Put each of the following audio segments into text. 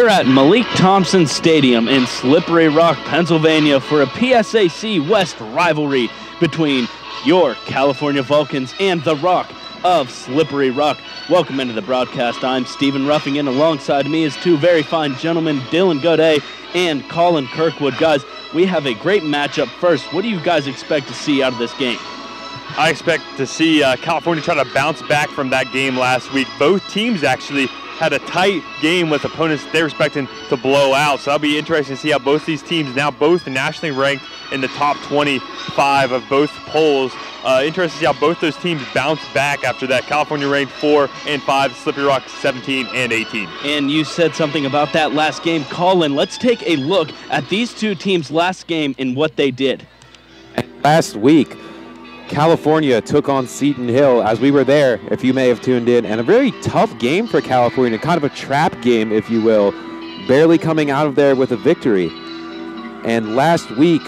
We're at Malik Thompson Stadium in Slippery Rock, Pennsylvania for a PSAC West rivalry between your California Vulcans and the Rock of Slippery Rock. Welcome into the broadcast. I'm Stephen Ruffing, and alongside me is two very fine gentlemen, Dylan Godet and Colin Kirkwood. Guys, we have a great matchup first. What do you guys expect to see out of this game? I expect to see uh, California try to bounce back from that game last week. Both teams actually had a tight game with opponents they were expecting to blow out. So that'll be interesting to see how both these teams, now both nationally ranked in the top 25 of both polls, uh, interesting to see how both those teams bounce back after that. California ranked 4 and 5, Slippery Rock 17 and 18. And you said something about that last game. Colin, let's take a look at these two teams' last game and what they did. Last week, California took on Seton Hill as we were there, if you may have tuned in, and a very tough game for California, kind of a trap game, if you will, barely coming out of there with a victory. And last week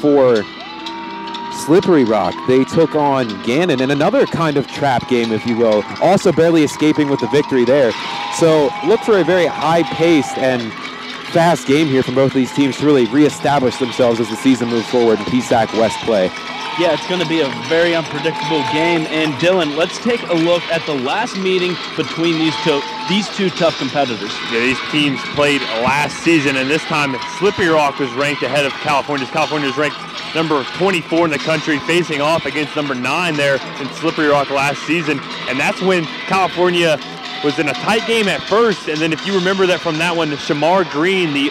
for Slippery Rock, they took on Gannon in another kind of trap game, if you will, also barely escaping with the victory there. So look for a very high-paced and fast game here from both of these teams to really reestablish themselves as the season moves forward in PSAC West play. Yeah, it's going to be a very unpredictable game. And Dylan, let's take a look at the last meeting between these two these two tough competitors. Yeah, these teams played last season, and this time Slippery Rock was ranked ahead of California. California is ranked number 24 in the country, facing off against number nine there in Slippery Rock last season. And that's when California was in a tight game at first, and then if you remember that from that one, Shamar Green, the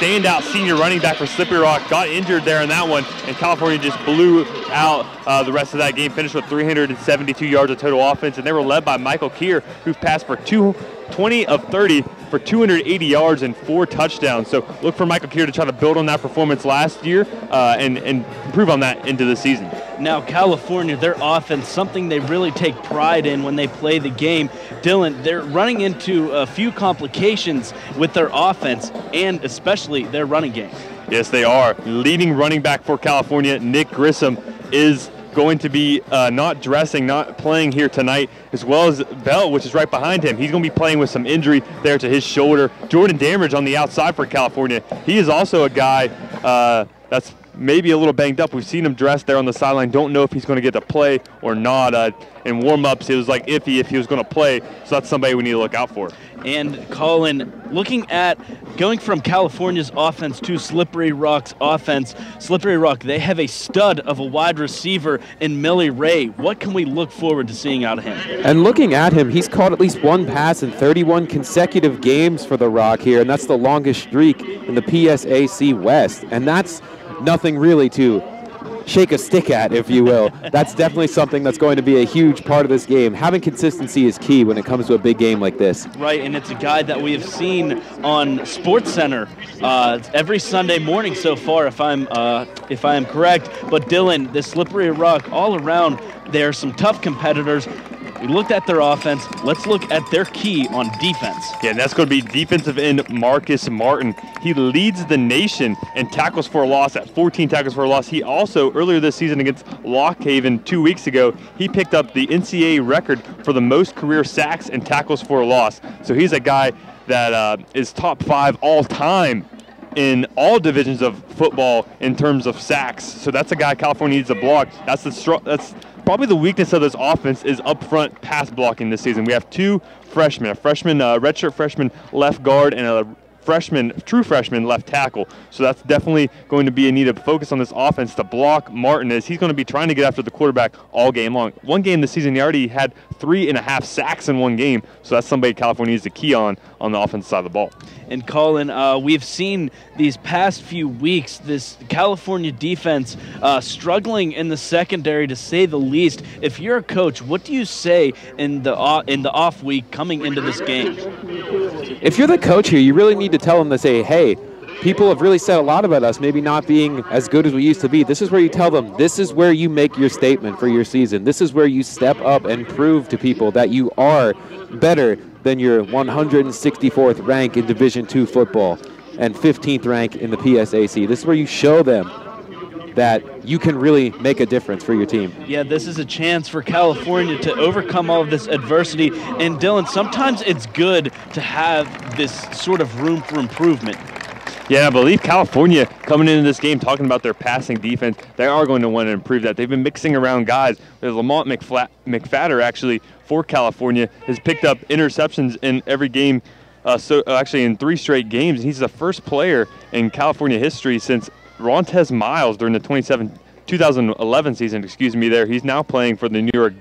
standout senior running back for Slippery Rock, got injured there in that one, and California just blew out uh, the rest of that game, finished with 372 yards of total offense, and they were led by Michael Keir, who passed for two, 20 of 30 for 280 yards and four touchdowns. So look for Michael Keir to try to build on that performance last year uh, and, and improve on that into the season. Now, California, their offense, something they really take pride in when they play the game. Dylan, they're running into a few complications with their offense and especially their running game. Yes, they are. Leading running back for California, Nick Grissom, is going to be uh, not dressing, not playing here tonight, as well as Bell, which is right behind him. He's going to be playing with some injury there to his shoulder. Jordan Daniels on the outside for California. He is also a guy uh, that's maybe a little banged up. We've seen him dressed there on the sideline. Don't know if he's going to get to play or not. Uh, in warm-ups, it was like iffy if he was going to play. So that's somebody we need to look out for. And Colin, looking at going from California's offense to Slippery Rock's offense, Slippery Rock, they have a stud of a wide receiver in Millie Ray. What can we look forward to seeing out of him? And looking at him, he's caught at least one pass in 31 consecutive games for the Rock here, and that's the longest streak in the PSAC West. And that's nothing really to shake a stick at, if you will. that's definitely something that's going to be a huge part of this game. Having consistency is key when it comes to a big game like this. Right, and it's a guy that we have seen on Sports Center uh, every Sunday morning so far, if I'm uh, if I am correct. But Dylan, the slippery rock all around. There are some tough competitors. We looked at their offense. Let's look at their key on defense. Yeah, and that's going to be defensive end Marcus Martin. He leads the nation in tackles for a loss at 14 tackles for a loss. He also, earlier this season against Lock Haven two weeks ago, he picked up the NCAA record for the most career sacks and tackles for a loss. So he's a guy that uh, is top five all time in all divisions of football in terms of sacks. So that's a guy California needs to block. That's the that's probably the weakness of this offense is up front pass blocking this season. We have two freshmen, a freshman, uh, redshirt freshman left guard, and a freshman, true freshman left tackle. So that's definitely going to be a need to focus on this offense to block Martin as he's going to be trying to get after the quarterback all game long. One game this season, he already had three and a half sacks in one game. So that's somebody California needs to key on on the offensive side of the ball. And Colin, uh, we've seen these past few weeks this California defense uh, struggling in the secondary to say the least. If you're a coach, what do you say in the uh, in the off week coming into this game? If you're the coach here, you really need to tell them to say, hey, people have really said a lot about us maybe not being as good as we used to be. This is where you tell them this is where you make your statement for your season. This is where you step up and prove to people that you are better than your 164th rank in Division II football and 15th rank in the PSAC. This is where you show them that you can really make a difference for your team. Yeah, this is a chance for California to overcome all of this adversity. And Dylan, sometimes it's good to have this sort of room for improvement. Yeah, I believe California coming into this game talking about their passing defense, they are going to want to improve that. They've been mixing around guys. There's Lamont McFla- McFadder actually for California has picked up interceptions in every game. Uh, so actually in three straight games, he's the first player in California history since Rontez Miles during the 2011 season. Excuse me, there he's now playing for the New York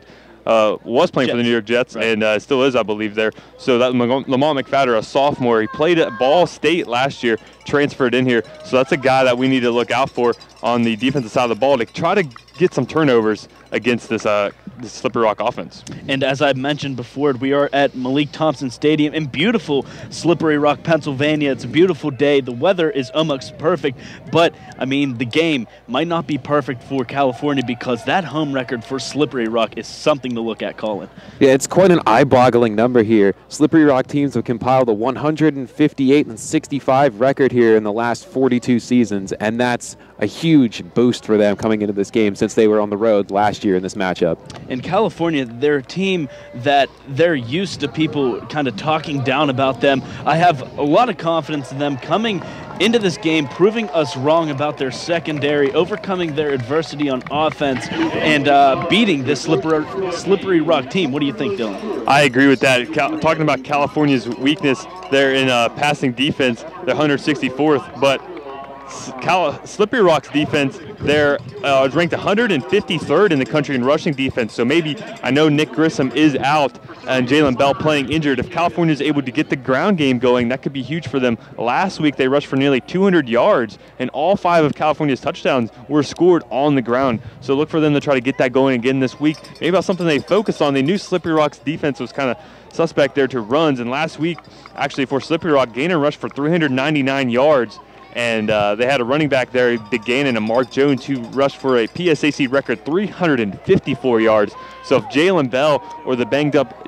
uh, was playing Jets. for the New York Jets right. and uh, still is, I believe, there. So that Lamont McFadder, a sophomore, he played at Ball State last year, transferred in here. So that's a guy that we need to look out for on the defensive side of the ball to try to get some turnovers against this, uh, this Slippery Rock offense. And as I mentioned before, we are at Malik Thompson Stadium in beautiful Slippery Rock, Pennsylvania. It's a beautiful day. The weather is almost perfect, but I mean, the game might not be perfect for California because that home record for Slippery Rock is something to look at, Colin. Yeah, it's quite an eye-boggling number here. Slippery Rock teams have compiled a 158 and 65 record here in the last 42 seasons, and that's a huge boost for them coming into this game since they were on the road last year in this matchup. In California, they're a team that they're used to people kind of talking down about them. I have a lot of confidence in them coming into this game, proving us wrong about their secondary, overcoming their adversity on offense, and uh, beating this slippery, slippery rock team. What do you think, Dylan? I agree with that. Cal- talking about California's weakness, they're in uh, passing defense, they're 164th, but Cal- Slippery Rock's defense, they're uh, ranked 153rd in the country in rushing defense. So maybe I know Nick Grissom is out and Jalen Bell playing injured. If California is able to get the ground game going, that could be huge for them. Last week they rushed for nearly 200 yards, and all five of California's touchdowns were scored on the ground. So look for them to try to get that going again this week. Maybe about something they focus on. They knew Slippery Rock's defense was kind of suspect there to runs, and last week, actually for Slippery Rock, Gainer rushed for 399 yards and uh, they had a running back there, Big Gain, and a Mark Jones who rushed for a PSAC record 354 yards. So if Jalen Bell or the banged up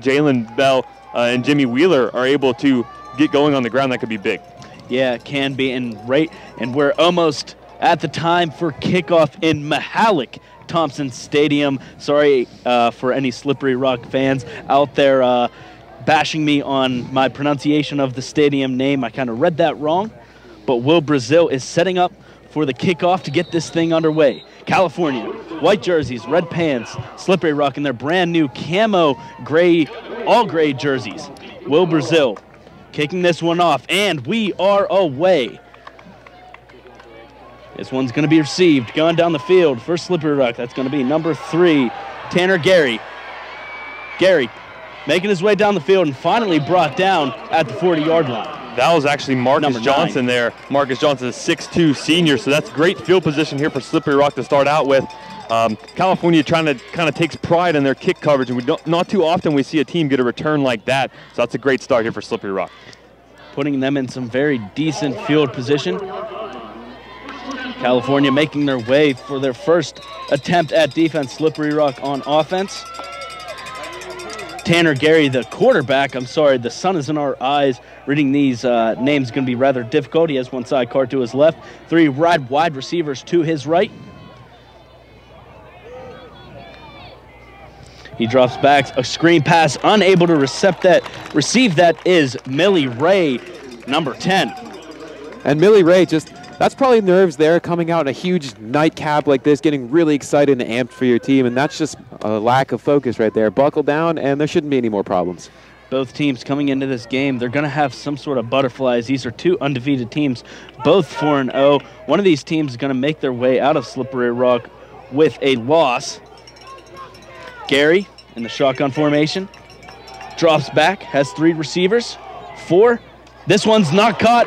Jalen Bell uh, and Jimmy Wheeler are able to get going on the ground, that could be big. Yeah, it can be. And right, and we're almost at the time for kickoff in Mihalik Thompson Stadium. Sorry uh, for any Slippery Rock fans out there uh, bashing me on my pronunciation of the stadium name. I kind of read that wrong but Will Brazil is setting up for the kickoff to get this thing underway. California, white jerseys, red pants, slippery rock in their brand new camo gray, all gray jerseys. Will Brazil kicking this one off, and we are away. This one's going to be received, going down the field First Slippery Rock. That's going to be number three, Tanner Gary. Gary making his way down the field and finally brought down at the 40 yard line. That was actually Marcus Johnson there. Marcus Johnson, a 6'2 senior, so that's great field position here for Slippery Rock to start out with. Um, California trying to kind of takes pride in their kick coverage, and we don't, not too often we see a team get a return like that. So that's a great start here for Slippery Rock. Putting them in some very decent field position. California making their way for their first attempt at defense. Slippery Rock on offense. Tanner Gary, the quarterback. I'm sorry, the sun is in our eyes. Reading these uh, names is going to be rather difficult. He has one side card to his left, three wide wide receivers to his right. He drops back a screen pass, unable to receive that. Receive that is Millie Ray, number 10. And Millie Ray just that's probably nerves there coming out in a huge nightcap like this, getting really excited and amped for your team, and that's just a lack of focus right there. Buckle down, and there shouldn't be any more problems. Both teams coming into this game, they're going to have some sort of butterflies. These are two undefeated teams, both 4 and 0. One of these teams is going to make their way out of Slippery Rock with a loss. Gary in the shotgun formation drops back, has three receivers, four. This one's not caught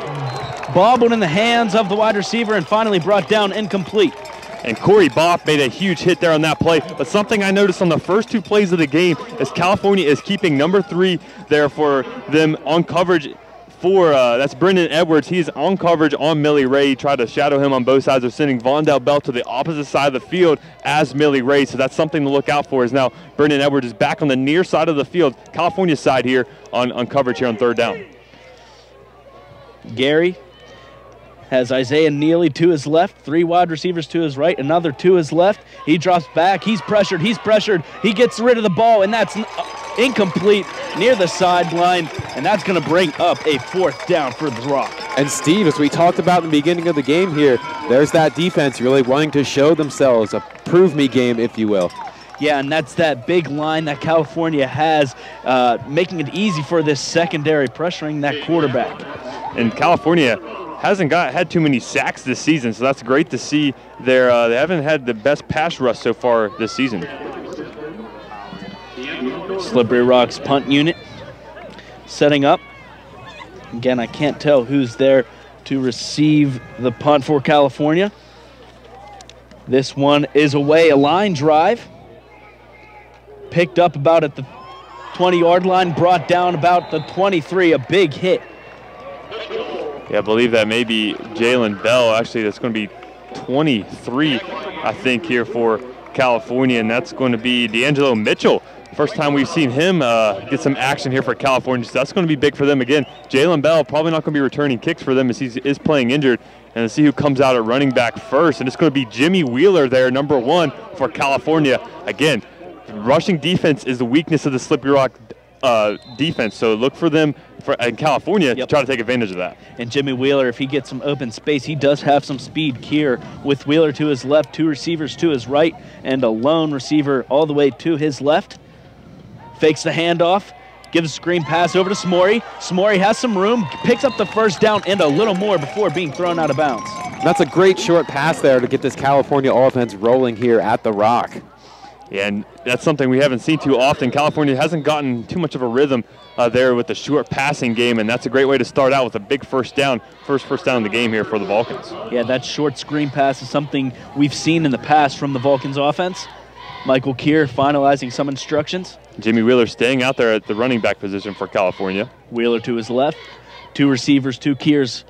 bobbled in the hands of the wide receiver and finally brought down incomplete. And Corey Bopp made a huge hit there on that play. But something I noticed on the first two plays of the game is California is keeping number three there for them on coverage for uh, that's Brendan Edwards. He's on coverage on Millie Ray. He tried to shadow him on both sides. of sending Vondell Bell to the opposite side of the field as Millie Ray. So that's something to look out for. Is now Brendan Edwards is back on the near side of the field, California side here on, on coverage here on third down. Gary has Isaiah Neely to his left, three wide receivers to his right, another to his left. He drops back. He's pressured. He's pressured. He gets rid of the ball, and that's uh, incomplete near the sideline, and that's going to bring up a fourth down for the Rock. And Steve, as we talked about in the beginning of the game here, there's that defense really wanting to show themselves a prove me game, if you will. Yeah, and that's that big line that California has, uh, making it easy for this secondary, pressuring that quarterback. And California hasn't got had too many sacks this season, so that's great to see. They're, uh, they haven't had the best pass rush so far this season. Slippery Rocks punt unit setting up. Again, I can't tell who's there to receive the punt for California. This one is away, a line drive. Picked up about at the 20 yard line, brought down about the 23, a big hit. Yeah, I believe that may be Jalen Bell. Actually, that's going to be 23, I think, here for California, and that's going to be D'Angelo Mitchell. First time we've seen him uh, get some action here for California, so that's going to be big for them again. Jalen Bell probably not going to be returning kicks for them as he is playing injured. And see who comes out at running back first. And it's going to be Jimmy Wheeler there, number one for California. Again, rushing defense is the weakness of the Slippery Rock uh, defense. So look for them for, in California Yep. to try to take advantage of that. And Jimmy Wheeler, if he gets some open space, he does have some speed here with Wheeler to his left, two receivers to his right, and a lone receiver all the way to his left. Fakes the handoff, gives a screen pass over to Smorey. Smorey has some room, picks up the first down and a little more before being thrown out of bounds. That's a great short pass there to get this California offense rolling here at the Rock. And that's something we haven't seen too often. California hasn't gotten too much of a rhythm uh, there with the short passing game, and that's a great way to start out with a big first down, first first down in the game here for the Vulcans. Yeah, that short screen pass is something we've seen in the past from the Vulcans offense. Michael Keir finalizing some instructions. Jimmy Wheeler staying out there at the running back position for California. Wheeler to his left. Two receivers, two Keers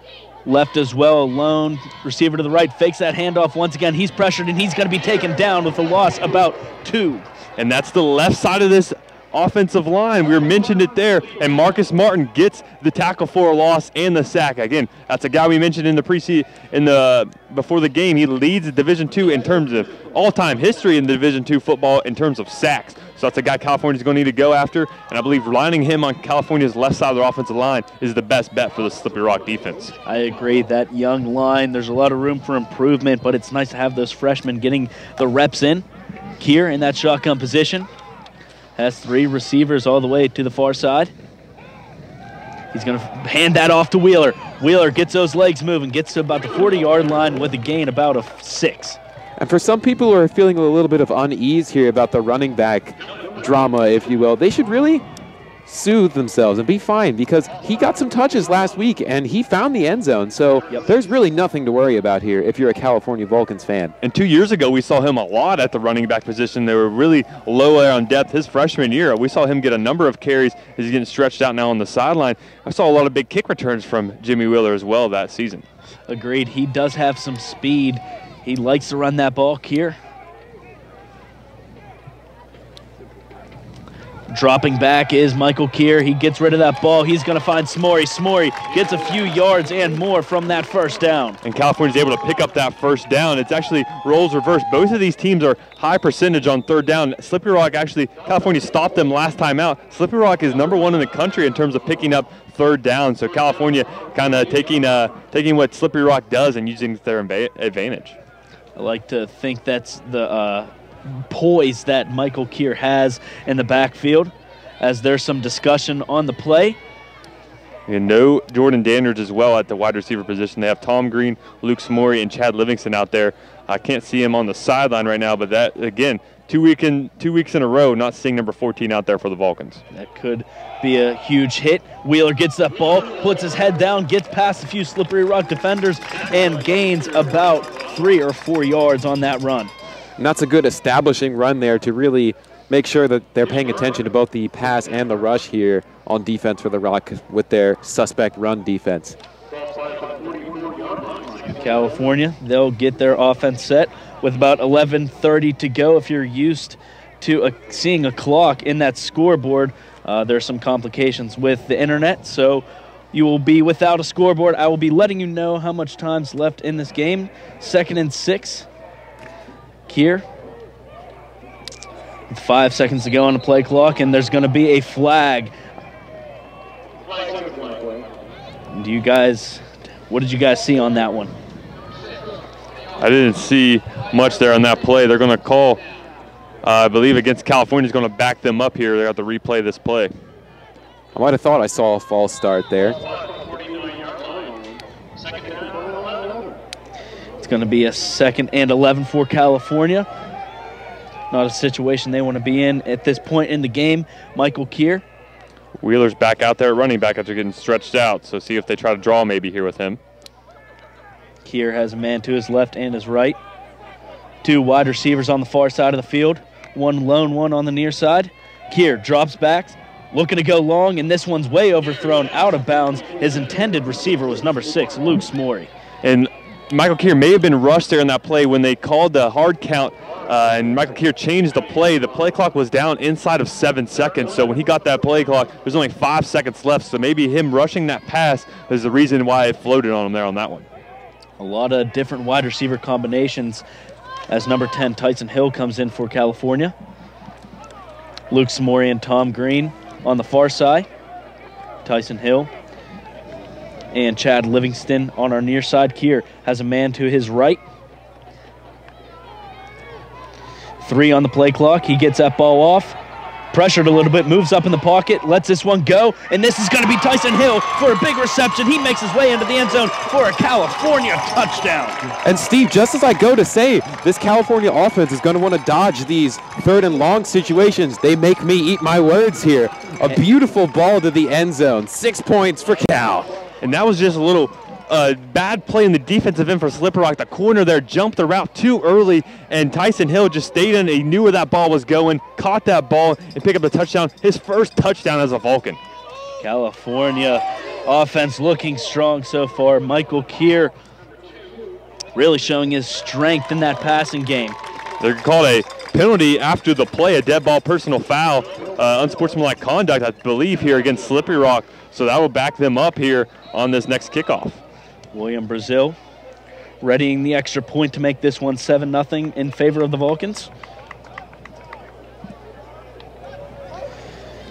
left as well. Alone. Receiver to the right. Fakes that handoff once again. He's pressured and he's going to be taken down with a loss about two. And that's the left side of this offensive line. We mentioned it there. And Marcus Martin gets the tackle for a loss and the sack. Again, that's a guy we mentioned in the pre in the before the game. He leads Division Two in terms of all-time history in the Division Two football in terms of sacks. So that's a guy California's going to need to go after. And I believe lining him on California's left side of their offensive line is the best bet for the Slippery Rock defense. I agree. That young line, there's a lot of room for improvement, but it's nice to have those freshmen getting the reps in. here in that shotgun position has three receivers all the way to the far side. He's going to hand that off to Wheeler. Wheeler gets those legs moving, gets to about the 40 yard line with a gain about a six. And for some people who are feeling a little bit of unease here about the running back drama, if you will, they should really soothe themselves and be fine because he got some touches last week and he found the end zone. So Yep. there's really nothing to worry about here if you're a California Vulcans fan. And two years ago, we saw him a lot at the running back position. They were really low there on depth. His freshman year, we saw him get a number of carries as he's getting stretched out now on the sideline. I saw a lot of big kick returns from Jimmy Wheeler as well that season. Agreed. He does have some speed. He likes to run that ball, here. Dropping back is Michael Keir. He gets rid of that ball. He's going to find Smorey. Smorey gets a few yards and more from that first down. And California's able to pick up that first down. It's actually rolls reversed. Both of these teams are high percentage on third down. Slippery Rock actually, California stopped them last time out. Slippery Rock is number one in the country in terms of picking up third down. So California kind of taking uh, taking what Slippery Rock does and using their advantage. I like to think that's the uh, poise that Michael Keir has in the backfield as there's some discussion on the play. And no Jordan Daniels as well at the wide receiver position. They have Tom Green, Luke Smorey, and Chad Livingston out there. I can't see him on the sideline right now, but that again, two week in two weeks in a row, not seeing number 14 out there for the Vulcans. That could be a huge hit. Wheeler gets that ball, puts his head down, gets past a few slippery rock defenders, and gains about three or four yards on that run. And that's a good establishing run there to really make sure that they're paying attention to both the pass and the rush here on defense for the Rock with their suspect run defense. California, they'll get their offense set with about 11:30 to go. If you're used to a, seeing a clock in that scoreboard, uh, there's some complications with the internet, so You will be without a scoreboard. I will be letting you know how much time's left in this game. Second and six. Kier. With five seconds to go on the play clock, and there's going to be a flag. Do you guys, what did you guys see on that one? I didn't see much there on that play. They're going to call, uh, I believe, against California is going to back them up here. They have to replay this play. I might have thought I saw a false start there. It's going to be a second and 11 for California. Not a situation they want to be in at this point in the game. Michael Kier. Wheeler's back out there running back after getting stretched out, so see if they try to draw maybe here with him. Kier has a man to his left and his right. Two wide receivers on the far side of the field. One lone one on the near side. Kier drops back, looking to go long, and this one's way overthrown out of bounds. His intended receiver was number six, Luke Smorey. And Michael Kier may have been rushed there in that play when they called the hard count uh, and Michael Kier changed the play. The play clock was down inside of seven seconds. So when he got that play clock, there's only five seconds left. So maybe him rushing that pass is the reason why it floated on him there on that one. A lot of different wide receiver combinations as number 10 Tyson Hill comes in for California. Luke Samori and Tom Green on the far side. Tyson Hill and Chad Livingston on our near side. Kier has a man to his right. Three on the play clock. He gets that ball off. Pressured a little bit, moves up in the pocket, lets this one go, and this is going to be Tyson Hill for a big reception. He makes his way into the end zone for a California touchdown. And Steve, just as I go to say, this California offense is going to want to dodge these third and long situations. They make me eat my words here. A beautiful ball to the end zone. Six points for Cal. And that was just a little uh, bad play in the defensive end for Slippery Rock. The corner there jumped the route too early, and Tyson Hill just stayed in. He knew where that ball was going, caught that ball, and picked up the touchdown. His first touchdown as a Vulcan. California offense looking strong so far. Michael Kier really showing his strength in that passing game. They're called a penalty after the play, a dead ball personal foul, uh, unsportsmanlike conduct, I believe, here against Slippery Rock. So that will back them up here on this next kickoff. William Brazil readying the extra point to make this one 7 0 in favor of the Vulcans.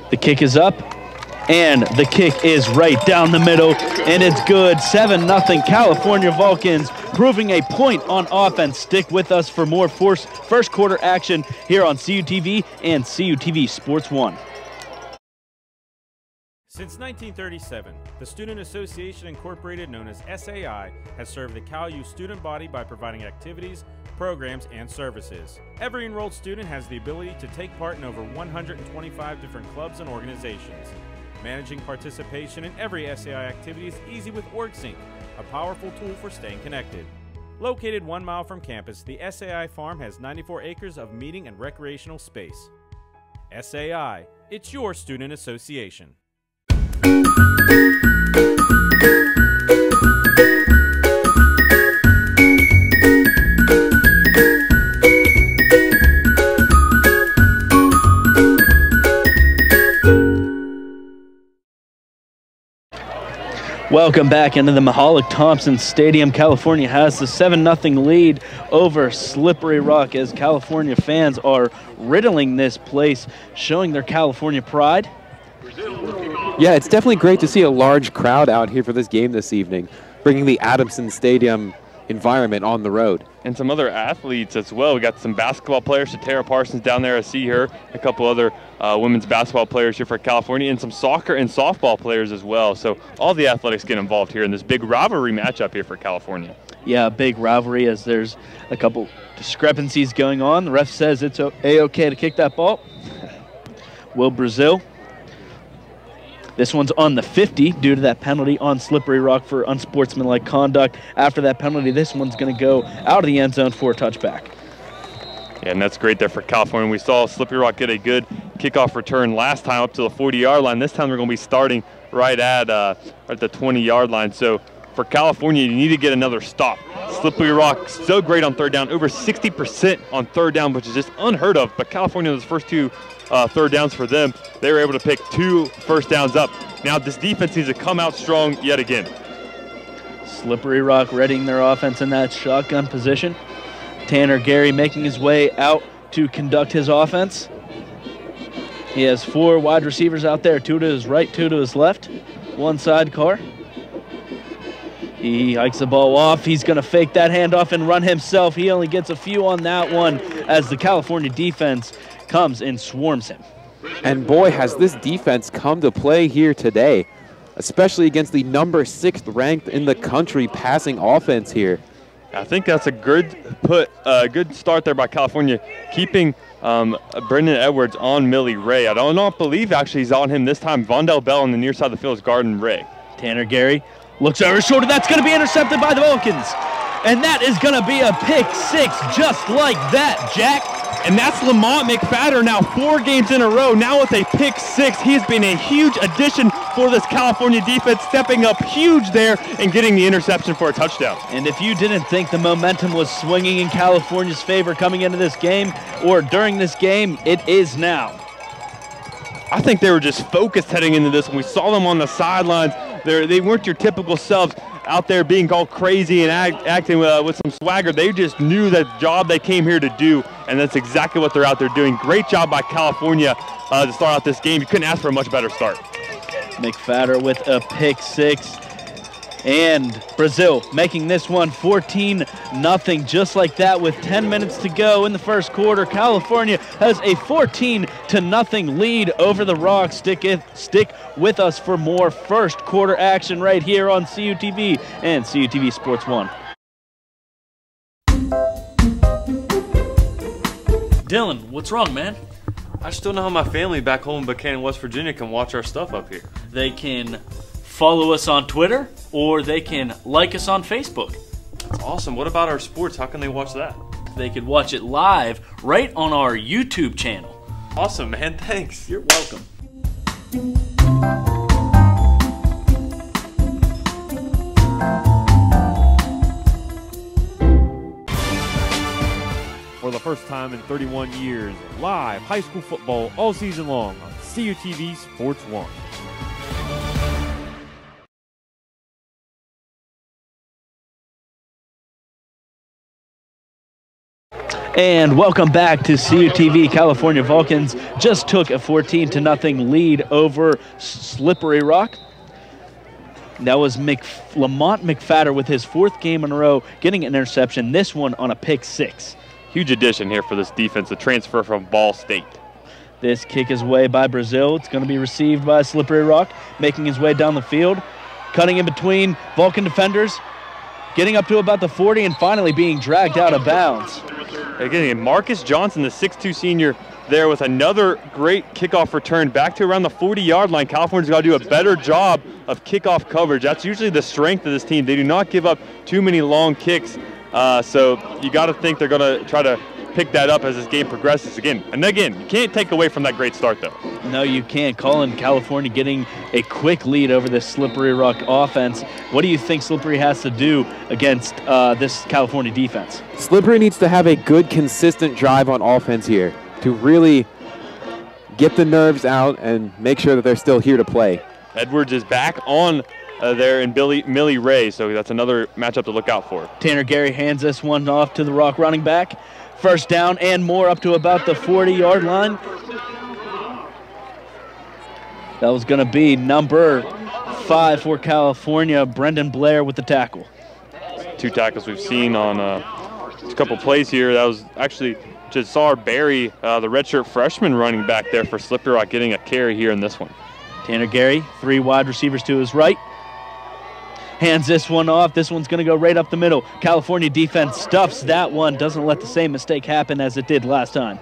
The kick is up, and the kick is right down the middle, and it's good. 7 0 California Vulcans proving a point on offense. Stick with us for more force first quarter action here on CUTV and CUTV Sports 1. Since 1937, the Student Association Incorporated, known as SAI, has served the Cal U student body by providing activities, programs, and services. Every enrolled student has the ability to take part in over 125 different clubs and organizations. Managing participation in every SAI activity is easy with OrgSync, a powerful tool for staying connected. Located one mile from campus, the SAI farm has 94 acres of meeting and recreational space. SAI, it's your student association. Welcome back into the Mihalik Thompson Stadium. California has the 7 0 lead over Slippery Rock as California fans are riddling this place, showing their California pride. Yeah, it's definitely great to see a large crowd out here for this game this evening, bringing the Adamson Stadium environment on the road. And some other athletes as well. We got some basketball players, Tara Parsons down there. I see her. A couple other uh, women's basketball players here for California, and some soccer and softball players as well. So all the athletics get involved here in this big rivalry matchup here for California. Yeah, big rivalry as there's a couple discrepancies going on. The ref says it's a-okay to kick that ball. Will Brazil this one's on the 50 due to that penalty on Slippery Rock for unsportsmanlike conduct. After that penalty, this one's going to go out of the end zone for a touchback. Yeah, and that's great there for California. We saw Slippery Rock get a good kickoff return last time up to the 40-yard line. This time we're going to be starting right at uh, at the 20-yard line. So for California, you need to get another stop. Slippery Rock so great on third down, over 60% on third down, which is just unheard of. But California, those first two uh, third downs for them, they were able to pick two first downs up. Now this defense needs to come out strong yet again. Slippery Rock readying their offense in that shotgun position. Tanner Gary making his way out to conduct his offense. He has four wide receivers out there, two to his right, two to his left, one side car. He hikes the ball off. He's going to fake that handoff and run himself. He only gets a few on that one as the California defense comes and swarms him. And boy, has this defense come to play here today, especially against the number sixth ranked in the country passing offense here. I think that's a good put, a uh, good start there by California, keeping um, Brendan Edwards on Millie Ray. I don't not believe actually he's on him this time. Vondell Bell on the near side of the field is guarding Ray. Tanner Gary looks over his shoulder. That's going to be intercepted by the Vulcans. And that is going to be a pick six just like that, Jack. And that's Lamont McFadder now four games in a row. Now with a pick six, he's been a huge addition for this California defense, stepping up huge there and getting the interception for a touchdown. And if you didn't think the momentum was swinging in California's favor coming into this game or during this game, it is now. I think they were just focused heading into this. When we saw them on the sidelines, they weren't your typical selves out there being all crazy and act, acting uh, with some swagger. They just knew that job they came here to do, and that's exactly what they're out there doing. Great job by California uh, to start out this game. You couldn't ask for a much better start. McFadder with a pick six and Brazil making this one 14 nothing just like that with 10 minutes to go in the first quarter California has a 14 to nothing lead over the Rock. stick it, stick with us for more first quarter action right here on CUTV and CUTV Sports 1 Dylan what's wrong man I still know how my family back home in Buckhannon, West Virginia can watch our stuff up here. They can follow us on Twitter, or they can like us on Facebook. That's awesome. What about our sports? How can they watch that? They could watch it live right on our YouTube channel. Awesome, man. Thanks. You're welcome. For the first time in 31 years, live high school football all season long on CUTV Sports 1. And welcome back to CUTV. California Vulcans just took a 14 to nothing lead over Slippery Rock. That was Lamont McFadder with his fourth game in a row getting an interception. This one on a pick six. Huge addition here for this defense, a transfer from Ball State. This kick is way by Brazil. It's going to be received by Slippery Rock, making his way down the field, cutting in between Vulcan defenders, getting up to about the 40 and finally being dragged out of bounds. Again, Marcus Johnson, the 6'2 senior, there with another great kickoff return back to around the 40 yard line. California's got to do a better job of kickoff coverage. That's usually the strength of this team. They do not give up too many long kicks. Uh, so you got to think they're going to try to pick that up as this game progresses again. And again, you can't take away from that great start, though. No, you can't. Colin, California getting a quick lead over this Slippery Rock offense. What do you think Slippery has to do against uh, this California defense? Slippery needs to have a good, consistent drive on offense here to really get the nerves out and make sure that they're still here to play. Edwards is back on uh, there in Billy Millie Ray, so that's another matchup to look out for. Tanner Gary hands this one off to the Rock running back. First down and more up to about the 40 yard line. That was going to be number five for California, Brendan Blair with the tackle. Two tackles we've seen on uh, a couple plays here. That was actually Jazar Barry, uh, the redshirt freshman running back there for Slippery Rock, getting a carry here in this one. Tanner Gary, three wide receivers to his right. Hands this one off. This one's going to go right up the middle. California defense stuffs that one, doesn't let the same mistake happen as it did last time.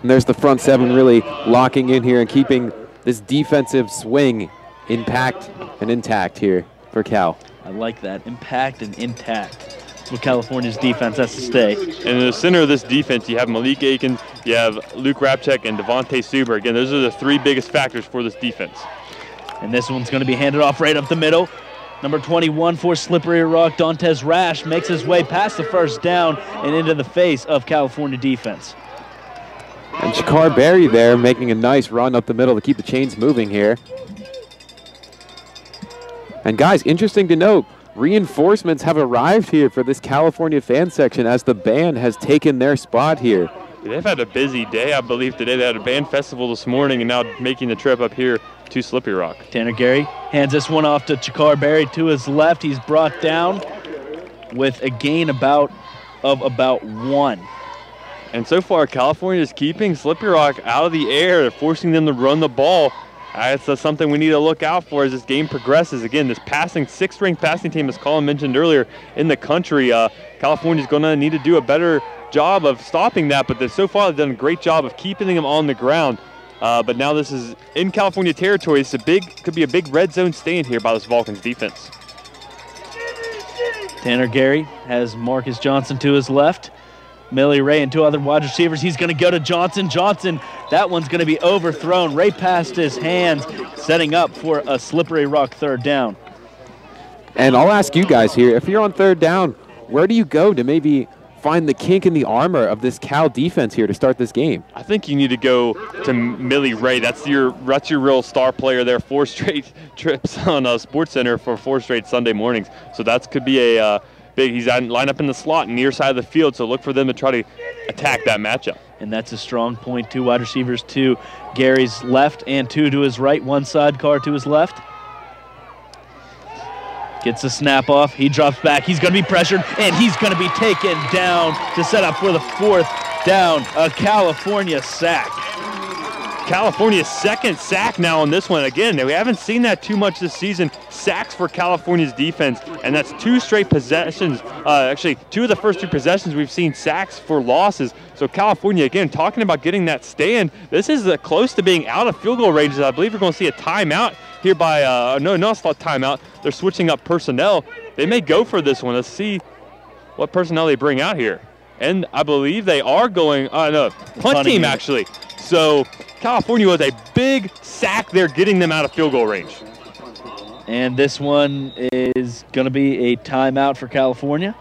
And there's the front seven really locking in here and keeping this defensive swing impact and intact here for Cal. I like that. Impact and intact. What California's defense has to stay. And in the center of this defense, you have Malik Aiken, you have Luke Rapchek, and Devontae Suber. Again, those are the three biggest factors for this defense. And this one's going to be handed off right up the middle. Number 21 for Slippery Rock, Dantes Rash makes his way past the first down and into the face of California defense. And Shakar Berry there making a nice run up the middle to keep the chains moving here. And guys, interesting to note, reinforcements have arrived here for this California fan section as the band has taken their spot here. They've had a busy day, I believe, today. They had a band festival this morning and now making the trip up here to Slippery Rock. Tanner Gary hands this one off to Chakar Berry to his left. He's brought down with a gain about of about one. And so far, California is keeping Slippery Rock out of the air, forcing them to run the ball. That's uh, something we need to look out for as this game progresses. Again, this passing, sixth-ranked passing team, as Colin mentioned earlier, in the country. Uh, California is going to need to do a better job of stopping that, but so far they've done a great job of keeping them on the ground. Uh, but now this is in California territory. It's a big, could be a big red zone stand here by this Vulcans defense. Tanner Gary has Marcus Johnson to his left. Millie Ray and two other wide receivers. He's going to go to Johnson. Johnson, that one's going to be overthrown right past his hands, setting up for a slippery rock third down. And I'll ask you guys here, if you're on third down, where do you go to maybe find the kink in the armor of this Cal defense here to start this game? I think you need to go to Millie Ray. That's your that's your real star player there. Four straight trips on uh, Sports Center for four straight Sunday mornings. So that could be a uh, big. He's on, line up in the slot near side of the field. So look for them to try to attack that matchup. And that's a strong point. Two wide receivers to Gary's left and two to his right. One side car to his left. Gets a snap off. He drops back. He's going to be pressured, and he's going to be taken down to set up for the fourth down. A California sack. California's second sack now on this one. Again, we haven't seen that too much this season. Sacks for California's defense, and that's two straight possessions. Uh, actually, two of the first two possessions we've seen sacks for losses. So California, again, talking about getting that stand. This is uh, close to being out of field goal range. I believe we're going to see a timeout here by, uh, no, no, it's not timeout. They're switching up personnel. They may go for this one. Let's see what personnel they bring out here. And I believe they are going, uh, no, punt team actually. So California was a big sack there, getting them out of field goal range. And this one is going to be a timeout for California.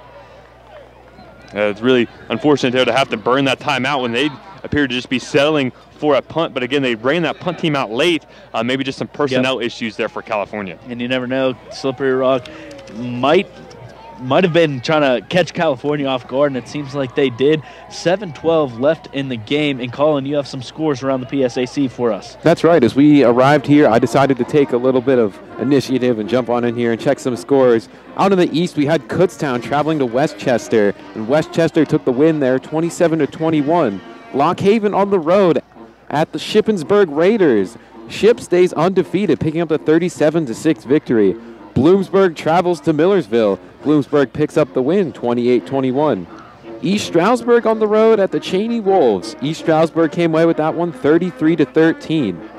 Uh, it's really unfortunate there to have to burn that timeout when they appear to just be settling for a punt. But again, they ran that punt team out late. Uh, maybe just some personnel yep. issues there for California. And you never know, Slippery Rock might might have been trying to catch California off guard, and it seems like they did. 7 12 left in the game. And Colin, you have some scores around the PSAC for us. That's right. As we arrived here, I decided to take a little bit of initiative and jump on in here and check some scores. Out in the east, we had Kutztown traveling to West Chester, and West Chester took the win there 27 to 21. Lock Haven on the road at the Shippensburg Raiders. Ship stays undefeated, picking up the 37 to 6 victory. Bloomsburg travels to Millersville. Bloomsburg picks up the win 28 21. East Stroudsburg on the road at the Cheyney Wolves. East Stroudsburg came away with that one 33 to 13.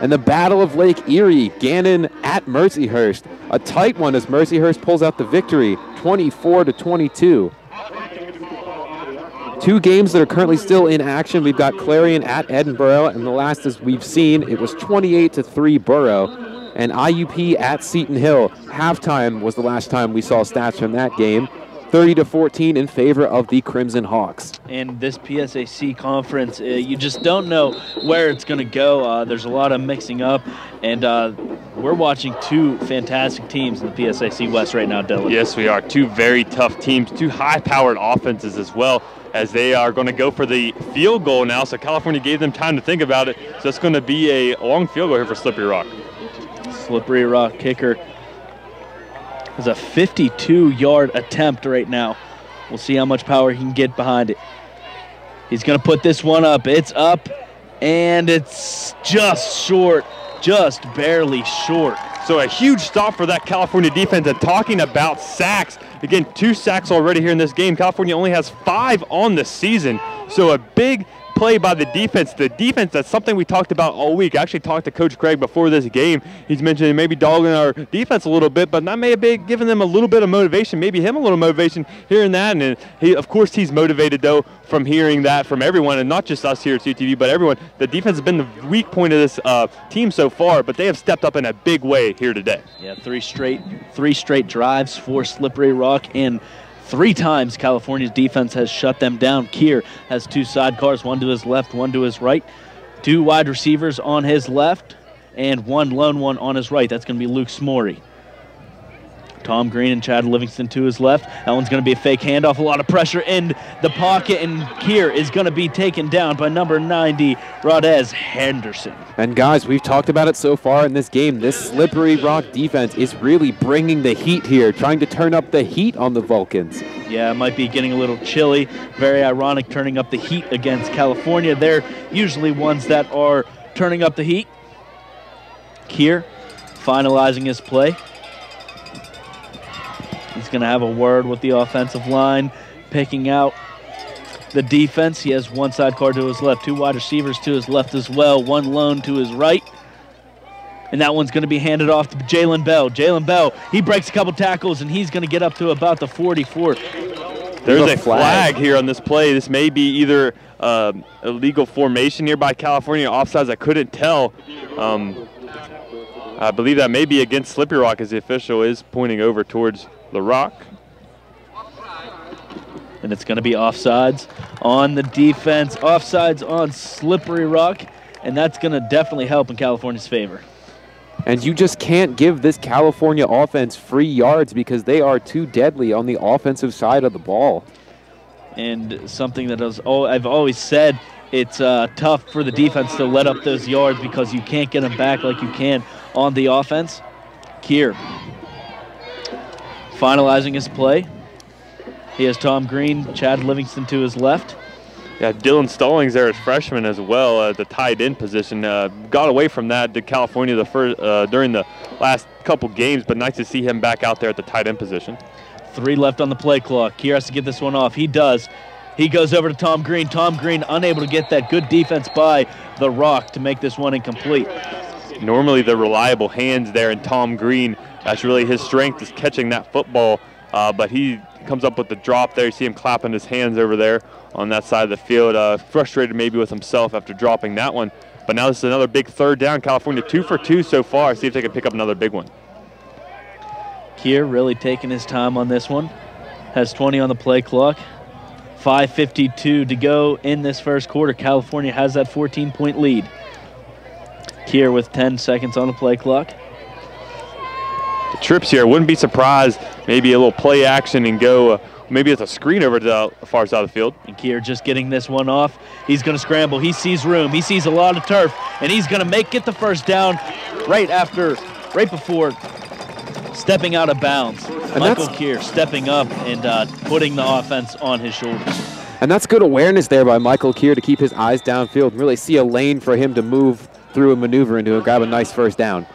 And the Battle of Lake Erie, Gannon at Mercyhurst. A tight one as Mercyhurst pulls out the victory 24 to 22. Two games that are currently still in action. We've got Clarion at Edinboro, and the last as we've seen, it was 28 to 3 Boro. And IUP at Seton Hill. Halftime was the last time we saw stats from that game. 30 to 14 in favor of the Crimson Hawks. And this PSAC conference, uh, you just don't know where it's going to go. Uh, there's a lot of mixing up, and uh, we're watching two fantastic teams in the PSAC West right now, Dylan. Yes, we are. Two very tough teams, two high-powered offenses as well as they are going to go for the field goal now. So California gave them time to think about it. So it's going to be a long field goal here for Slippery Rock. Slippery Rock kicker is a 52-yard attempt right now. We'll see how much power he can get behind it. He's going to put this one up. It's up, and it's just short, just barely short. So a huge stop for that California defense. And talking about sacks, again, two sacks already here in this game. California only has five on the season. So a big, play by the defense. The defense, that's something we talked about all week. I actually talked to Coach Craig before this game. He's mentioned maybe dogging our defense a little bit, but that may have been giving them a little bit of motivation, maybe him a little motivation hearing that. And he, of course, he's motivated, though, from hearing that from everyone, and not just us here at CTV, but everyone. The defense has been the weak point of this uh, team so far, but they have stepped up in a big way here today. Yeah, three straight, three straight drives four Slippery Rock, and three times California's defense has shut them down. Kier has two sidecars, one to his left, one to his right. Two wide receivers on his left, and one lone one on his right. That's going to be Luke Smory. Tom Green and Chad Livingston to his left. That one's going to be a fake handoff. A lot of pressure in the pocket, and Kier is going to be taken down by number 90, Rodez Henderson. And guys, we've talked about it so far in this game. This slippery rock defense is really bringing the heat here, trying to turn up the heat on the Vulcans. Yeah, it might be getting a little chilly. Very ironic turning up the heat against California. They're usually ones that are turning up the heat. Kier finalizing his play. He's going to have a word with the offensive line, picking out the defense. He has one sidecar to his left, two wide receivers to his left as well, one lone to his right. And that one's going to be handed off to Jalen Bell. Jalen Bell, he breaks a couple tackles and he's going to get up to about the 44. There's a flag. here on this play. This may be either uh, illegal formation here by California offsides. I couldn't tell. Um, I believe that may be against Slippery Rock as the official is pointing over towards the Rock. And it's going to be offsides on the defense, offsides on Slippery Rock, and that's going to definitely help in California's favor. And you just can't give this California offense free yards because they are too deadly on the offensive side of the ball. And something that I've always said, it's uh, tough for the defense to let up those yards because you can't get them back like you can on the offense. Kier finalizing his play. He has Tom Green, Chad Livingston to his left. Yeah, Dylan Stallings there as freshman as well at the tight end position. Uh, got away from that to California the first uh, during the last couple games, but nice to see him back out there at the tight end position. Three left on the play clock. Kier has to get this one off. He does. He goes over to Tom Green. Tom Green unable to get that good defense by the Rock to make this one incomplete. Normally the reliable hands there, and Tom Green, that's really his strength is catching that football. Uh, but he comes up with the drop there. You see him clapping his hands over there on that side of the field. Uh, frustrated maybe with himself after dropping that one. But now this is another big third down. California two for two so far. See if they can pick up another big one. Kier really taking his time on this one. Has 20 on the play clock. 5.52 to go in this first quarter. California has that 14 point lead. Kier with 10 seconds on the play clock. The trips here, wouldn't be surprised. Maybe a little play action and go. Uh, maybe it's a screen over to the far side of the field. And Kier just getting this one off. He's going to scramble. He sees room. He sees a lot of turf, and he's going to make it the first down right after, right before stepping out of bounds. And Michael that's- Kier stepping up and uh, putting the offense on his shoulders. And that's good awareness there by Michael Kier to keep his eyes downfield and really see a lane for him to move through and maneuver into and grab a nice first down.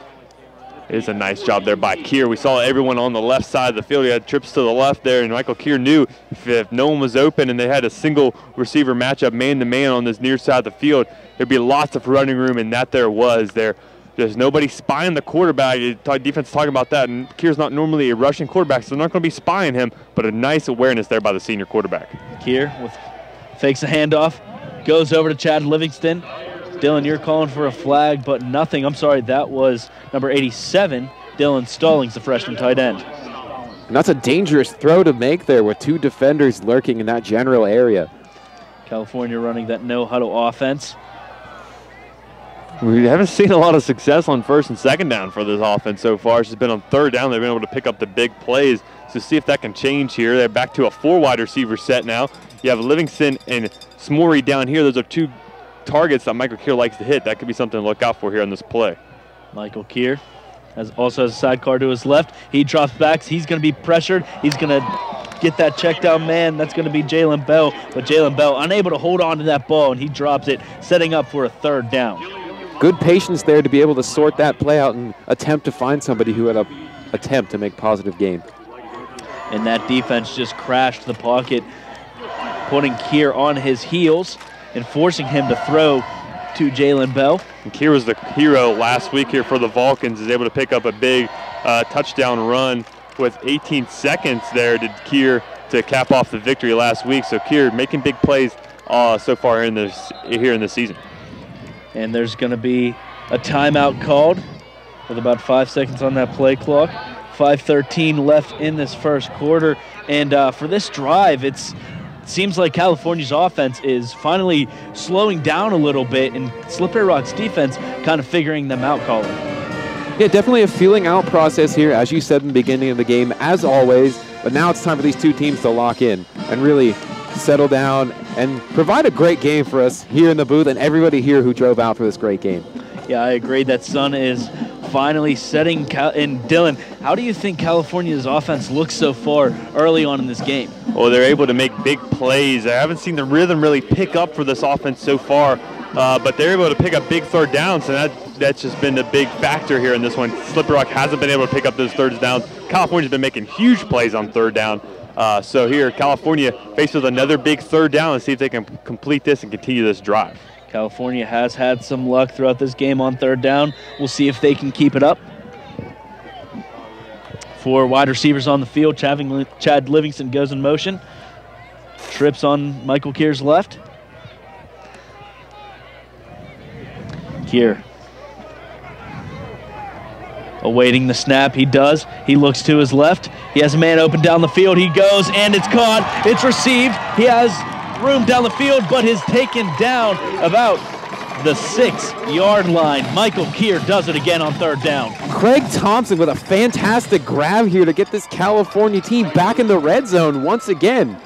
Is a nice job there by Kier. We saw everyone on the left side of the field. He had trips to the left there, and Michael Kier knew if, if no one was open and they had a single receiver matchup man to man on this near side of the field, there'd be lots of running room, and that there was there. There's nobody spying the quarterback. Defense talking about that, and Kier's not normally a rushing quarterback, so they're not going to be spying him, but a nice awareness there by the senior quarterback. Kier with fakes a handoff, goes over to Chad Livingston. Dylan, you're calling for a flag, but nothing. I'm sorry, that was number 87, Dylan Stallings, the freshman tight end. And that's a dangerous throw to make there with two defenders lurking in that general area. California running that no huddle offense. We haven't seen a lot of success on first and second down for this offense so far. It's just been on third down. They've been able to pick up the big plays. So see if that can change here. They're back to a four wide receiver set now. You have Livingston and Smory down here. Those are two targets that Michael Kier likes to hit. That could be something to look out for here on this play. Michael Kier has also has a sidecar to his left. He drops back. He's going to be pressured. He's going to get that check down man. That's going to be Jalen Bell. But Jalen Bell unable to hold on to that ball, and he drops it, setting up for a third down. Good patience there to be able to sort that play out and attempt to find somebody who had a attempt to make positive gain. And that defense just crashed the pocket, putting Kier on his heels. And forcing him to throw to Jalen Bell. And Kier was the hero last week here for the Vulcans. Is able to pick up a big uh, touchdown run with 18 seconds there to Kier to cap off the victory last week. So Kier making big plays uh, so far here in this here in the season. And there's going to be a timeout called with about five seconds on that play clock. 5:13 left in this first quarter, and uh, for this drive, it's it seems like California's offense is finally slowing down a little bit, and Slippery Rock's defense kind of figuring them out, Colin. Yeah, definitely a feeling out process here, as you said in the beginning of the game, as always. But now it's time for these two teams to lock in and really settle down and provide a great game for us here in the booth and everybody here who drove out for this great game. Yeah, I agree. That sun is finally setting. And Dylan, how do you think California's offense looks so far early on in this game? Well, they're able to make big plays. I haven't seen the rhythm really pick up for this offense so far, uh, but they're able to pick up big third downs, and that that's just been the big factor here in this one. Slippery Rock hasn't been able to pick up those thirds downs. California's been making huge plays on third down. Uh, so here, California faced with another big third down and see if they can complete this and continue this drive. California has had some luck throughout this game on third down. We'll see if they can keep it up. Four wide receivers on the field. Chad Livingston goes in motion. Trips on Michael Kier's left. Kier awaiting the snap. He does. He looks to his left. He has a man open down the field. He goes, and it's caught. It's received. He has room down the field, but is taken down about the six-yard line. Michael Kier does it again on third down. Craig Thompson with a fantastic grab here to get this California team back in the red zone once again.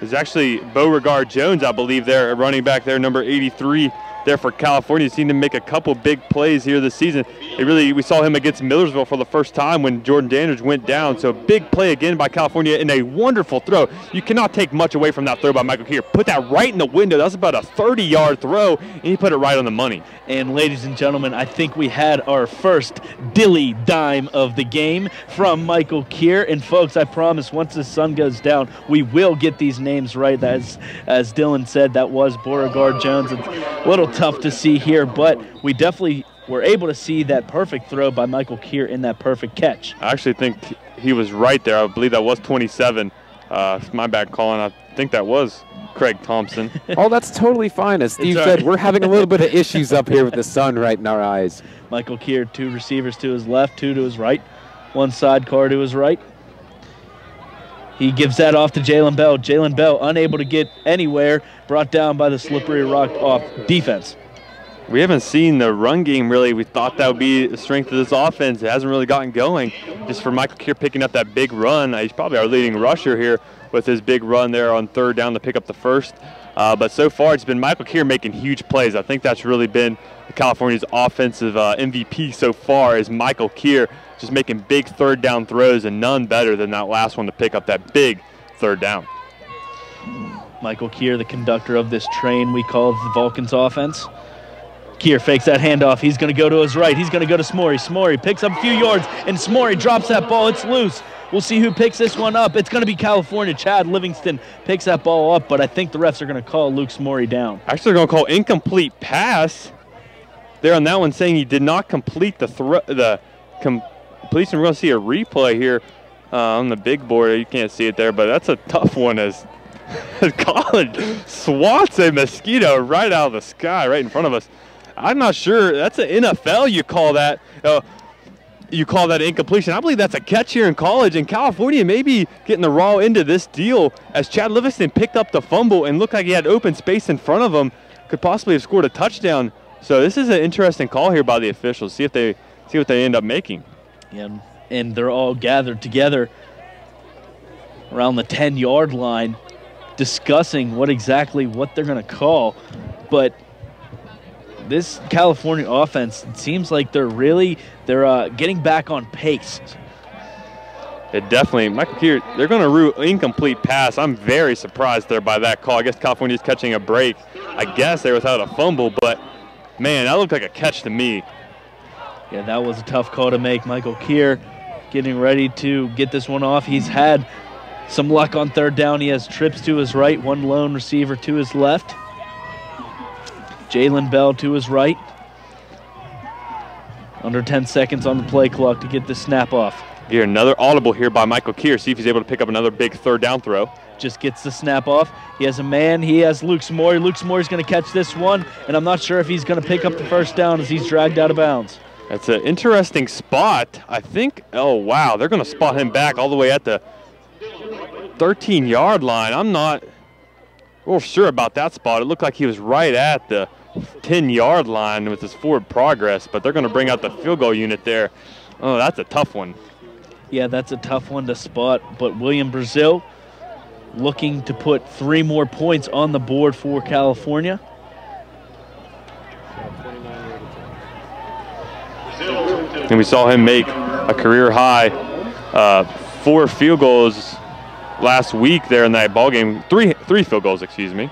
There's actually Beauregard Jones, I believe, there, running back there, number 83, there for California. Seen him make a couple big plays here this season. It really, we saw him against Millersville for the first time when Jordan Dandridge went down. So big play again by California in a wonderful throw. You cannot take much away from that throw by Michael Kier. Put that right in the window. That's about a 30-yard throw, and he put it right on the money. And ladies and gentlemen, I think we had our first dilly dime of the game from Michael Kier. And folks, I promise once the sun goes down, we will get these names right. As as Dylan said, that was Beauregard Jones. It's a little tough to see here, but we definitely were able to see that perfect throw by Michael Kier in that perfect catch. I actually think he was right there. I believe that was 27. Uh, my bad calling. I think that was Craig Thompson. oh, that's totally fine. As Steve said, we're having a little bit of issues up here with the sun right in our eyes. Michael Kier, two receivers to his left, two to his right, one side car to his right. He gives that off to Jalen Bell. Jalen Bell unable to get anywhere, brought down by the slippery rock off defense. We haven't seen the run game really. We thought that would be the strength of this offense. It hasn't really gotten going. Just for Michael Kier picking up that big run. He's probably our leading rusher here with his big run there on third down to pick up the first. Uh, but so far, it's been Michael Kier making huge plays. I think that's really been California's offensive uh, MVP so far is Michael Kier just making big third down throws and none better than that last one to pick up that big third down. Michael Kier, the conductor of this train we call the Vulcans offense. Kier fakes that handoff. He's going to go to his right. He's going to go to Smorey. Smorey picks up a few yards, and Smorey drops that ball. It's loose. We'll see who picks this one up. It's going to be California. Chad Livingston picks that ball up, but I think the refs are going to call Luke Smorey down. Actually, they're going to call incomplete pass there on that one, saying he did not complete the throw. The completion. We're going to see a replay here uh, on the big board. You can't see it there, but that's a tough one as, College swats a mosquito right out of the sky, right in front of us. I'm not sure. That's an NFL. You call that. Uh, you call that incompletion. I believe that's a catch here in college. And California maybe getting the raw end of this deal as Chad Livingston picked up the fumble and looked like he had open space in front of him. Could possibly have scored a touchdown. So this is an interesting call here by the officials. See if they see what they end up making. Yeah, and they're all gathered together around the 10 yard line discussing what exactly what they're going to call. But this California offense, it seems like they're really they're uh, getting back on pace. It definitely, Michael Kier, they're going to root incomplete pass. I'm very surprised there by that call. I guess California's catching a break. I guess they without a fumble, but man, that looked like a catch to me. Yeah, that was a tough call to make. Michael Kier getting ready to get this one off. He's had some luck on third down. He has trips to his right, one lone receiver to his left. Jalen Bell to his right. Under 10 seconds on the play clock to get the snap off. Here, another audible here by Michael Kier. See if he's able to pick up another big third down throw. Just gets the snap off. He has a man. He has Luke Samori. Luke Samori's going to catch this one, and I'm not sure if he's going to pick up the first down as he's dragged out of bounds. That's an interesting spot. I think, oh, wow, they're going to spot him back all the way at the 13 yard line. I'm not real sure about that spot. It looked like he was right at the 10 yard line with his forward progress, but they're going to bring out the field goal unit there. Oh, that's a tough one. Yeah, that's a tough one to spot, but William Brazil looking to put three more points on the board for California. And we saw him make a career high uh, four field goals last week there in that ball game. Three three field goals, excuse me.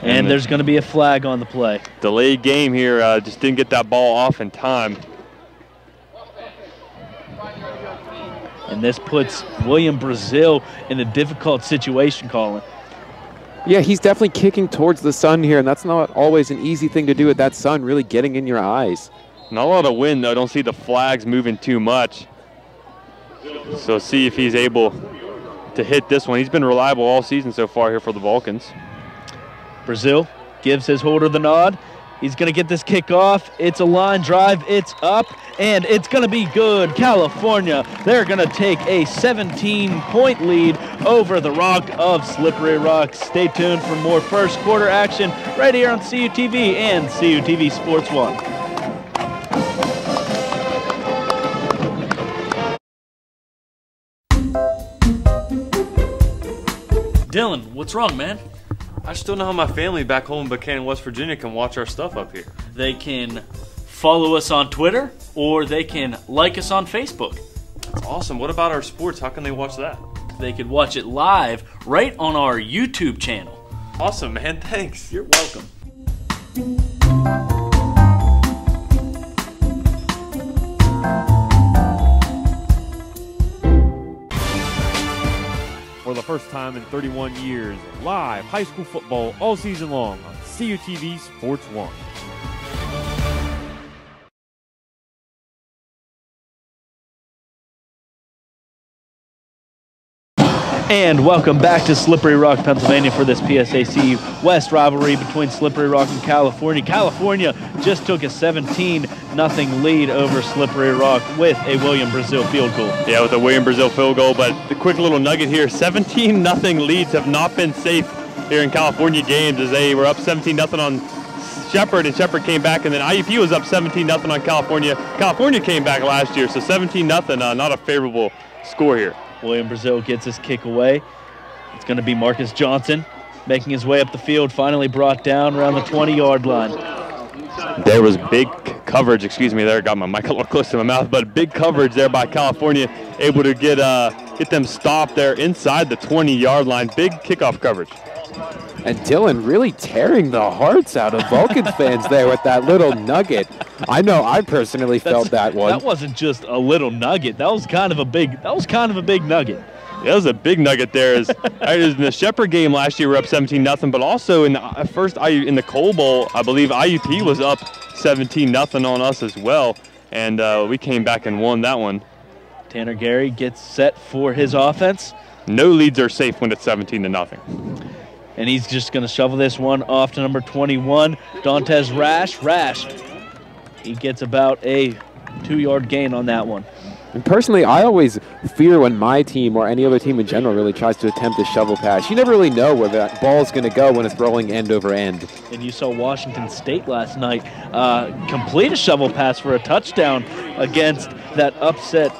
And, And there's going to be a flag on the play. Delayed game here. Uh, just didn't get that ball off in time. And this puts William Brazil in a difficult situation, Colin. Yeah, he's definitely kicking towards the sun here, and that's not always an easy thing to do with that sun really getting in your eyes. Not a lot of wind though. Don't see the flags moving too much. So see if he's able to hit this one. He's been reliable all season so far here for the Vulcans. Brazil gives his holder the nod. He's going to get this kick off. It's a line drive. It's up, and it's going to be good. California, they're going to take a 17-point lead over the Rock of Slippery Rock. Stay tuned for more first quarter action right here on CUTV and CUTV Sports 1. Dylan, what's wrong, man? I just don't know how my family back home in Buckhannon, West Virginia can watch our stuff up here. They can follow us on Twitter or they can like us on Facebook. That's awesome. What about our sports? How can they watch that? They could watch it live right on our YouTube channel. Awesome, man. Thanks. You're welcome. For the first time in 31 years, live high school football all season long on CUTV Sports 1. And welcome back to Slippery Rock, Pennsylvania for this PSAC West rivalry between Slippery Rock and California. California just took a 17 nothing lead over Slippery Rock with a William Brazil field goal. Yeah, with a William Brazil field goal. But the quick little nugget here 17 nothing leads have not been safe here in California games as they were up 17 nothing on Shepherd, and Shepherd came back, and then IUP was up 17 nothing on California. California came back last year, so 17 nothing, uh, not a favorable score here. William Brazil gets his kick away. It's going to be Marcus Johnson making his way up the field, finally brought down around the 20 yard line. There was big coverage, excuse me, there, got my mic a little close to my mouth, but big coverage there by California, able to get uh, get them stopped there inside the 20 yard line. Big kickoff coverage. And Dylan really tearing the hearts out of Vulcan fans there with that little nugget. I know I personally felt that one. That wasn't just a little nugget. That was kind of a big. That was kind of a big nugget. That was a big nugget there. As, as in the Shepherd game last year, we are up 17 nothing, but also in the uh, first IU, in the Coal Bowl, I believe IUP was up 17 nothing on us as well, and uh, we came back and won that one. Tanner Gary gets set for his offense, No leads are safe when it's 17 to nothing. And he's just going to shovel this one off to number 21, Dantes Rash. Rash, he gets about a two-yard gain on that one. And personally, I always fear when my team or any other team in general really tries to attempt a shovel pass. You never really know where that ball's going to go when it's rolling end over end. And you saw Washington State last night uh, complete a shovel pass for a touchdown against that upset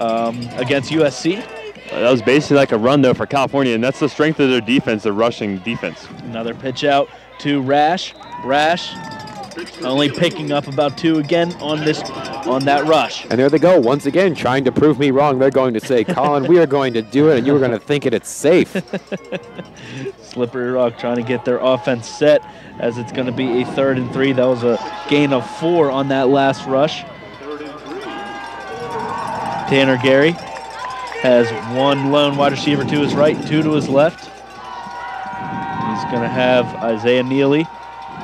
um, against USC. That was basically like a run though for California, and that's the strength of their defense, the rushing defense. Another pitch out to Rash. Rash only picking up about two again on this on that rush. And there they go, once again, trying to prove me wrong. They're going to say, Colin, we are going to do it, and you are going to think it, it's safe. Slippery Rock trying to get their offense set as it's going to be a third and three. That was a gain of four on that last rush. Tanner Gary has one lone wide receiver to his right, two to his left. He's going to have Isaiah Neely.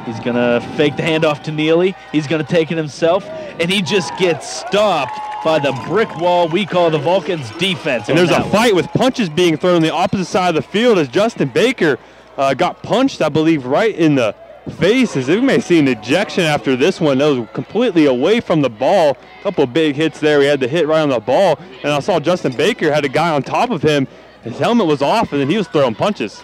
He's going to fake the handoff to Neely. He's going to take it himself, and he just gets stopped by the brick wall we call the Vulcans defense. And there's a one. fight with punches being thrown on the opposite side of the field as Justin Baker uh, got punched, I believe, right in the face. As we may see an ejection after this one. That was completely away from the ball. A couple big hits there. He had the hit right on the ball. And I saw Justin Baker had a guy on top of him. His helmet was off, and then he was throwing punches.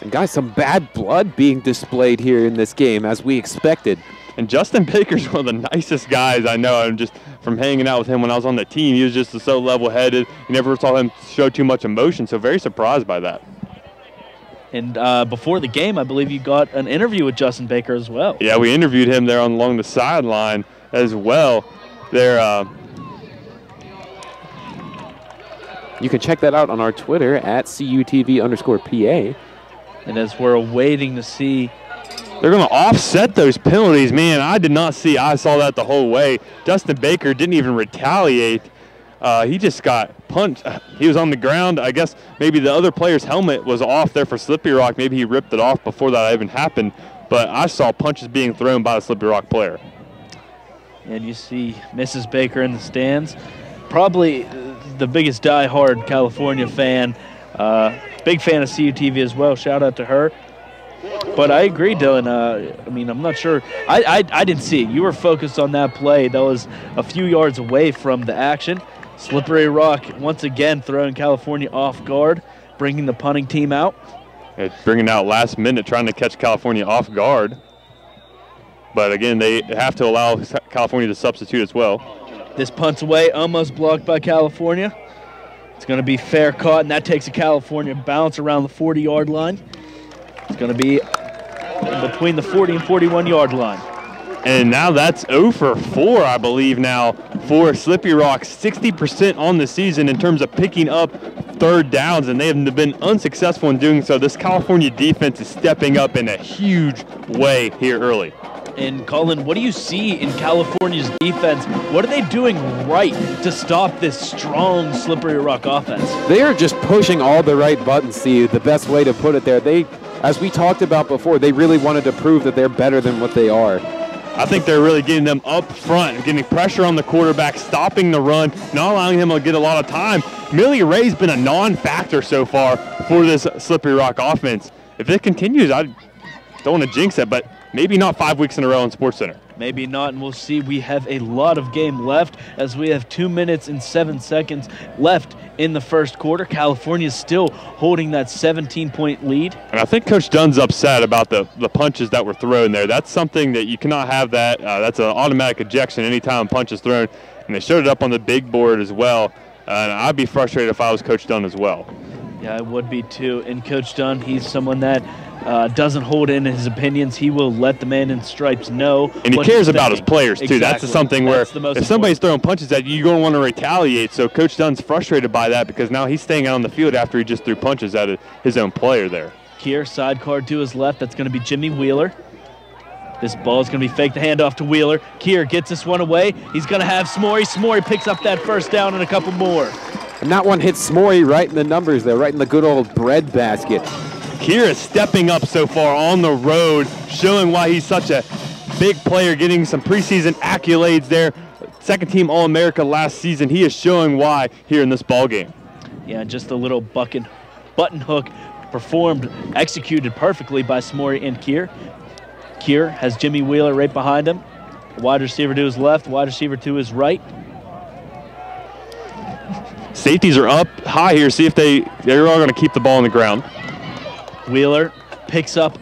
And guys, some bad blood being displayed here in this game, as we expected. And Justin Baker's one of the nicest guys I know. I'm just from hanging out with him when I was on the team. He was just so level-headed. You never saw him show too much emotion. So very surprised by that. And uh, before the game, I believe you got an interview with Justin Baker as well. Yeah, we interviewed him there on, along the sideline as well. There, uh, You can check that out on our Twitter at CUTV underscore PA. And as we're waiting to see they're going to offset those penalties. Man, I did not see. I saw that the whole way. Justin Baker didn't even retaliate. Uh, he just got punched. He was on the ground. I guess maybe the other player's helmet was off there for Slippy Rock. Maybe he ripped it off before that even happened. But I saw punches being thrown by the Slippy Rock player. and you see Mrs. Baker in the stands. Probably the biggest die-hard California fan. Uh, big fan of CUTV as well. Shout out to her. But I agree, Dylan. Uh, I mean, I'm not sure. I, I, I didn't see it. You were focused on that play. That was a few yards away from the action. Slippery Rock once again throwing California off guard, bringing the punting team out. It's bringing out last minute, trying to catch California off guard. But again, they have to allow California to substitute as well. This punt's away, almost blocked by California. It's going to be fair caught, and that takes a California bounce around the 40 yard line. It's going to be between the 40 and 41 yard line. And now that's 0 for 4, I believe, now for Slippy Rock. 60% on the season in terms of picking up third downs, and they have been unsuccessful in doing so. This California defense is stepping up in a huge way here early. And Colin, what do you see in California's defense? What are they doing right to stop this strong Slippery Rock offense? They are just pushing all the right buttons, Steve. The best way to put it there. They, as we talked about before, they really wanted to prove that they're better than what they are. I think they're really getting them up front, getting pressure on the quarterback, stopping the run, not allowing him to get a lot of time. Millie Ray's been a non-factor so far for this Slippery Rock offense. If it continues, I don't want to jinx it, but maybe not five weeks in a row in Sports Center. Maybe not, and we'll see. We have a lot of game left as we have two minutes and seven seconds left in the first quarter. California is still holding that 17 point lead. And I think Coach Dunn's upset about the, the punches that were thrown there. That's something that you cannot have that. Uh, that's an automatic ejection anytime a punch is thrown. And they showed it up on the big board as well. Uh, and I'd be frustrated if I was Coach Dunn as well. Yeah, I would be too. And Coach Dunn, he's someone that uh, doesn't hold in his opinions. He will let the man in stripes know. And he cares about his players too. That's Exactly. something That's the where most if somebody's throwing punches at you, you're going to want to retaliate. So Coach Dunn's frustrated by that because now he's staying out on the field after he just threw punches at his own player there. Kier, sidecar to his left. That's going to be Jimmy Wheeler. This ball is going to be fake the handoff to Wheeler. Kier gets this one away. He's going to have Smory. Smory picks up that first down and a couple more. And that one hits Smory right in the numbers there, right in the good old bread basket. Kier is stepping up so far on the road, showing why he's such a big player, getting some preseason accolades there. Second team All America last season. He is showing why here in this ball game. Yeah, just a little bucket, button hook performed, executed perfectly by Smory and Kier. Kier has Jimmy Wheeler right behind him. Wide receiver to his left, wide receiver to his right. Safeties are up high here. See if they they're all going to keep the ball on the ground. Wheeler picks up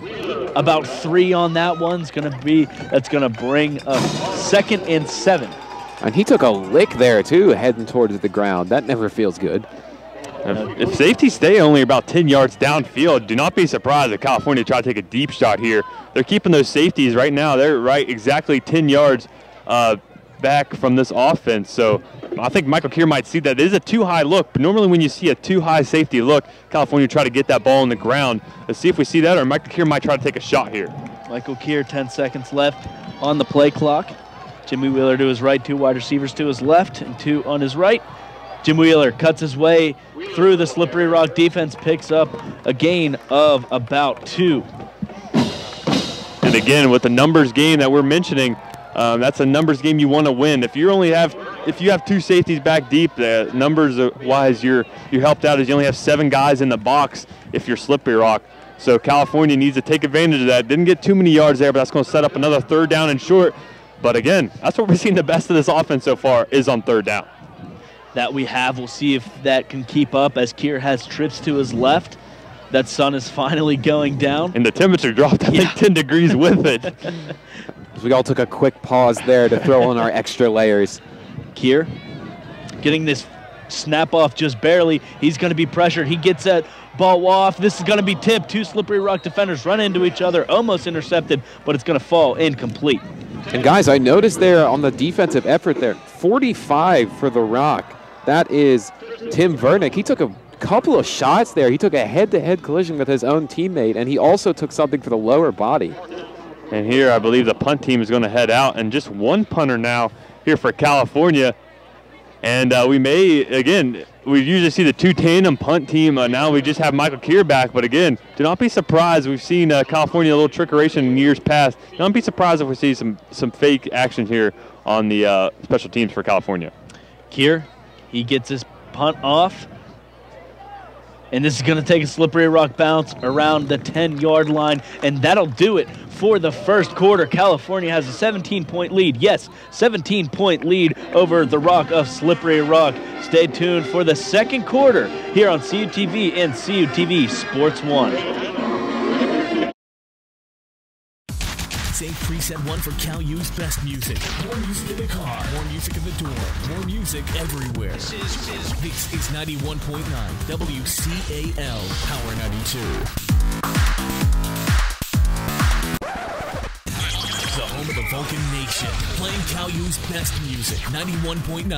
about three on that one. It's gonna be that's gonna bring a second and seven. And he took a lick there, too, heading towards the ground. That never feels good. If, if safeties stay only about 10 yards downfield, do not be surprised if California try to take a deep shot here. They're keeping those safeties right now. They're right exactly 10 yards uh, back from this offense. So I think Michael Kier might see that. It is a too high look, but normally when you see a too high safety look, California try to get that ball on the ground. Let's see if we see that, or Michael Kier might try to take a shot here. Michael Kier, 10 seconds left on the play clock. Jimmy Wheeler to his right, two wide receivers to his left, and two on his right. Jim Wheeler cuts his way through the Slippery Rock defense, picks up a gain of about two. And again, with the numbers game that we're mentioning, um, that's a numbers game you want to win. If you only have, if you have two safeties back deep, the numbers wise, you're you're helped out as you only have seven guys in the box if you're Slippery Rock. So California needs to take advantage of that. Didn't get too many yards there, but that's going to set up another third down and short. But again, that's what we're seeing the best of this offense so far is on third down. That we have. We'll see if that can keep up as Kier has trips to his left. That sun is finally going down. And the temperature dropped, I Yeah. think, 10 degrees with it. We all took a quick pause there to throw on our extra layers. Kier getting this snap off just barely. He's going to be pressured. He gets that ball off. This is going to be tipped. Two slippery rock defenders run into each other, almost intercepted, but it's going to fall incomplete. And guys, I noticed there on the defensive effort there, 45 for the Rock. That is Tim Vernick. He took a couple of shots there. He took a head-to-head collision with his own teammate, and he also took something for the lower body. And here, I believe the punt team is going to head out, and just one punter now here for California. And uh, we may, again, we usually see the two tandem punt team. Uh, now we just have Michael Kier back. But again, do not be surprised. We've seen uh, California a little trickeration in years past. Don't be surprised if we see some, some fake action here on the uh, special teams for California. Kier, he gets his punt off. And this is going to take a slippery rock bounce around the 10 yard line. And that'll do it for the first quarter. California has a 17 point lead. Yes, 17 point lead over the Rock of Slippery Rock. Stay tuned for the second quarter here on CUTV and CUTV Sports 1. Preset one for Cal U's best music. More music in the car. More music in the door. More music everywhere. This is, this is 91.9 WCAL Power 92. The home of the Vulcan Nation. Playing Cal U's best music. 91.9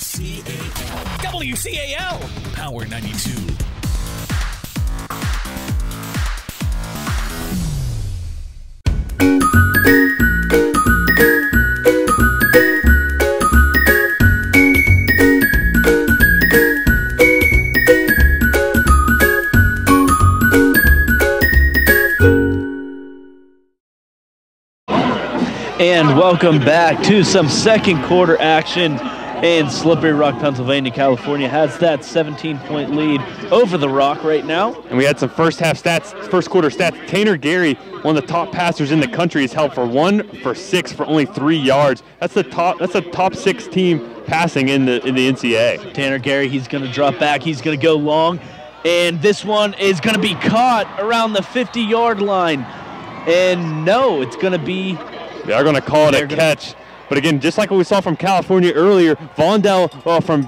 WCAL. WCAL Power 92. And welcome back to some second quarter action in Slippery Rock, Pennsylvania. California has that 17 point lead over the Rock right now. And we had some first half stats, first quarter stats. Tanner Gary, one of the top passers in the country, is held for one for six for only three yards. That's the top. That's a top six team passing in the in the NCAA. Tanner Gary, he's going to drop back. He's going to go long. And this one is going to be caught around the 50 yard line. And no, it's going to be They are going to call it They're a catch. But again, just like what we saw from California earlier, Vondell uh, from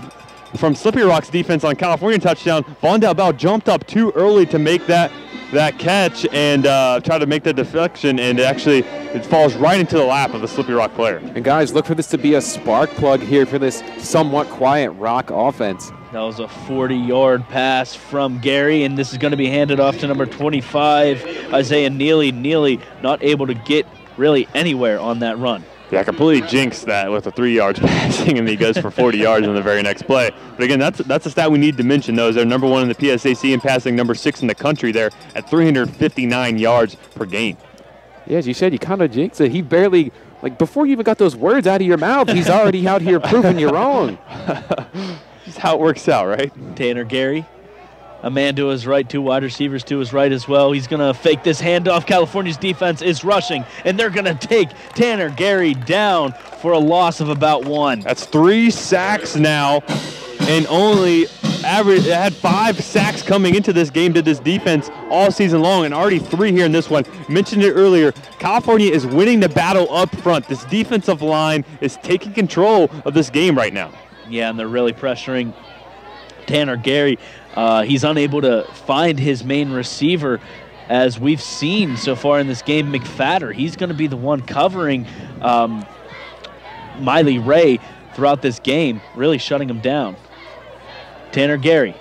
from Slippery Rock's defense on California touchdown, Vondell Bell jumped up too early to make that that catch and uh, try to make the deflection, and actually it falls right into the lap of the Slippery Rock player. And guys, look for this to be a spark plug here for this somewhat quiet Rock offense. That was a 40 yard pass from Gary, and this is going to be handed off to number 25, Isaiah Neely. Neely not able to get really anywhere on that run. Yeah, I completely jinxed that with a three yards passing, and he goes for 40 yards in the very next play. But again, that's that's a stat we need to mention. Though, is they're number one in the PSAC in passing, number six in the country there at 359 yards per game. Yeah, as you said, you kind of jinxed it. He barely, like, before you even got those words out of your mouth, he's already out here proving you wrong. Just how it works out, right? Tanner Gary. A man to his right, two wide receivers to his right as well. He's going to fake this handoff. California's defense is rushing, and they're going to take Tanner Gary down for a loss of about one. That's three sacks now, and only average. Had five sacks coming into this game to this defense all season long, and already three here in this one. Mentioned it earlier. California is winning the battle up front. This defensive line is taking control of this game right now. Yeah, and they're really pressuring Tanner Gary. Uh, he's unable to find his main receiver, as we've seen so far in this game. McFadder, he's going to be the one covering um, Miley Ray throughout this game, really shutting him down. Tanner Gary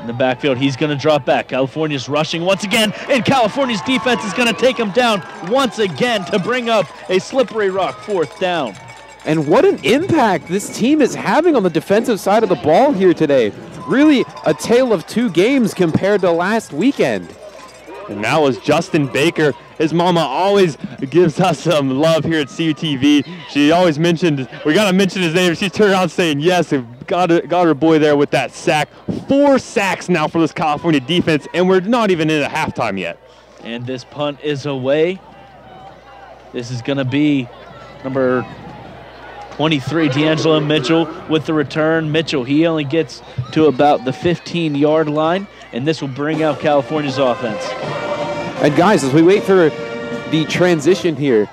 in the backfield, he's going to drop back. California's rushing once again, and California's defense is going to take him down once again to bring up a slippery rock fourth down. And what an impact this team is having on the defensive side of the ball here today. Really a tale of two games compared to last weekend. And that was Justin Baker. His mama always gives us some love here at CUTV. She always mentioned, we got to mention his name. She turned around saying yes, and got, got her boy there with that sack. Four sacks now for this California defense, and we're not even in a halftime yet. And this punt is away. This is going to be number 23, D'Angelo Mitchell with the return. Mitchell, he only gets to about the 15 yard line, and this will bring out California's offense. And guys, as we wait for the transition here,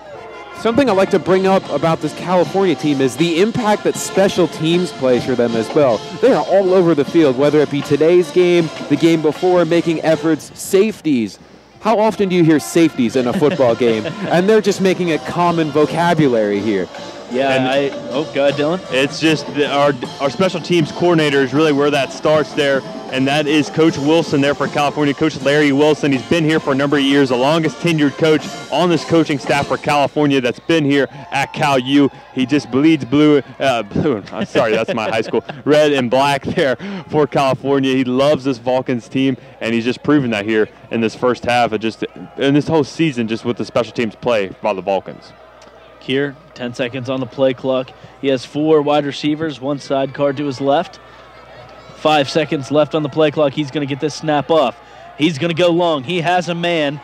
something I like to bring up about this California team is the impact that special teams plays for them as well. They are all over the field, whether it be today's game, the game before, making efforts, safeties. How often do you hear safeties in a football game? And they're just making a common vocabulary here. Yeah, And- I. Oh, go ahead, Dylan. It's just the, our our special teams coordinator is really where that starts there, and that is Coach Wilson there for California. Coach Larry Wilson. He's been here for a number of years, the longest tenured coach on this coaching staff for California that's been here at Cal U. He just bleeds blue. Uh, blue. I'm sorry, that's my high school. Red and black there for California. He loves this Vulcans team, and he's just proven that here in this first half, of just in this whole season, just with the special teams play by the Vulcans. Kier, 10 seconds on the play clock. He has four wide receivers, one side card to his left. Five seconds left on the play clock. He's going to get this snap off. He's going to go long. He has a man.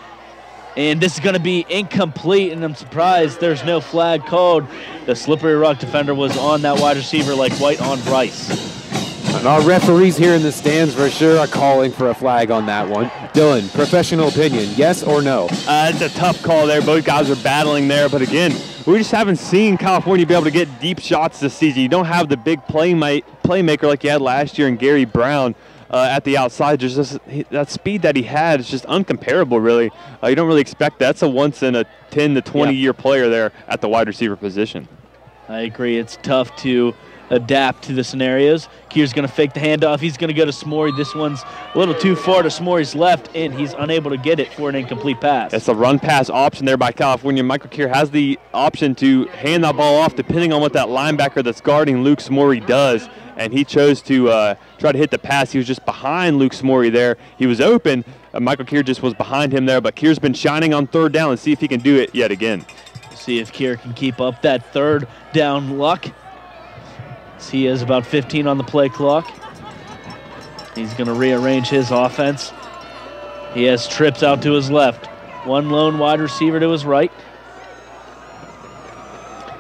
And this is going to be incomplete, and I'm surprised there's no flag called. The slippery rock defender was on that wide receiver like white on rice. And our referees here in the stands for sure are calling for a flag on that one. Dylan, professional opinion, yes or no? Uh, it's a tough call there. Both guys are battling there, but again, we just haven't seen California be able to get deep shots this season. You don't have the big play playmaker like you had last year in Gary Brown uh, at the outside. Just this, he- that speed that he had is just uncomparable, really. Uh, you don't really expect that. That's a once in a 10 to 20 Yeah. year player there at the wide receiver position. I agree. It's tough to adapt to the scenarios. Kier's going to fake the handoff. He's going to go to Smorey. This one's a little too far to Smorey's left, and he's unable to get it for an incomplete pass. It's a run pass option there by California. Michael Kier has the option to hand that ball off depending on what that linebacker that's guarding Luke Smorey does. And he chose to uh, try to hit the pass. He was just behind Luke Smorey there. He was open. Uh, Michael Kier just was behind him there. But Kier's been shining on third down. Let's see if he can do it yet again. See if Kier can keep up that third down luck. So he has about 15 on the play clock. He's going to rearrange his offense. He has trips out to his left. One lone wide receiver to his right.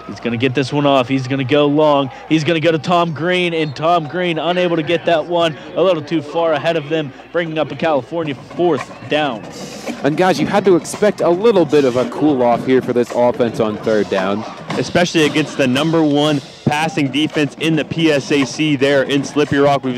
He's going to get this one off. He's going to go long. He's going to go to Tom Green, and Tom Green unable to get that one a little too far ahead of them, bringing up a California fourth down. And guys, you had to expect a little bit of a cool off here for this offense on third down. especially against the number one passing defense in the PSAC there in Slippery Rock. Was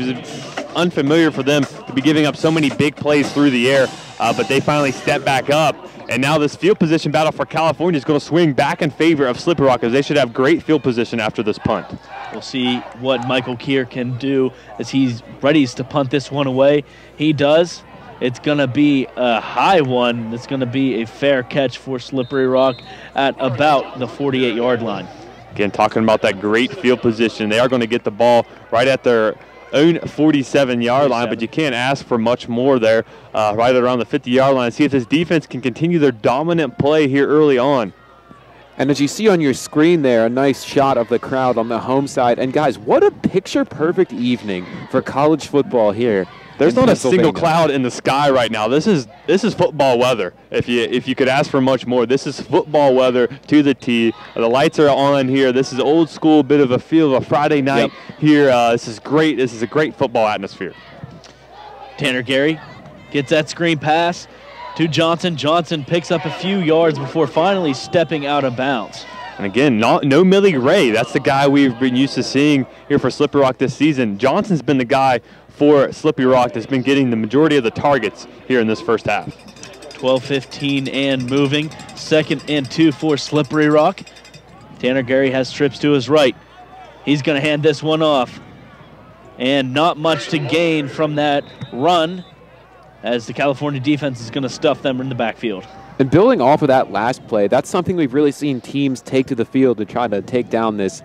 unfamiliar for them to be giving up so many big plays through the air, uh, but they finally stepped back up. And now this field position battle for California is going to swing back in favor of Slippery Rock as they should have great field position after this punt. We'll see what Michael Kier can do as he's ready to punt this one away. He does. It's going to be a high one. It's going to be a fair catch for Slippery Rock at about the 48 yard line. Again, talking about that great field position. They are going to get the ball right at their own 47 yard line, but you can't ask for much more there, uh, right around the 50 yard line. See if this defense can continue their dominant play here early on. And as you see on your screen there, a nice shot of the crowd on the home side. And guys, what a picture perfect evening for college football here. There's not a single cloud in the sky right now. This is this is football weather. If you if you could ask for much more, this is football weather to the T. The lights are on here. This is old school, bit of a feel of a Friday night here. Uh, this is great. This is a great football atmosphere. Tanner Gary gets that screen pass to Johnson. Johnson picks up a few yards before finally stepping out of bounds. And again, not, no Millie Ray. That's the guy we've been used to seeing here for Slipper Rock this season. Johnson's been the guy for Slippery Rock that's been getting the majority of the targets here in this first half. 12 15 and moving. Second and two for Slippery Rock. Tanner Gary has trips to his right. He's going to hand this one off. And not much to gain from that run as the California defense is going to stuff them in the backfield. And building off of that last play, that's something we've really seen teams take to the field to try to take down this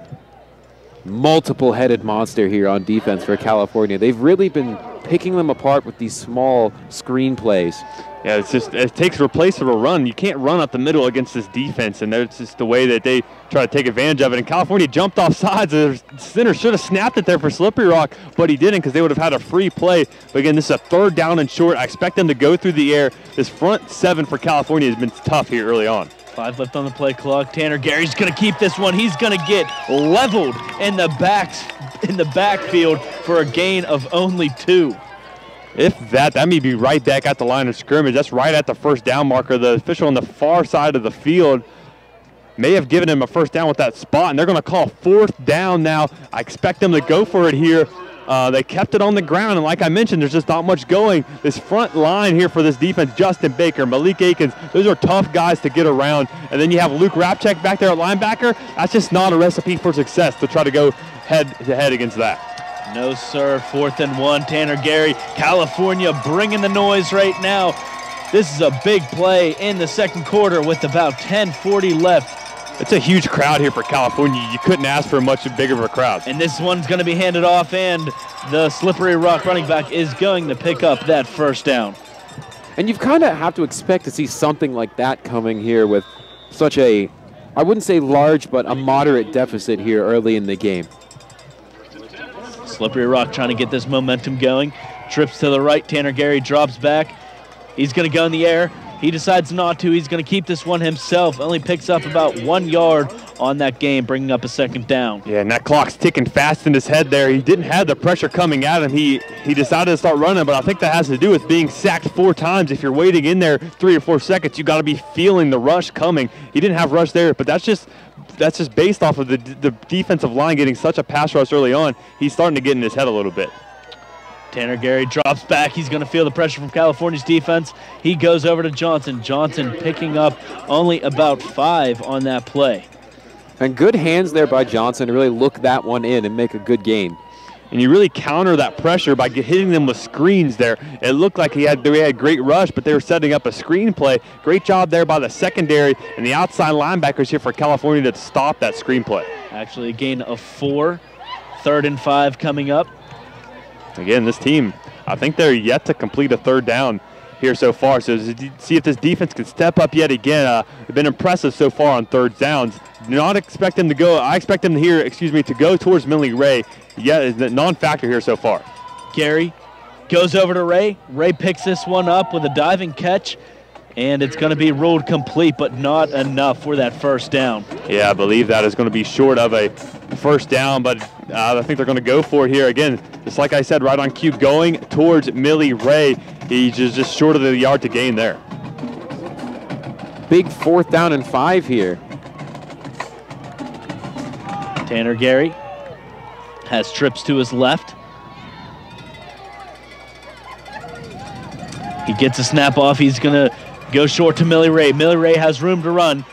multiple headed monster here on defense for California. They've really been picking them apart with these small screen plays. Yeah, it's just it takes a replaceable run. You can't run up the middle against this defense, and that's just the way that they try to take advantage of it. And California jumped off sides. The center should have snapped it there for Slippery Rock, but he didn't because they would have had a free play. But again, this is a third down and short. I expect them to go through the air. This front seven for California has been tough here early on. Five left on the play clock. Tanner Gary's going to keep this one. He's going to get leveled in the backs in the backfield for a gain of only two. If that, that may be right back at the line of scrimmage. That's right at the first down marker. The official on the far side of the field may have given him a first down with that spot, and they're going to call fourth down now. I expect them to go for it here. Uh, they kept it on the ground, and like I mentioned, there's just not much going. This front line here for this defense, Justin Baker, Malik Akins, those are tough guys to get around. And then you have Luke Rapchek back there at linebacker. That's just not a recipe for success to try to go head to head against that. No, sir. Fourth and one. Tanner Gary, California bringing the noise right now. This is a big play in the second quarter with about 10:40 left. It's a huge crowd here for California. You couldn't ask for a much bigger of a crowd. And this one's going to be handed off, and the Slippery Rock running back is going to pick up that first down. And you've kind of have to expect to see something like that coming here with such a, I wouldn't say large, but a moderate deficit here early in the game. Slippery Rock trying to get this momentum going. Trips to the right. Tanner Gary drops back. He's going to go in the air. He decides not to. He's going to keep this one himself. Only picks up about one yard on that game, bringing up a second down. Yeah, and that clock's ticking fast in his head there. He didn't have the pressure coming at him. He he decided to start running, but I think that has to do with being sacked four times. If you're waiting in there three or four seconds, you got to be feeling the rush coming. He didn't have rush there, but that's just that's just based off of the the defensive line getting such a pass rush early on. He's starting to get in his head a little bit. Tanner Gary drops back. He's going to feel the pressure from California's defense. He goes over to Johnson. Johnson picking up only about five on that play. And good hands there by Johnson to really look that one in and make a good gain. And you really counter that pressure by hitting them with screens there. It looked like he had they had great rush, but they were setting up a screen play. Great job there by the secondary and the outside linebackers here for California to stop that screen play. Actually, a gain of four. Third and five coming up. Again, this team, I think they're yet to complete a third down here so far. So see if this defense can step up yet again. Uh, they've been impressive so far on third downs. Do not expect them to go. I expect them to here, excuse me, to go towards Millie Ray. Yeah, is a non-factor here so far. Gary goes over to Ray. Ray picks this one up with a diving catch and it's going to be ruled complete, but not enough for that first down. Yeah, I believe that is going to be short of a first down, but uh, I think they're going to go for it here. Again, just like I said, right on cue, going towards Millie Ray. He's just, just short of the yard to gain there. Big fourth down and five here. Tanner Gary has trips to his left. He gets a snap off. He's going to Go short to Millie Ray. Millie Ray has room to run.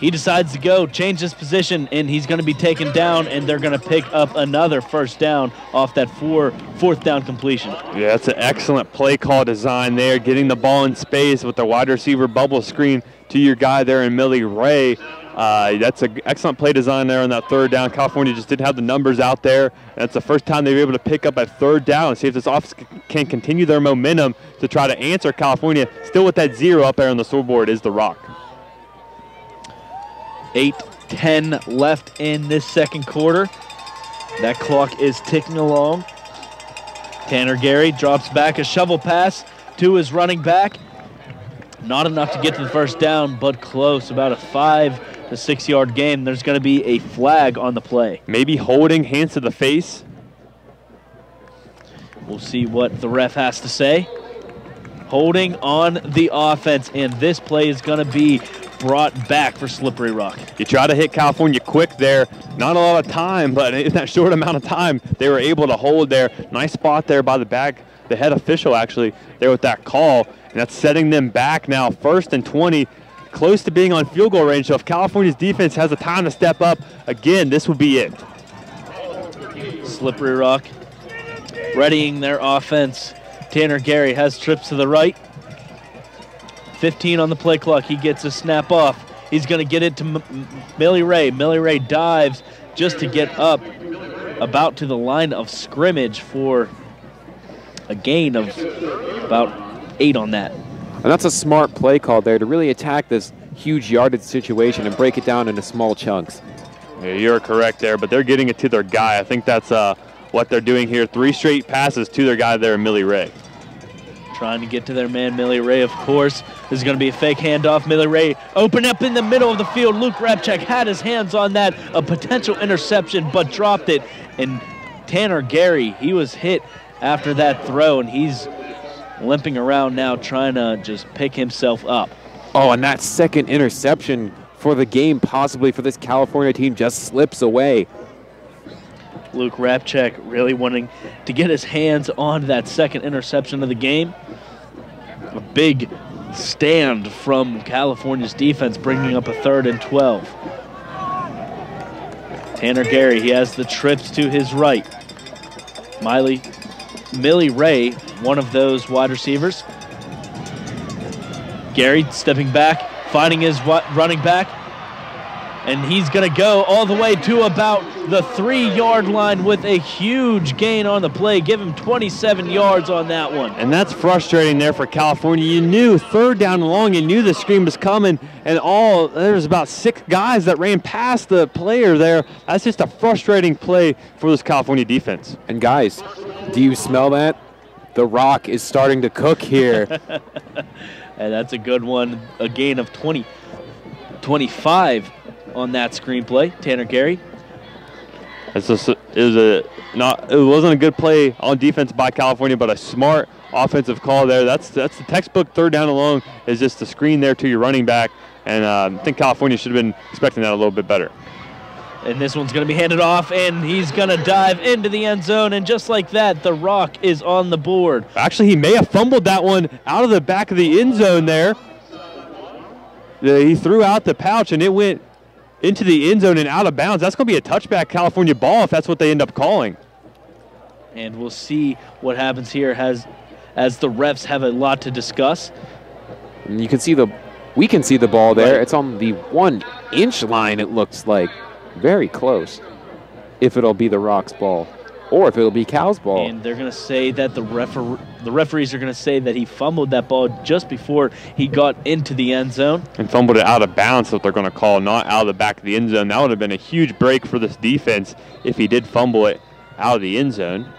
He decides to go, change his position, and he's going to be taken down, and they're going to pick up another first down off that four, fourth down completion. Yeah, that's an excellent play call design there, getting the ball in space with the wide receiver bubble screen to your guy there in Millie Ray. Uh, that's an excellent play design there on that third down. California just didn't have the numbers out there. That's the first time they were able to pick up a third down and see if this offense can continue their momentum to try to answer California. Still with that zero up there on the scoreboard is the Rock. 8-10 left in this second quarter. That clock is ticking along. Tanner Gary drops back a shovel pass to his running back. Not enough to get to the first down, but close. About a five to six yard game, there's going to be a flag on the play. Maybe holding, hands to the face. We'll see what the ref has to say. Holding on the offense, and this play is going to be brought back for Slippery Rock. You try to hit California quick there. Not a lot of time, but in that short amount of time, they were able to hold there. Nice spot there by the back, the head official actually, there with that call. And that's setting them back now, first and 20 close to being on field goal range. So if California's defense has the time to step up, again, this will be it. Slippery Rock readying their offense. Tanner Gary has trips to the right. 15 on the play clock. He gets a snap off. He's going to get it to M- M- Millie Ray. Millie Ray dives just to get up about to the line of scrimmage for a gain of about eight on that. And that's a smart play call there to really attack this huge yardage situation and break it down into small chunks. Yeah, you're correct there, but they're getting it to their guy. I think that's uh, what they're doing here. Three straight passes to their guy there, Millie Ray. Trying to get to their man, Millie Ray, of course. This is going to be a fake handoff. Millie Ray open up in the middle of the field. Luke Rapchek had his hands on that. A potential interception, but dropped it. And Tanner Gary, he was hit after that throw, and he's limping around now trying to just pick himself up. Oh, and that second interception for the game, possibly for this California team, just slips away. Luke Rapchek really wanting to get his hands on that second interception of the game. A big stand from California's defense, bringing up a third and 12. Tanner Gary, he has the trips to his right. Miley, Millie Ray, one of those wide receivers. Gary stepping back, finding his running back, and he's going to go all the way to about the three yard line with a huge gain on the play. Give him 27 yards on that one. And that's frustrating there for California. You knew third down and long, you knew the screen was coming, and all there was about six guys that ran past the player there. That's just a frustrating play for this California defense. And guys, do you smell that? The rock is starting to cook here. And that's a good one. A gain of 20, 25 on that screenplay. Tanner Gary. It's just, it was a not it wasn't a good play on defense by California, but a smart offensive call there. That's that's the textbook third down and long is just a screen there to your running back, and um, I think California should have been expecting that a little bit better. And this one's going to be handed off, and he's going to dive into the end zone. And just like that, the rock is on the board. Actually, he may have fumbled that one out of the back of the end zone there. He threw out the pouch and it went into the end zone and out of bounds. That's going to be a touchback California ball if that's what they end up calling. And we'll see what happens here as, as the refs have a lot to discuss. And you can see the, we can see the ball there. Right. It's on the one inch line, it looks like. Very close. If it'll be the Rock's ball or if it'll be Cal's ball. And they're going to say that the refer- the referees are going to say that he fumbled that ball just before he got into the end zone. and fumbled it out of bounds, what they're going to call, not out of the back of the end zone. That would have been a huge break for this defense if he did fumble it out of the end zone.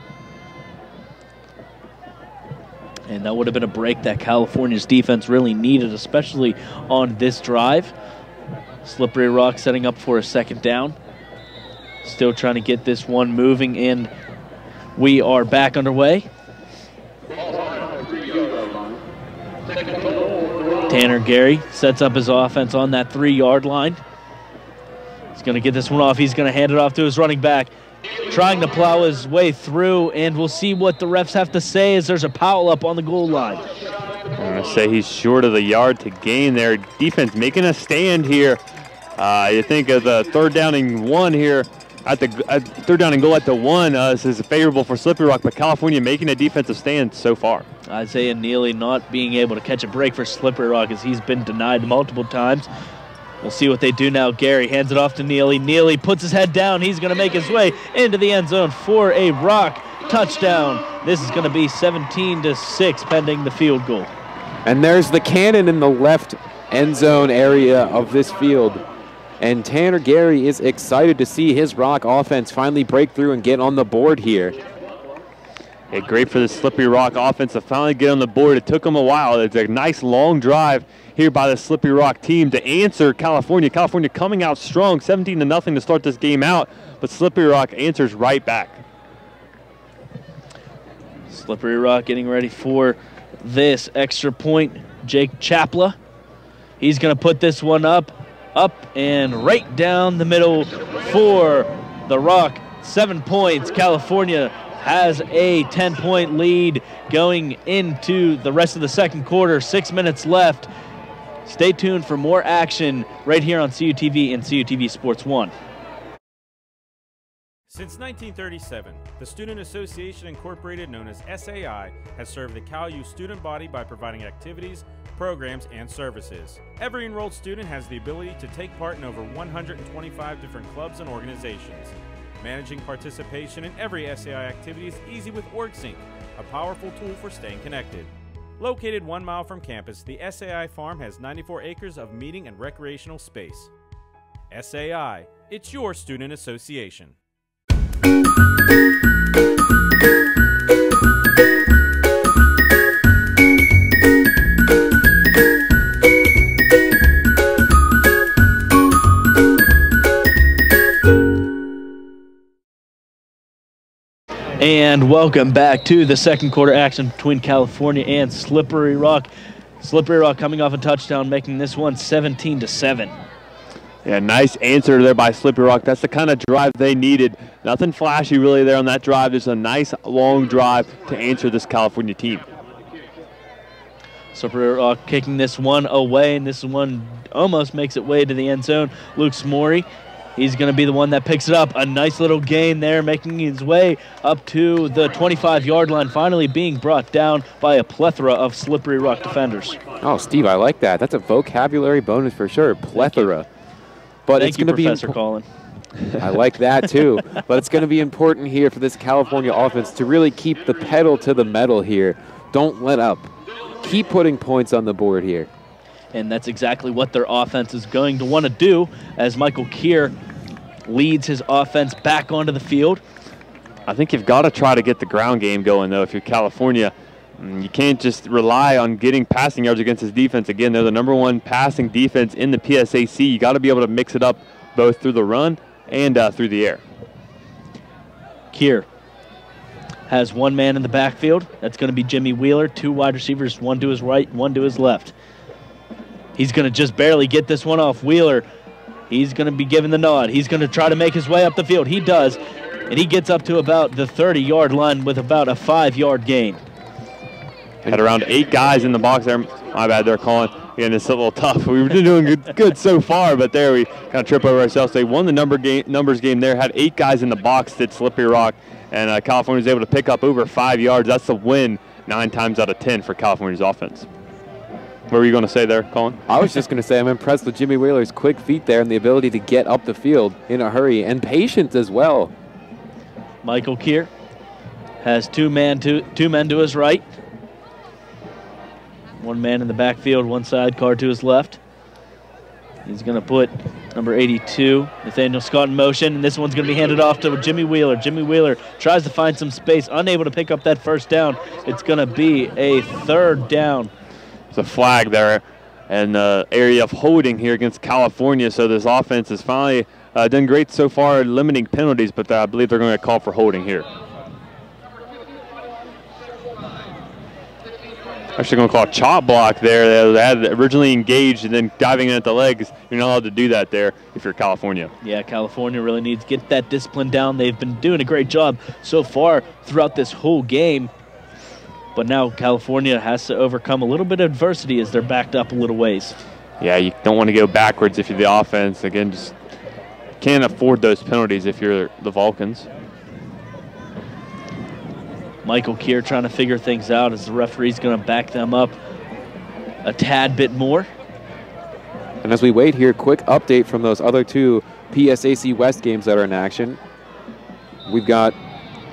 And that would have been a break that California's defense really needed, especially on this drive. Slippery Rock setting up for a second down. Still trying to get this one moving, and we are back underway. Tanner Gary sets up his offense on that three yard line. He's going to get this one off. He's going to hand it off to his running back, trying to plow his way through, and we'll see what the refs have to say as there's a foul up on the goal line. I'm going to say he's short of the yard to gain there. Defense making a stand here. Uh, you think of the third down and one here at the at third down and goal at the one. Uh, this is favorable for Slippery Rock, but California making a defensive stand so far. Isaiah Neely not being able to catch a break for Slippery Rock as he's been denied multiple times. We'll see what they do now. Gary hands it off to Neely. Neely puts his head down. He's going to make his way into the end zone for a rock touchdown. This is going to be 17 to 6 pending the field goal. And there's the cannon in the left end zone area of this field. And Tanner Gary is excited to see his Rock offense finally break through and get on the board here. Hey, great for the Slippery Rock offense to finally get on the board. It took them a while. It's a nice long drive here by the Slippery Rock team to answer California. California coming out strong, 17 to nothing to start this game out, but Slippery Rock answers right back. Slippery Rock getting ready for this extra point. Jake Chapla. He's going to put this one up, up and right down the middle for the Rock. Seven points. California has a 10 point lead going into the rest of the second quarter. Six minutes left. Stay tuned for more action right here on CUTV and CUTV Sports 1. Since 1937, the Student Association Incorporated, known as SAI, has served the Cal U student body by providing activities, programs, and services. Every enrolled student has the ability to take part in over 125 different clubs and organizations. Managing participation in every SAI activity is easy with OrgSync, a powerful tool for staying connected. Located one mile from campus, the SAI farm has 94 acres of meeting and recreational space. SAI, it's your student association. And welcome back to the second quarter action between California and Slippery Rock. Slippery Rock coming off a touchdown, making this one 17 to 7. Yeah, nice answer there by Slippery Rock. That's the kind of drive they needed. Nothing flashy really there on that drive. Just a nice long drive to answer this California team. Slippery Rock kicking this one away, and this one almost makes it way to the end zone. Luke Smorey, he's going to be the one that picks it up. A nice little gain there, making his way up to the 25-yard line, finally being brought down by a plethora of Slippery Rock defenders. Oh, Steve, I like that. That's a vocabulary bonus for sure. Plethora. But Thank it's going to be Professor Colin. I like that too. but it's going to be important here for this California offense to really keep the pedal to the metal here. Don't let up. Keep putting points on the board here. And that's exactly what their offense is going to want to do as Michael Kier leads his offense back onto the field. I think you've got to try to get the ground game going, though, if you're California. Mm, You can't just rely on getting passing yards against this defense. Again, they're the number one passing defense in the PSAC. You got to be able to mix it up both through the run and uh, through the air. Kier has one man in the backfield. That's going to be Jimmy Wheeler. Two wide receivers, one to his right, one to his left. He's going to just barely get this one off. Wheeler, he's going to be given the nod. He's going to try to make his way up the field. He does, and he gets up to about the 30 yard line with about a five yard gain. Had around eight guys in the box there. My bad, they're calling. Again, it's a little tough. We were doing good, good so far, but there we kind of trip over ourselves. They won the number game, numbers game there. Had eight guys in the box at Slippery Rock, and uh, California was able to pick up over five yards. That's the win nine times out of ten for California's offense. What were you going to say there, Colin? I was just going to say I'm impressed with Jimmy Wheeler's quick feet there and the ability to get up the field in a hurry and patience as well. Michael Kier has two man to two men to his right. One man in the backfield, one sidecar to his left. He's going to put number 82, Nathaniel Scott, in motion, and this one's going to be handed off to Jimmy Wheeler. Jimmy Wheeler tries to find some space, unable to pick up that first down. It's going to be a third down. It's a flag there and the area of holding here against California. So this offense has finally uh, done great so far limiting penalties, but uh, I believe they're going to call for holding here. Actually, going to call a chop block there. They had originally engaged and then diving in at the legs. You're not allowed to do that there if you're California. Yeah, California really needs to get that discipline down. They've been doing a great job so far throughout this whole game. But now California has to overcome a little bit of adversity as they're backed up a little ways. Yeah, you don't want to go backwards if you're the offense. Again, just can't afford those penalties if you're the Vulcans. Michael Kier trying to figure things out as the referee's going to back them up a tad bit more. And as we wait here, quick update from those other two PSAC West games that are in action. We've got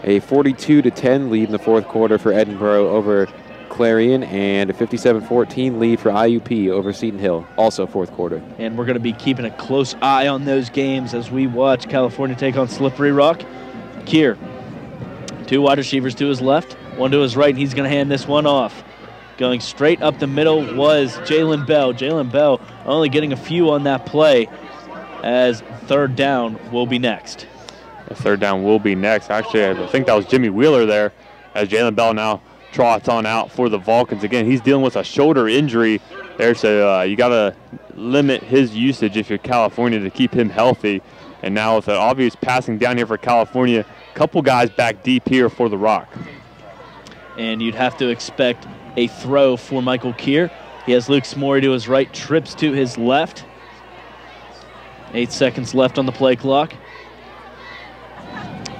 a 42 to 10 lead in the fourth quarter for Edinboro over Clarion and a 57-14 lead for IUP over Seton Hill, also fourth quarter. And we're going to be keeping a close eye on those games as we watch California take on Slippery Rock. Kier, two wide receivers to his left, one to his right, and he's going to hand this one off. Going straight up the middle was Jalen Bell. Jalen Bell only getting a few on that play as third down will be next. Third down will be next. Actually, I think that was Jimmy Wheeler there as Jalen Bell now trots on out for the Vulcans. Again, he's dealing with a shoulder injury there, so uh, you got to limit his usage if you're California to keep him healthy. And now with an obvious passing down here for California, a couple guys back deep here for the Rock. And you'd have to expect a throw for Michael Kier. He has Luke Smorey to his right, trips to his left. Eight seconds left on the play clock.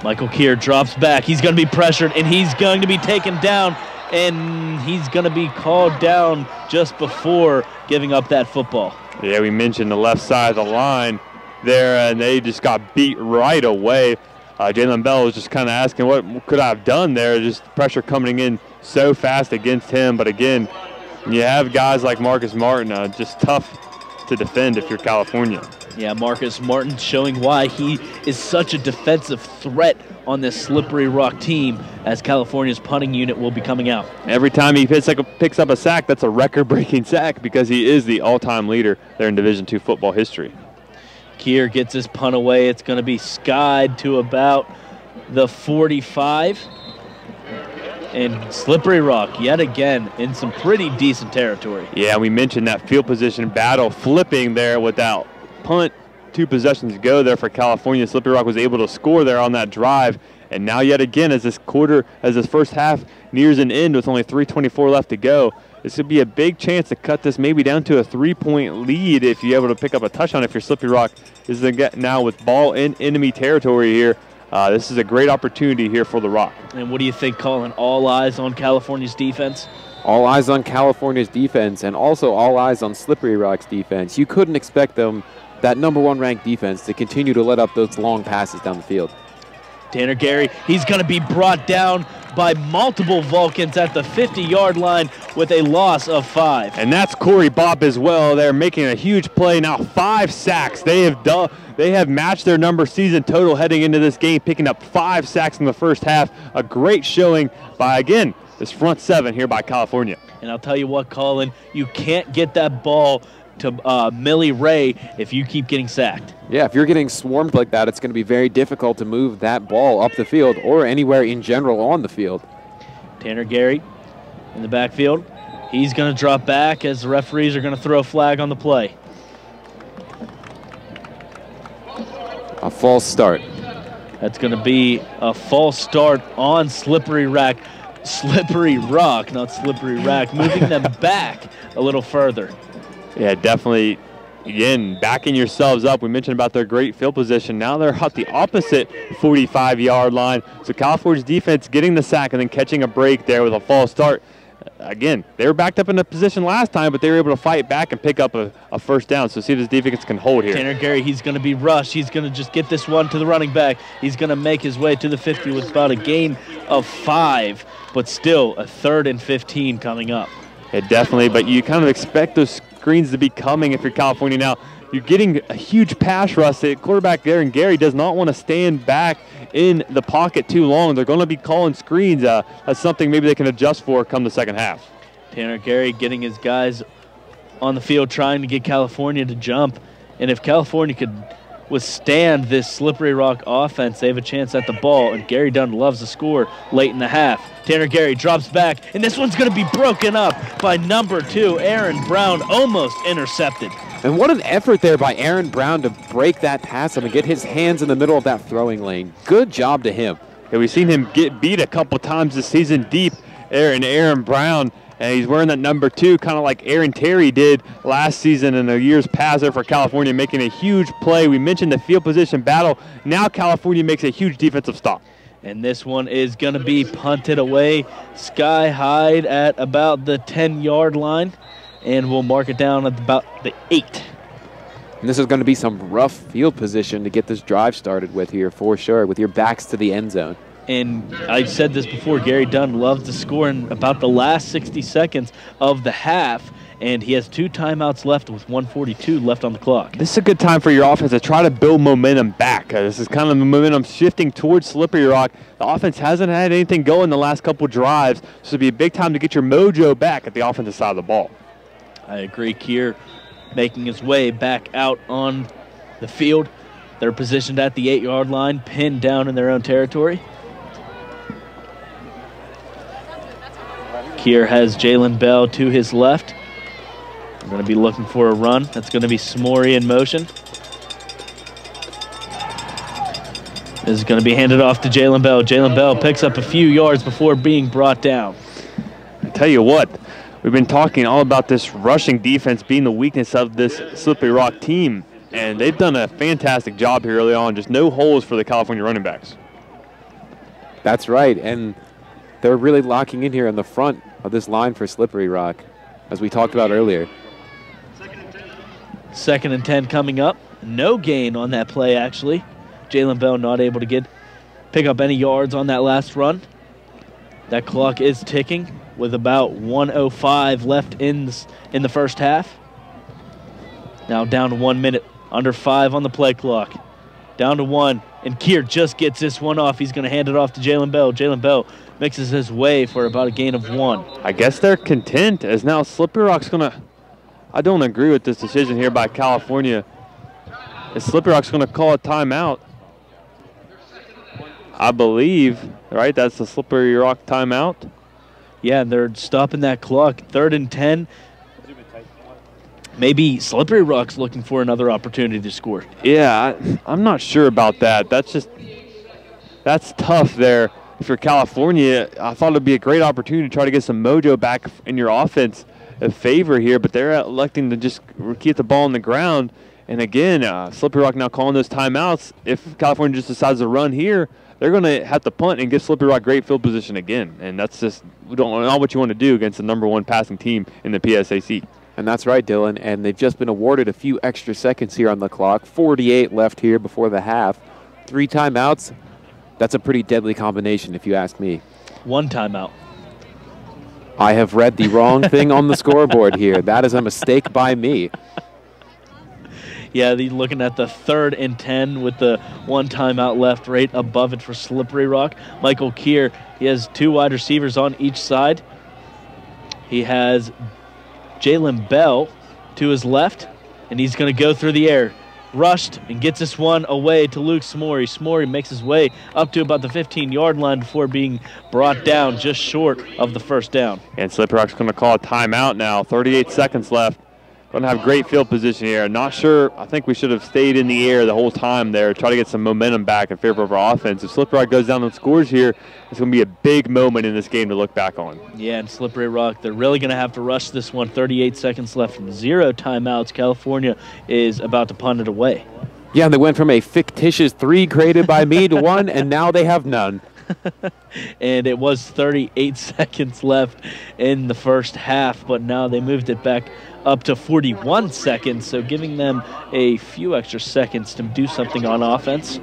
Michael Kier drops back. He's going to be pressured and he's going to be taken down. And he's going to be called down just before giving up that football. Yeah, we mentioned the left side of the line there, and they just got beat right away. Uh, Jalen Bell was just kind of asking, what could I have done there? Just pressure coming in so fast against him. But again, you have guys like Marcus Martin, uh, just tough to defend if you're California. Yeah, Marcus Martin showing why he is such a defensive threat on this slippery rock team as California's punting unit will be coming out. Every time he picks, picks up a sack, that's a record-breaking sack because he is the all-time leader there in Division II football history. Kier gets his punt away. It's going to be skied to about the 45. And Slippery Rock, yet again, in some pretty decent territory. Yeah, we mentioned that field position battle flipping there without punt. Two possessions ago there for California. Slippery Rock was able to score there on that drive. And now yet again, as this quarter, as this first half nears an end with only 3.24 left to go, this would be a big chance to cut this maybe down to a three-point lead if you're able to pick up a touchdown if you're Slippery Rock. This is now with ball in enemy territory here. Uh, this is a great opportunity here for the Rock. And what do you think, Colin? All eyes on California's defense? All eyes on California's defense and also all eyes on Slippery Rock's defense. You couldn't expect them, that number one ranked defense, to continue to let up those long passes down the field. Tanner Gary, he's going to be brought down by multiple Vulcans at the 50-yard line with a loss of five. And that's Corey Bob as well. They're making a huge play now. Five sacks. They have done. They have matched their number season total heading into this game, picking up five sacks in the first half. A great showing by again this front seven here by California. And I'll tell you what, Colin, you can't get that ball to uh, Millie Ray if you keep getting sacked. Yeah, if you're getting swarmed like that, it's going to be very difficult to move that ball up the field or anywhere in general on the field. Tanner Gary in the backfield. He's going to drop back as the referees are going to throw a flag on the play. A false start. That's going to be a false start on Slippery Rack. Slippery Rock, not Slippery Rack, moving them back a little further. Yeah, definitely. Again, backing yourselves up. We mentioned about their great field position. Now they're at the opposite 45-yard line. So California's defense getting the sack and then catching a break there with a false start. Again, they were backed up in a position last time, but they were able to fight back and pick up a, a first down. So see if this defense can hold here. Tanner Gary, he's going to be rushed. He's going to just get this one to the running back. He's going to make his way to the 50 with about a gain of five, but still a third and 15 coming up. Yeah, definitely, but you kind of expect those screens to be coming if you're California now. You're getting a huge pass rush. The quarterback there, and Gary does not want to stand back in the pocket too long. They're going to be calling screens. Uh, that's something maybe they can adjust for come the second half. Tanner Gary getting his guys on the field trying to get California to jump. And if California could withstand this slippery rock offense, they have a chance at the ball. And Gary Dunn loves to score late in the half. Tanner Gary drops back, and this one's going to be broken up by number two, Aaron Brown, almost intercepted. And what an effort there by Aaron Brown to break that pass up and get his hands in the middle of that throwing lane. Good job to him. Yeah, we've seen him get beat a couple times this season deep, Aaron Aaron Brown. And he's wearing that number two, kind of like Aaron Terry did last season in the years past there for California, making a huge play. We mentioned the field position battle. Now California makes a huge defensive stop. And this one is going to be punted away sky high at about the 10 yard line. And we'll mark it down at about the 8. And this is going to be some rough field position to get this drive started with here for sure, with your backs to the end zone. And I've said this before, Gary Dunn loves to score in about the last 60 seconds of the half and he has two timeouts left with 142 left on the clock. This is a good time for your offense to try to build momentum back. Uh, this is kind of the momentum shifting towards Slippery Rock. The offense hasn't had anything going the last couple drives, so it'd be a big time to get your mojo back at the offensive side of the ball. I agree. Kier making his way back out on the field. They're positioned at the eight-yard line, pinned down in their own territory. Kier has Jalen Bell to his left. We're going to be looking for a run. That's going to be Smorey in motion. This is going to be handed off to Jalen Bell. Jalen Bell picks up a few yards before being brought down. I tell you what, we've been talking all about this rushing defense being the weakness of this Slippery Rock team, and they've done a fantastic job here early on. Just no holes for the California running backs. That's right, and they're really locking in here in the front of this line for Slippery Rock, as we talked about earlier. Second and 10 coming up. No gain on that play, actually. Jalen Bell not able to get pick up any yards on that last run. That clock is ticking with about 105 left in in the first half. Now down to one minute, under five on the play clock. Down to one, and Kier just gets this one off. He's going to hand it off to Jalen Bell. Jalen Bell mixes his way for about a gain of one. I guess they're content as now Slippery Rock's going to. I don't agree with this decision here by California. As Slippery Rock's going to call a timeout. I believe, right? That's the Slippery Rock timeout. Yeah, and they're stopping that clock. Third and 10. Maybe Slippery Rock's looking for another opportunity to score. Yeah, I, I'm not sure about that. That's just that's tough there for California. I thought it'd be a great opportunity to try to get some mojo back in your offense a favor here, but they're electing to just keep the ball on the ground. And again, uh, Slippery Rock now calling those timeouts. If California just decides to run here, they're going to have to punt and give Slippery Rock great field position again. And that's just not what you want to do against the number one passing team in the PSAC. And that's right, Dylan. And they've just been awarded a few extra seconds here on the clock. 48 left here before the half. Three timeouts. That's a pretty deadly combination, if you ask me. One timeout. I have read the wrong thing on the scoreboard here. That is a mistake by me. Yeah, they're looking at the third and 10 with the one timeout left right above it for Slippery Rock. Michael Kier, he has two wide receivers on each side. He has Jalen Bell to his left, and he's going to go through the air. Rushed and gets this one away to Luke Smorey. Smorey makes his way up to about the 15 yard line before being brought down just short of the first down. And Slippery Rock's going to call a timeout now. 38 seconds left. Going to have great field position here. Not sure. I think we should have stayed in the air the whole time there, try to get some momentum back in favor of our offense. If Slippery Rock goes down and scores here, it's going to be a big moment in this game to look back on. Yeah, and Slippery Rock, they're really going to have to rush this one. 38 seconds left, zero timeouts. California is about to punt it away. Yeah, they went from a fictitious three created by me to one, and now they have none. and it was 38 seconds left in the first half, but now they moved it back up to 41 seconds, so giving them a few extra seconds to do something on offense.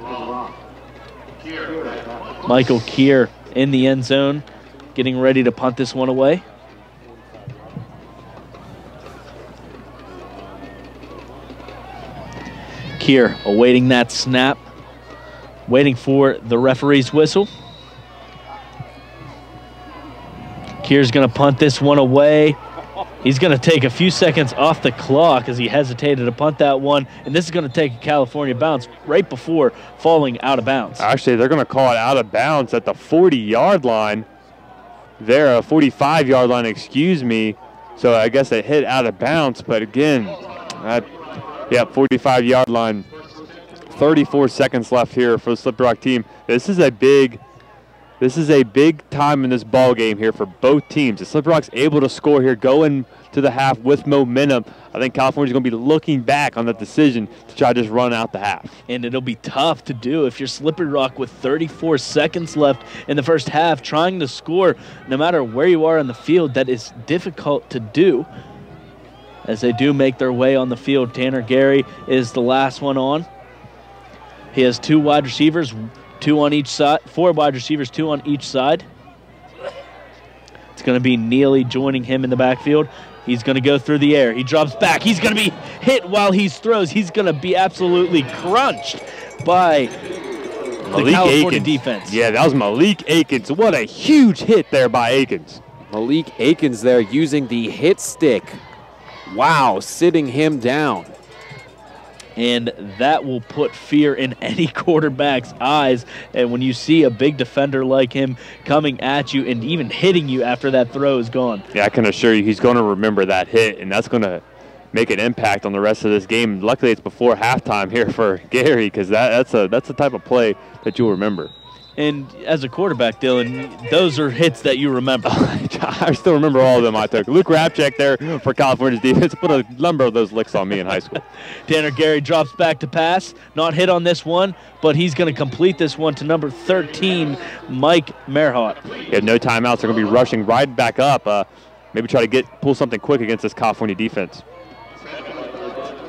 Michael Kier in the end zone, getting ready to punt this one away. Kier awaiting that snap, waiting for the referee's whistle. Kier's going to punt this one away. He's going to take a few seconds off the clock as he hesitated to punt that one. And this is going to take a California bounce right before falling out of bounds. Actually, they're going to call it out of bounds at the 40 yard line. There, a 45 yard line, excuse me. So I guess it hit out of bounds. But again, that, yeah, 45 yard line. 34 seconds left here for the Slip Rock team. This is a big this is a big time in this ball game here for both teams. If Slip Rock's able to score here, going to the half with momentum, I think California's going to be looking back on that decision to try to just run out the half. And it'll be tough to do if you're Slippery Rock with 34 seconds left in the first half, trying to score no matter where you are on the field. That is difficult to do. As they do make their way on the field, Tanner Gary is the last one on. He has two wide receivers, two on each side, four wide receivers, two on each side. It's going to be Neely joining him in the backfield. He's going to go through the air. He drops back. He's going to be hit while he throws. He's going to be absolutely crunched by Malik the California Akins. defense. Yeah, that was Malik Akins. What a huge hit there by Akins. Malik Akins there using the hit stick. Wow, sitting him down and that will put fear in any quarterback's eyes. And when you see a big defender like him coming at you and even hitting you after that throw is gone. Yeah, I can assure you he's going to remember that hit, and that's going to make an impact on the rest of this game. Luckily, it's before halftime here for Gary because that, that's a that's the type of play that you'll remember. And as a quarterback, Dylan, those are hits that you remember. I still remember all of them I took. Luke Rapchek there for California's defense put a number of those licks on me in high school. Tanner Gary drops back to pass. Not hit on this one, but he's going to complete this one to number 13, Mike Merhart. Had no timeouts. They're going to be rushing right back up. Uh, maybe try to get pull something quick against this California defense.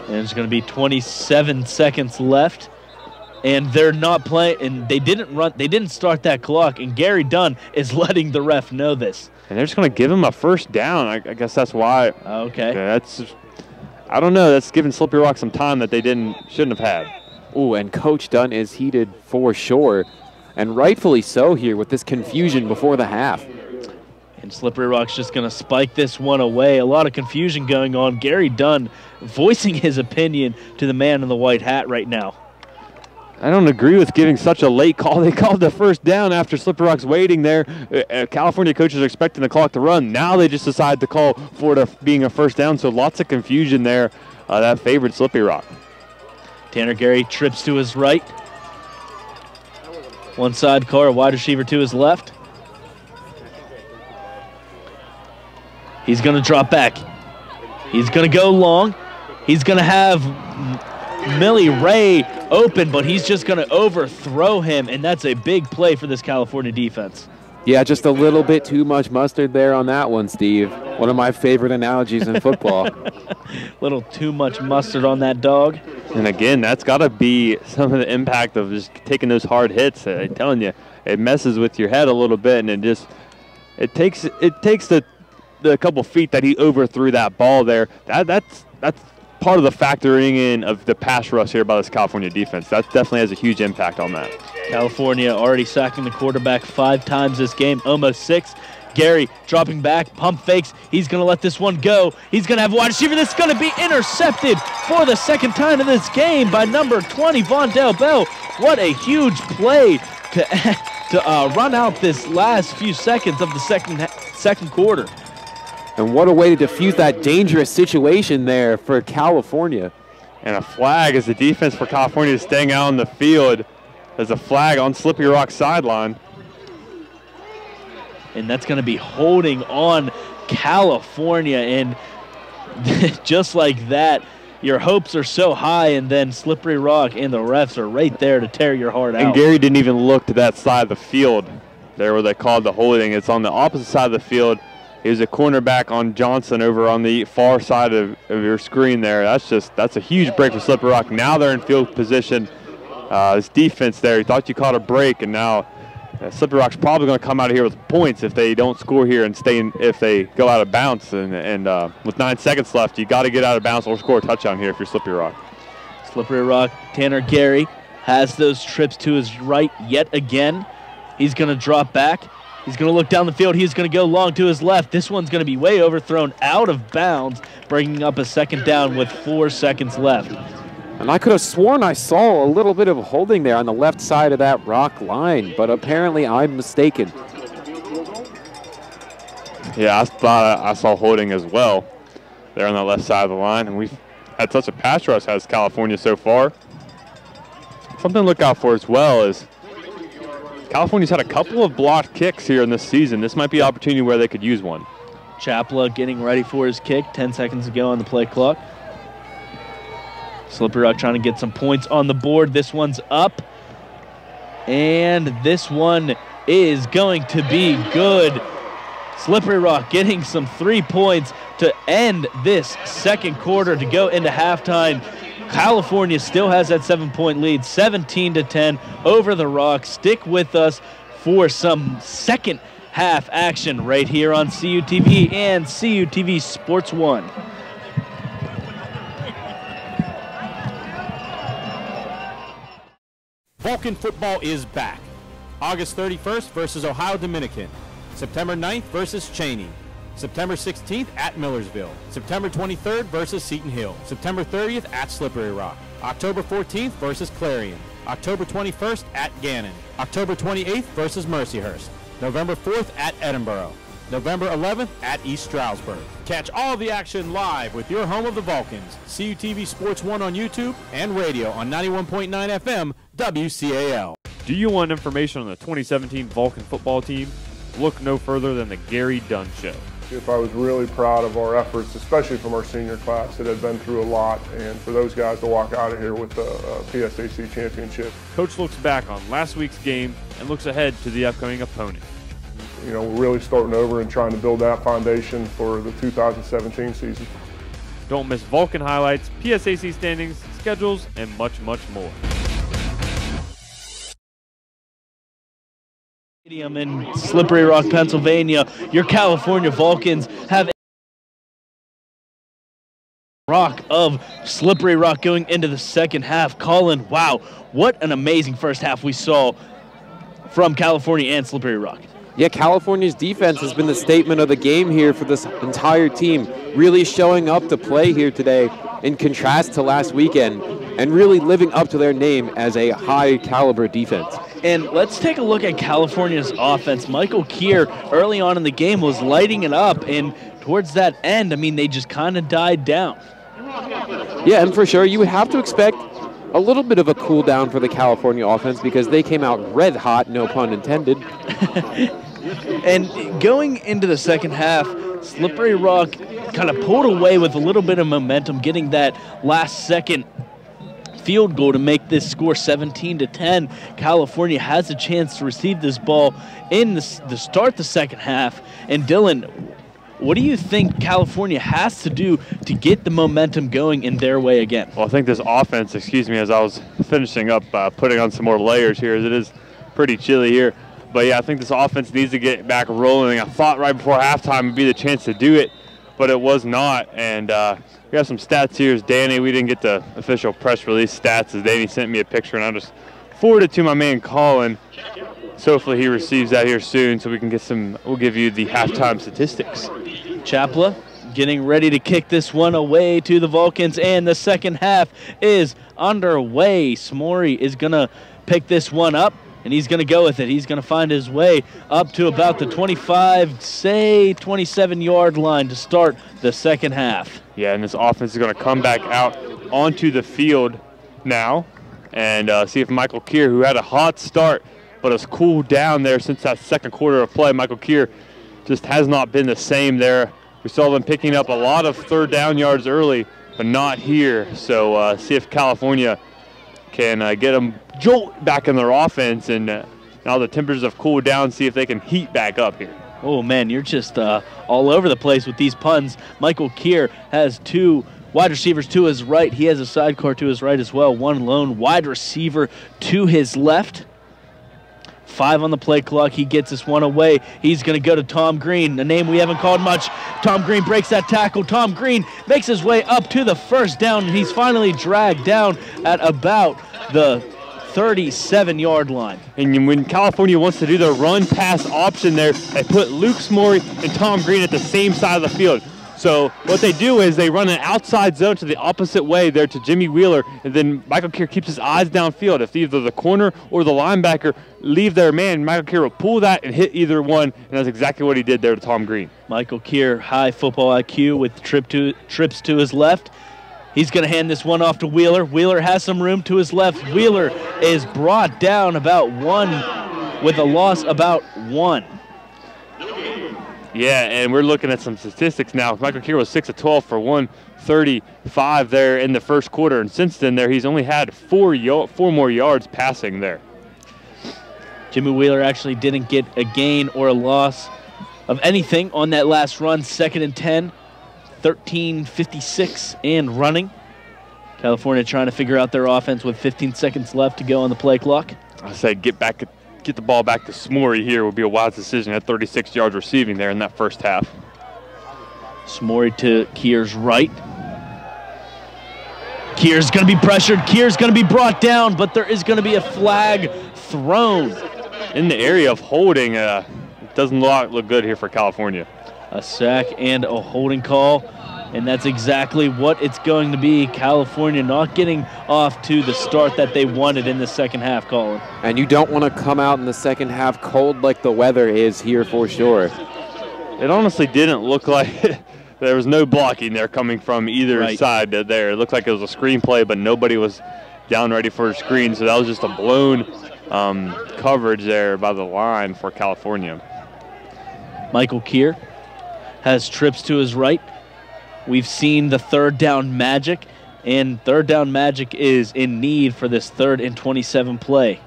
And there's going to be 27 seconds left and they're not playing and they didn't run they didn't start that clock and gary dunn is letting the ref know this and they're just going to give him a first down I, I, guess that's why okay that's i don't know that's giving slippery rock some time that they didn't shouldn't have had oh and coach dunn is heated for sure and rightfully so here with this confusion before the half and Slippery Rock's just going to spike this one away. A lot of confusion going on. Gary Dunn voicing his opinion to the man in the white hat right now. I don't agree with giving such a late call. They called the first down after Slippery Rock's waiting there. Uh, uh, California coaches are expecting the clock to run. Now they just decide to call for it being a first down. So lots of confusion there. Uh, that favored Slippery Rock. Tanner Gary trips to his right. One side car, wide receiver to his left. He's going to drop back. He's going to go long. He's going to have Millie Ray open, but he's just going to overthrow him, and that's a big play for this California defense. Yeah, just a little bit too much mustard there on that one, Steve. One of my favorite analogies in football. A little too much mustard on that dog. And again, that's got to be some of the impact of just taking those hard hits. I'm telling you, it messes with your head a little bit, and it just it takes it takes the the couple feet that he overthrew that ball there. That that's that's part of the factoring in of the pass rush here by this California defense. That definitely has a huge impact on that. California already sacking the quarterback five times this game, almost six. Gary dropping back, pump fakes. He's going to let this one go. He's going to have wide receiver that's going to be intercepted for the second time in this game by number 20, Vondell Bell. What a huge play to, to uh, run out this last few seconds of the second, second quarter. And what a way to defuse that dangerous situation there for California. And a flag as the defense for California is staying out on the field. There's a flag on Slippery Rock sideline. And that's going to be holding on California. And just like that, your hopes are so high, and then Slippery Rock and the refs are right there to tear your heart out. And Gary didn't even look to that side of the field there where they called the holding. It's on the opposite side of the field is a cornerback on Johnson over on the far side of, of, your screen there. That's just that's a huge break for Slippery Rock. Now they're in field position. Uh, this defense there, you thought you caught a break, and now uh, Slippery Rock's probably going to come out of here with points if they don't score here and stay in, if they go out of bounds. And, and uh, with nine seconds left, you got to get out of bounds or score a touchdown here if you're Slippery Rock. Slippery Rock, Tanner Gary has those trips to his right yet again. He's going to drop back. He's going to look down the field. He's going to go long to his left. This one's going to be way overthrown out of bounds, bringing up a second down with four seconds left. And I could have sworn I saw a little bit of holding there on the left side of that rock line, but apparently I'm mistaken. Yeah, I thought I saw holding as well there on the left side of the line, and we've had such a pass rush as California so far. Something to look out for as well is California's had a couple of blocked kicks here in this season. This might be an opportunity where they could use one. Chapla getting ready for his kick. 10 seconds to go on the play clock. Slippery Rock trying to get some points on the board. This one's up. And this one is going to be good. Slippery Rock getting some three points to end this second quarter to go into halftime. California still has that seven point lead, 17 to 10 over the Rock. Stick with us for some second half action right here on CUTV and CUTV Sports One. Vulcan football is back. August 31st versus Ohio Dominican. September 9th versus Cheyney. September 16th at Millersville. September 23rd versus Seton Hill. September 30th at Slippery Rock. October 14th versus Clarion. October 21st at Gannon. October 28th versus Mercyhurst. November 4th at Edinboro. November 11th at East Stroudsburg. Catch all the action live with your home of the Vulcans. CUTV Sports 1 on YouTube and radio on 91.9 FM WCAL. Do you want information on the 2017 Vulcan football team? Look no further than the Gary Dunn Show. If I was really proud of our efforts, especially from our senior class that had been through a lot, and for those guys to walk out of here with uh, a, a PSAC championship. Coach looks back on last week's game and looks ahead to the upcoming opponent. You know, we're really starting over and trying to build that foundation for the 2017 season. Don't miss Vulcan highlights, PSAC standings, schedules, and much, much more. Stadium in Slippery Rock, Pennsylvania. Your California Vulcans have rock of Slippery Rock going into the second half. Colin, wow, what an amazing first half we saw from California and Slippery Rock. Yeah, California's defense has been the statement of the game here for this entire team, really showing up to play here today in contrast to last weekend and really living up to their name as a high caliber defense. And let's take a look at California's offense. Michael Kier early on in the game was lighting it up, and towards that end, I mean, they just kind of died down. Yeah, and for sure, you would have to expect a little bit of a cool down for the California offense because they came out red hot, no pun intended. and going into the second half, Slippery Rock kind of pulled away with a little bit of momentum, getting that last second field goal to make this score 17 to 10. California has a chance to receive this ball in the, the start the second half. And Dylan, what do you think California has to do to get the momentum going in their way again? Well, I think this offense, excuse me, as I was finishing up, uh, putting on some more layers here, as it is pretty chilly here. But yeah, I think this offense needs to get back rolling. I thought right before halftime would be the chance to do it, but it was not. And uh, we have some stats here. As Danny, we didn't get the official press release stats. As Danny sent me a picture, and I'll just forward it to my man Colin. So hopefully he receives that here soon, so we can get some. We'll give you the halftime statistics. Chapla getting ready to kick this one away to the Vulcans, and the second half is underway. Smorey is gonna pick this one up and he's going to go with it. He's going to find his way up to about the 25, say 27 yard line to start the second half. Yeah, and this offense is going to come back out onto the field now and uh, see if Michael Kier, who had a hot start but has cooled down there since that second quarter of play, Michael Kier just has not been the same there. We saw them picking up a lot of third down yards early, but not here. So uh, see if California can uh, get them jolt back in their offense, and uh, now the temperatures have cooled down. See if they can heat back up here. Oh man, you're just uh, all over the place with these puns. Michael Kier has two wide receivers to his right. He has a sidecar to his right as well. One lone wide receiver to his left. Five on the play clock. He gets this one away. He's going to go to Tom Green, a name we haven't called much. Tom Green breaks that tackle. Tom Green makes his way up to the first down, and he's finally dragged down at about the 37 yard line. And when California wants to do the run pass option there, they put Luke Smorey and Tom Green at the same side of the field. So what they do is they run an outside zone to the opposite way there to Jimmy Wheeler, and then Michael Kier keeps his eyes downfield. If either the corner or the linebacker leave their man, Michael Kier will pull that and hit either one, and that's exactly what he did there to Tom Green. Michael Kier, high football IQ with trip to trips to his left. He's going to hand this one off to Wheeler. Wheeler has some room to his left. Wheeler is brought down about one with a loss about one. Yeah, and we're looking at some statistics now. Michael Kier was 6 of 12 for 135 there in the first quarter, and since then there he's only had four four more yards passing there. Jimmy Wheeler actually didn't get a gain or a loss of anything on that last run, second and 10, 13:56 and running. California trying to figure out their offense with 15 seconds left to go on the play clock. I said get back get the ball back to Smorey here would be a wise decision at 36 yards receiving there in that first half. Smorey to Kier's right. Kier's going to be pressured. Kier's going to be brought down, but there is going to be a flag thrown. In the area of holding, uh, it doesn't look, look good here for California. A sack and a holding call. And that's exactly what it's going to be. California not getting off to the start that they wanted in the second half, Colin. And you don't want to come out in the second half cold like the weather is here for sure. It honestly didn't look like there was no blocking there coming from either Right. side there. It looked like it was a screen play, but nobody was down ready for a screen. So that was just a blown um, coverage there by the line for California. Michael Kier has trips to his right. We've seen the third down magic, and third down magic is in need for this third and 27 play.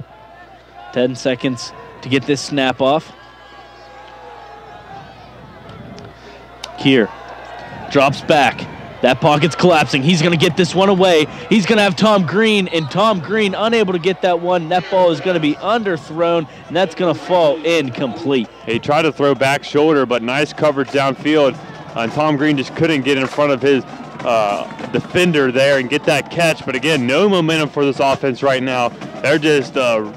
10 seconds to get this snap off. Kier drops back. That pocket's collapsing. He's going to get this one away. He's going to have Tom Green, and Tom Green unable to get that one. That ball is going to be underthrown, and that's going to fall incomplete. He tried to throw back shoulder, but nice coverage downfield. And Tom Green just couldn't get in front of his uh, defender there and get that catch. But again, no momentum for this offense right now. They're just uh,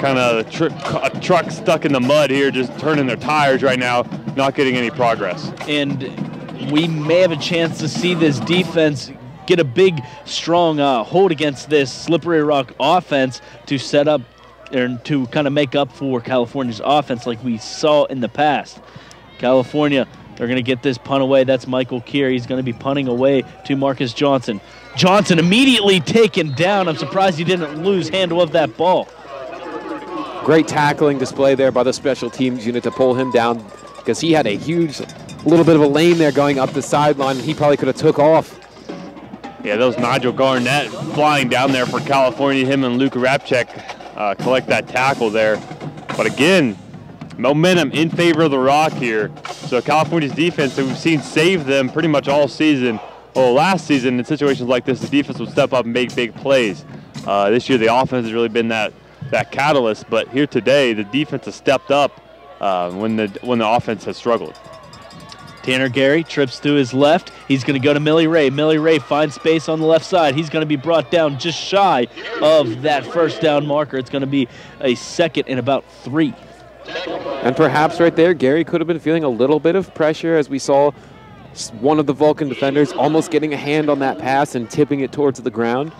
kind of tr- a truck stuck in the mud here, just turning their tires right now, not getting any progress. And we may have a chance to see this defense get a big, strong uh, hold against this slippery rock offense to set up and to kind of make up for California's offense like we saw in the past. California, they're going to get this punt away. That's Michael Kier. He's going to be punting away to Marcus Johnson. Johnson immediately taken down. I'm surprised he didn't lose handle of that ball. Great tackling display there by the special teams unit to pull him down because he had a huge little bit of a lane there going up the sideline. He probably could have took off. Yeah, those Nigel Garnett flying down there for California. Him and Luke Rapchek uh, collect that tackle there. But again, momentum in favor of the Rock here. So California's defense that we've seen save them pretty much all season. Well, last season in situations like this, the defense would step up and make big plays. Uh, this year, the offense has really been that that catalyst. But here today, the defense has stepped up uh, when the when the offense has struggled. Tanner Gary trips to his left. He's going to go to Millie Ray. Millie Ray finds space on the left side. He's going to be brought down just shy of that first down marker. It's going to be a second and about three. And perhaps right there, Gary could have been feeling a little bit of pressure as we saw one of the Vulcan defenders almost getting a hand on that pass and tipping it towards the ground.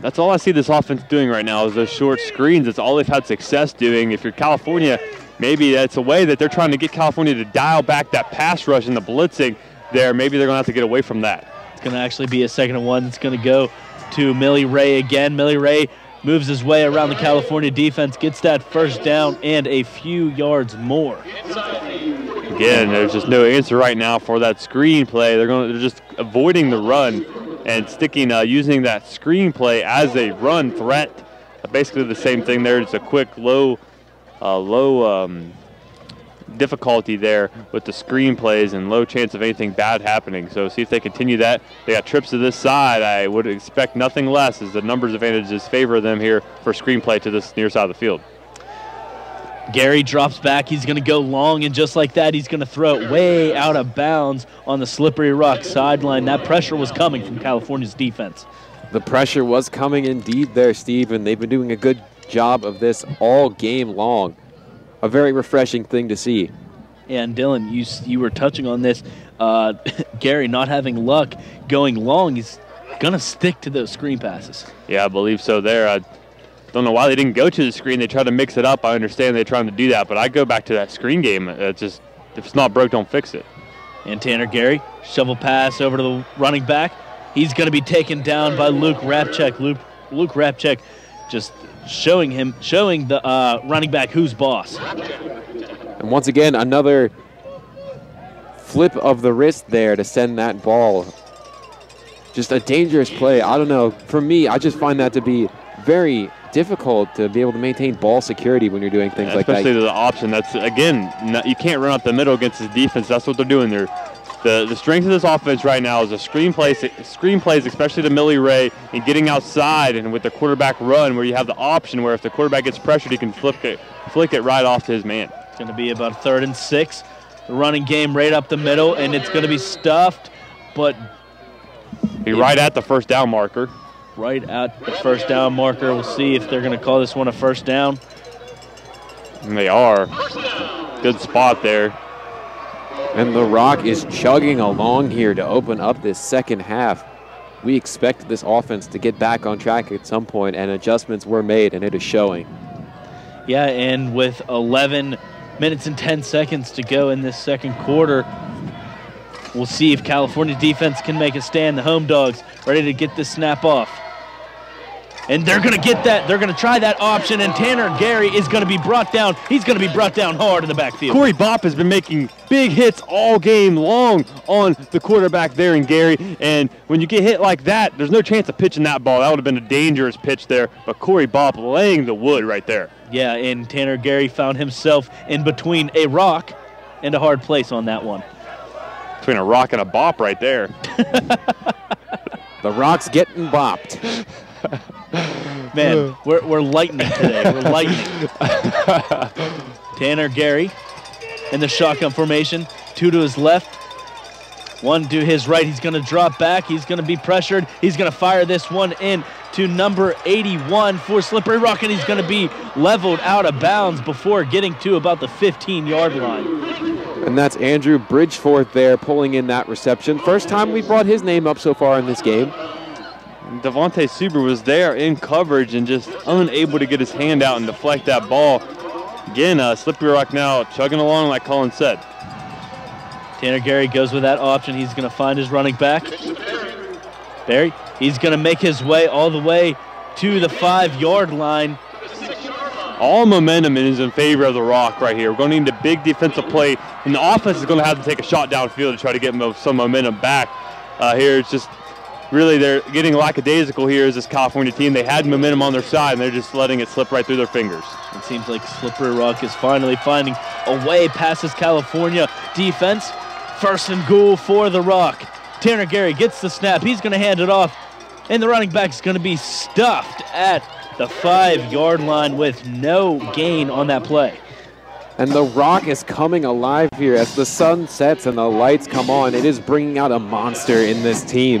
That's all I see this offense doing right now is those short screens. That's all they've had success doing. If you're California, maybe that's a way that they're trying to get California to dial back that pass rush and the blitzing there. Maybe they're going to have to get away from that. It's going to actually be a second and one. It's going to go to Millie Ray again. Millie Ray moves his way around the California defense, gets that first down and a few yards more. Again, there's just no answer right now for that screen play. They're going. They're just avoiding the run and sticking, uh, using that screen play as a run threat. Basically the same thing there. It's a quick, low uh, low um, difficulty there with the screenplays and low chance of anything bad happening. So see if they continue that. They got trips to this side. I would expect nothing less as the numbers advantages favor them here for screenplay to this near side of the field. Gary drops back. He's going to go long, and just like that, he's going to throw it way out of bounds on the slippery rock sideline. That pressure was coming from California's defense. The pressure was coming indeed there, Steve, and they've been doing a good job of this all game long. A very refreshing thing to see. And Dylan, you you were touching on this. Uh, Gary not having luck going long, he's gonna stick to those screen passes. Yeah, I believe so. There, I don't know why they didn't go to the screen. They tried to mix it up. I understand they're trying to do that, but I go back to that screen game. It's just if it's not broke, don't fix it. And Tanner Gary shovel pass over to the running back. He's going to be taken down by Luke Rapchek. Luke Luke Rapchek just showing him, showing the uh, running back who's boss. And once again, another flip of the wrist there to send that ball. Just a dangerous play. I don't know. For me, I just find that to be very difficult to be able to maintain ball security when you're doing things yeah, like that. Especially the option. That's again, you can't run up the middle against his defense. That's what they're doing. They're the, the strength of this offense right now is the screen plays, screen plays, especially to Millie Ray, and getting outside and with the quarterback run, where you have the option where if the quarterback gets pressured, he can flip it, flick it right off to his man. It's going to be about third and six. The running game right up the middle, and it's going to be stuffed, but be right at the first down marker. Right at the first down marker. We'll see if they're going to call this one a first down. And they are. Good spot there. And The Rock is chugging along here to open up this second half. We expect this offense to get back on track at some point, and adjustments were made, and it is showing. Yeah, and with 11 minutes and 10 seconds to go in this second quarter, we'll see if California defense can make a stand. The home dogs ready to get this snap off. And they're going to get that. They're going to try that option. And Tanner Gary is going to be brought down. He's going to be brought down hard in the backfield. Corey Bopp has been making big hits all game long on the quarterback there in Gary. And when you get hit like that, there's no chance of pitching that ball. That would have been a dangerous pitch there. But Corey Bopp laying the wood right there. Yeah, and Tanner Gary found himself in between a rock and a hard place on that one. Between a rock and a bop right there. the rock's getting bopped. Man, we're, we're lightning today. We're lightning. Tanner Gary in the shotgun formation. Two to his left, one to his right. He's going to drop back. He's going to be pressured. He's going to fire this one in to number 81 for Slippery Rock, and he's going to be leveled out of bounds before getting to about the 15-yard line. And that's Andrew Bridgeforth there pulling in that reception. First time we've brought his name up so far in this game. Devontae Suber was there in coverage and just unable to get his hand out and deflect that ball. Again, uh, Slippery Rock now chugging along like Colin said. Tanner Gary goes with that option. He's going to find his running back. Barry, he's going to make his way all the way to the five-yard line. All momentum is in favor of the Rock right here. We're going to need a big defensive play, and the offense is going to have to take a shot downfield to try to get some momentum back. Uh, here, it's just really they're getting lackadaisical here as this California team. They had momentum on their side, and they're just letting it slip right through their fingers. It seems like Slippery Rock is finally finding a way past this California defense. First and goal for the Rock. Tanner Gary gets the snap. He's going to hand it off, and the running back is going to be stuffed at the five-yard line with no gain on that play. And the rock is coming alive here as the sun sets and the lights come on. It is bringing out a monster in this team.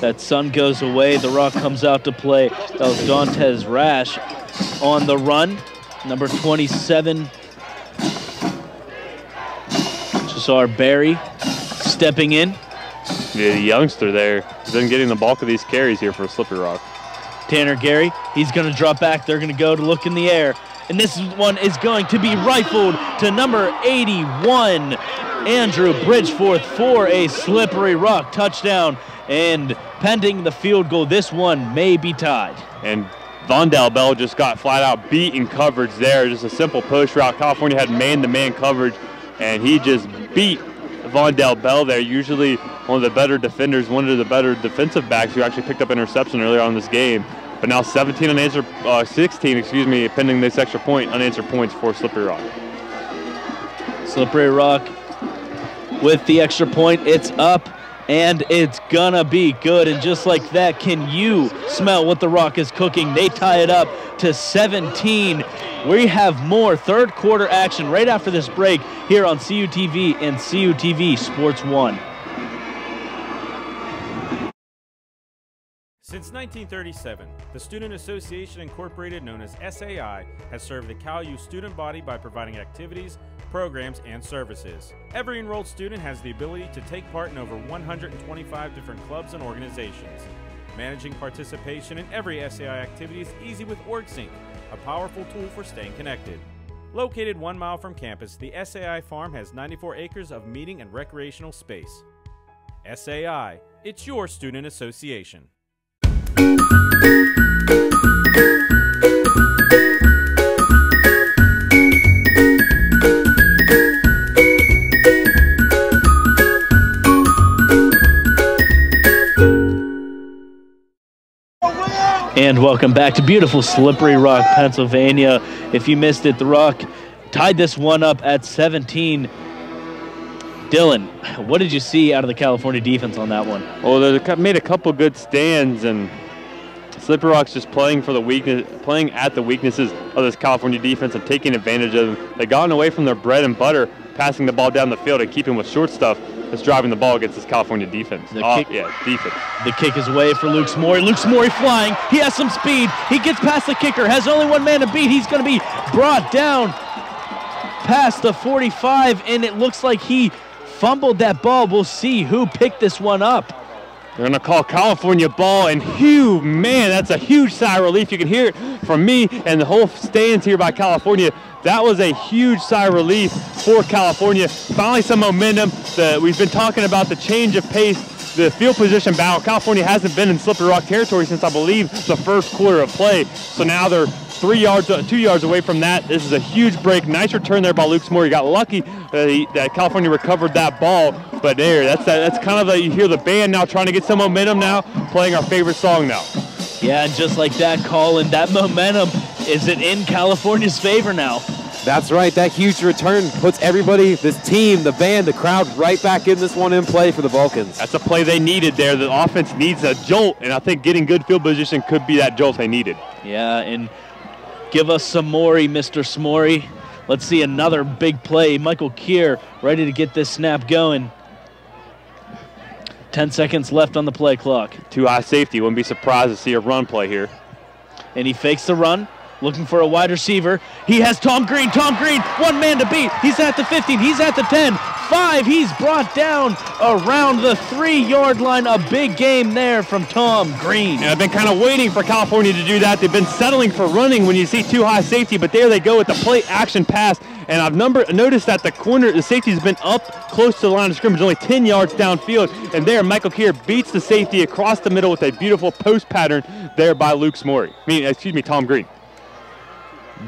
That sun goes away. The rock comes out to play. That was Dantes Rash on the run. Number 27. our Barry stepping in. Yeah, the youngster there has been getting the bulk of these carries here for Slippery Rock. Tanner Gary, he's going to drop back. They're going to go to look in the air. And this one is going to be rifled to number 81, Andrew Bridgeforth for a slippery rock touchdown. And pending the field goal, this one may be tied. And Vondell Bell just got flat out beat in coverage there. Just a simple push route. California had man-to-man coverage, and he just beat Vondell Bell there. Usually one of the better defenders, one of the better defensive backs who actually picked up interception earlier on this game. But now 17 unanswered, uh, 16, excuse me, pending this extra point, unanswered points for Slippery Rock. Slippery Rock with the extra point, it's up and it's gonna be good. And just like that, can you smell what the Rock is cooking? They tie it up to 17. We have more third quarter action right after this break here on CUTV and CUTV Sports 1. Since 1937, the Student Association Incorporated, known as SAI, has served the Cal U student body by providing activities, programs, and services. Every enrolled student has the ability to take part in over 125 different clubs and organizations. Managing participation in every SAI activity is easy with OrgSync, a powerful tool for staying connected. Located one mile from campus, the SAI farm has 94 acres of meeting and recreational space. SAI, it's your student association. And welcome back to beautiful Slippery Rock, Pennsylvania. If you missed it, The Rock tied this one up at 17. Dylan, what did you see out of the California defense on that one? Well, they made a couple good stands, and Slippery Rock's just playing for the weakness, playing at the weaknesses of this California defense and taking advantage of them. They've gotten away from their bread and butter, passing the ball down the field and keeping with short stuff that's driving the ball against this California defense. The ah, kick, yeah, defense. The kick is away for Luke Smorey. Luke Smorey flying. He has some speed. He gets past the kicker. Has only one man to beat. He's going to be brought down past the 45, and it looks like he fumbled that ball. We'll see who picked this one up. They're to call California ball, and Hugh, man, that's a huge sigh of relief. You can hear it from me and the whole stands here by California. That was a huge sigh of relief for California. Finally, some momentum. We've been talking about the change of pace the field position battle. California hasn't been in Slippery Rock territory since I believe the first quarter of play. So now they're three yards, uh, two yards away from that. This is a huge break. Nice return there by Luke Smorey. He got lucky that, he, that California recovered that ball. But there, that's that, that's kind of the, you hear the band now trying to get some momentum now, playing our favorite song now. Yeah, and just like that, Colin, that momentum is it in California's favor now? That's right. That huge return puts everybody, this team, the band, the crowd, right back in this one in play for the Vulcans. That's a play they needed there. The offense needs a jolt, and I think getting good field position could be that jolt they needed. Yeah, and give us some more, Mr. Smorey. Let's see another big play. Michael Kier ready to get this snap going. 10 seconds left on the play clock. Too high safety. Wouldn't be surprised to see a run play here. And he fakes the run, looking for a wide receiver. He has Tom Green. Tom Green, one man to beat. He's at the 15. He's at the 10. Five. He's brought down around the three yard line. A big game there from Tom Green. And I've been kind of waiting for California to do that. They've been settling for running when you see too high safety, but there they go with the play action pass. And I've number, noticed that the corner, the safety's been up close to the line of scrimmage, only 10 yards downfield. And there, Michael Kier beats the safety across the middle with a beautiful post pattern there by Luke Smorey. I mean, excuse me, Tom Green.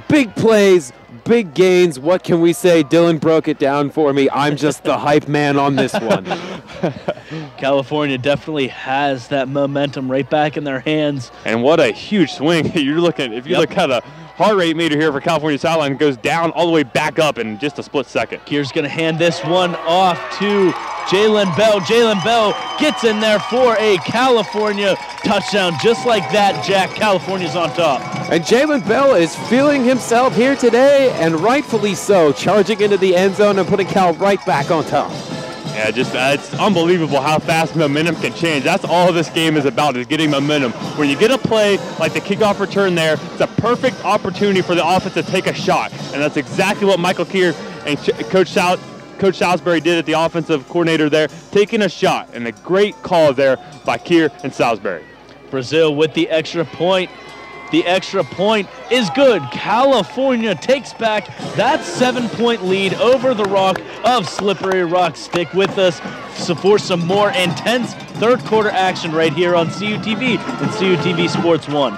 Big plays, big gains. What can we say? Dylan broke it down for me. I'm just the hype man on this one. California definitely has that momentum right back in their hands. And what a huge swing. You're looking, if you yep. look at a heart rate meter here for California sideline, goes down all the way back up in just a split second. Kier's going to hand this one off to Jalen Bell. Jalen Bell gets in there for a California touchdown. Just like that, Jack, California's on top. And Jalen Bell is feeling himself here today, and rightfully so, charging into the end zone and putting Cal right back on top. Yeah, just uh, it's unbelievable how fast momentum can change. That's all this game is about is getting momentum. When you get a play like the kickoff return there, it's a perfect opportunity for the offense to take a shot, and that's exactly what Michael Kier and Coach South. Coach Salisbury did at the offensive coordinator there, taking a shot, and a great call there by Kier and Salisbury. Brazil with the extra point. The extra point is good. California takes back that seven point lead over the rock of Slippery Rock. Stick with us for some more intense third quarter action right here on CUTV and CUTV Sports 1.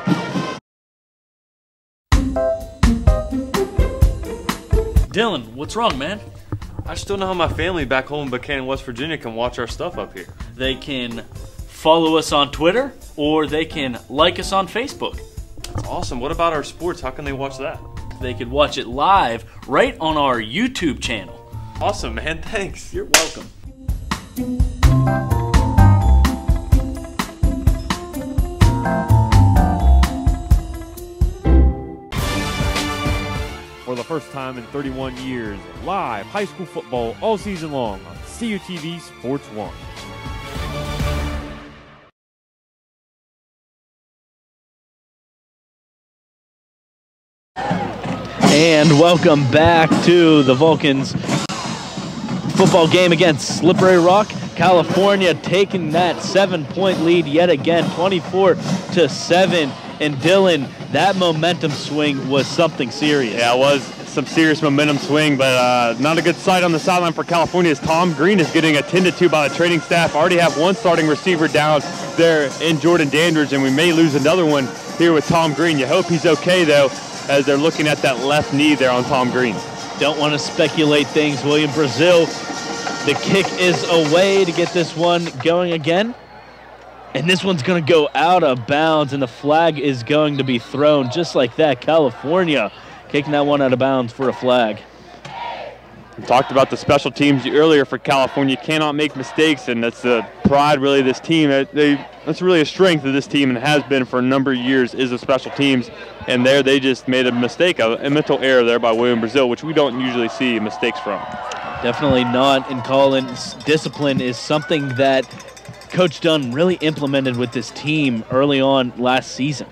Dylan, what's wrong, man? I just don't know how my family back home in Buckhannon, West Virginia can watch our stuff up here. They can follow us on Twitter or they can like us on Facebook. That's awesome. What about our sports? How can they watch that? They could watch it live right on our YouTube channel. Awesome, man. Thanks. You're welcome. For the first time in 31 years, live high school football all season long on CUTV Sports 1. And welcome back to the Vulcans football game against Slippery Rock. California taking that seven point lead yet again, 24 to 7. And Dylan, that momentum swing was something serious. Yeah, it was some serious momentum swing, but uh, not a good sight on the sideline for California as Tom Green is getting attended to by the training staff. Already have one starting receiver down there in Jordan Dandridge, and we may lose another one here with Tom Green. You hope he's okay, though as they're looking at that left knee there on Tom Green. Don't want to speculate things. William Brazil, the kick is away to get this one going again. And this one's going to go out of bounds, and the flag is going to be thrown just like that. California kicking that one out of bounds for a flag. We talked about the special teams earlier for California. Cannot make mistakes, and that's the pride really of this team. They, that's really a strength of this team and has been for a number of years is the special teams. And there they just made a mistake, a, a mental error there by William Brazil, which we don't usually see mistakes from. Definitely not. And Collins, discipline is something that Coach Dunn really implemented with this team early on last season.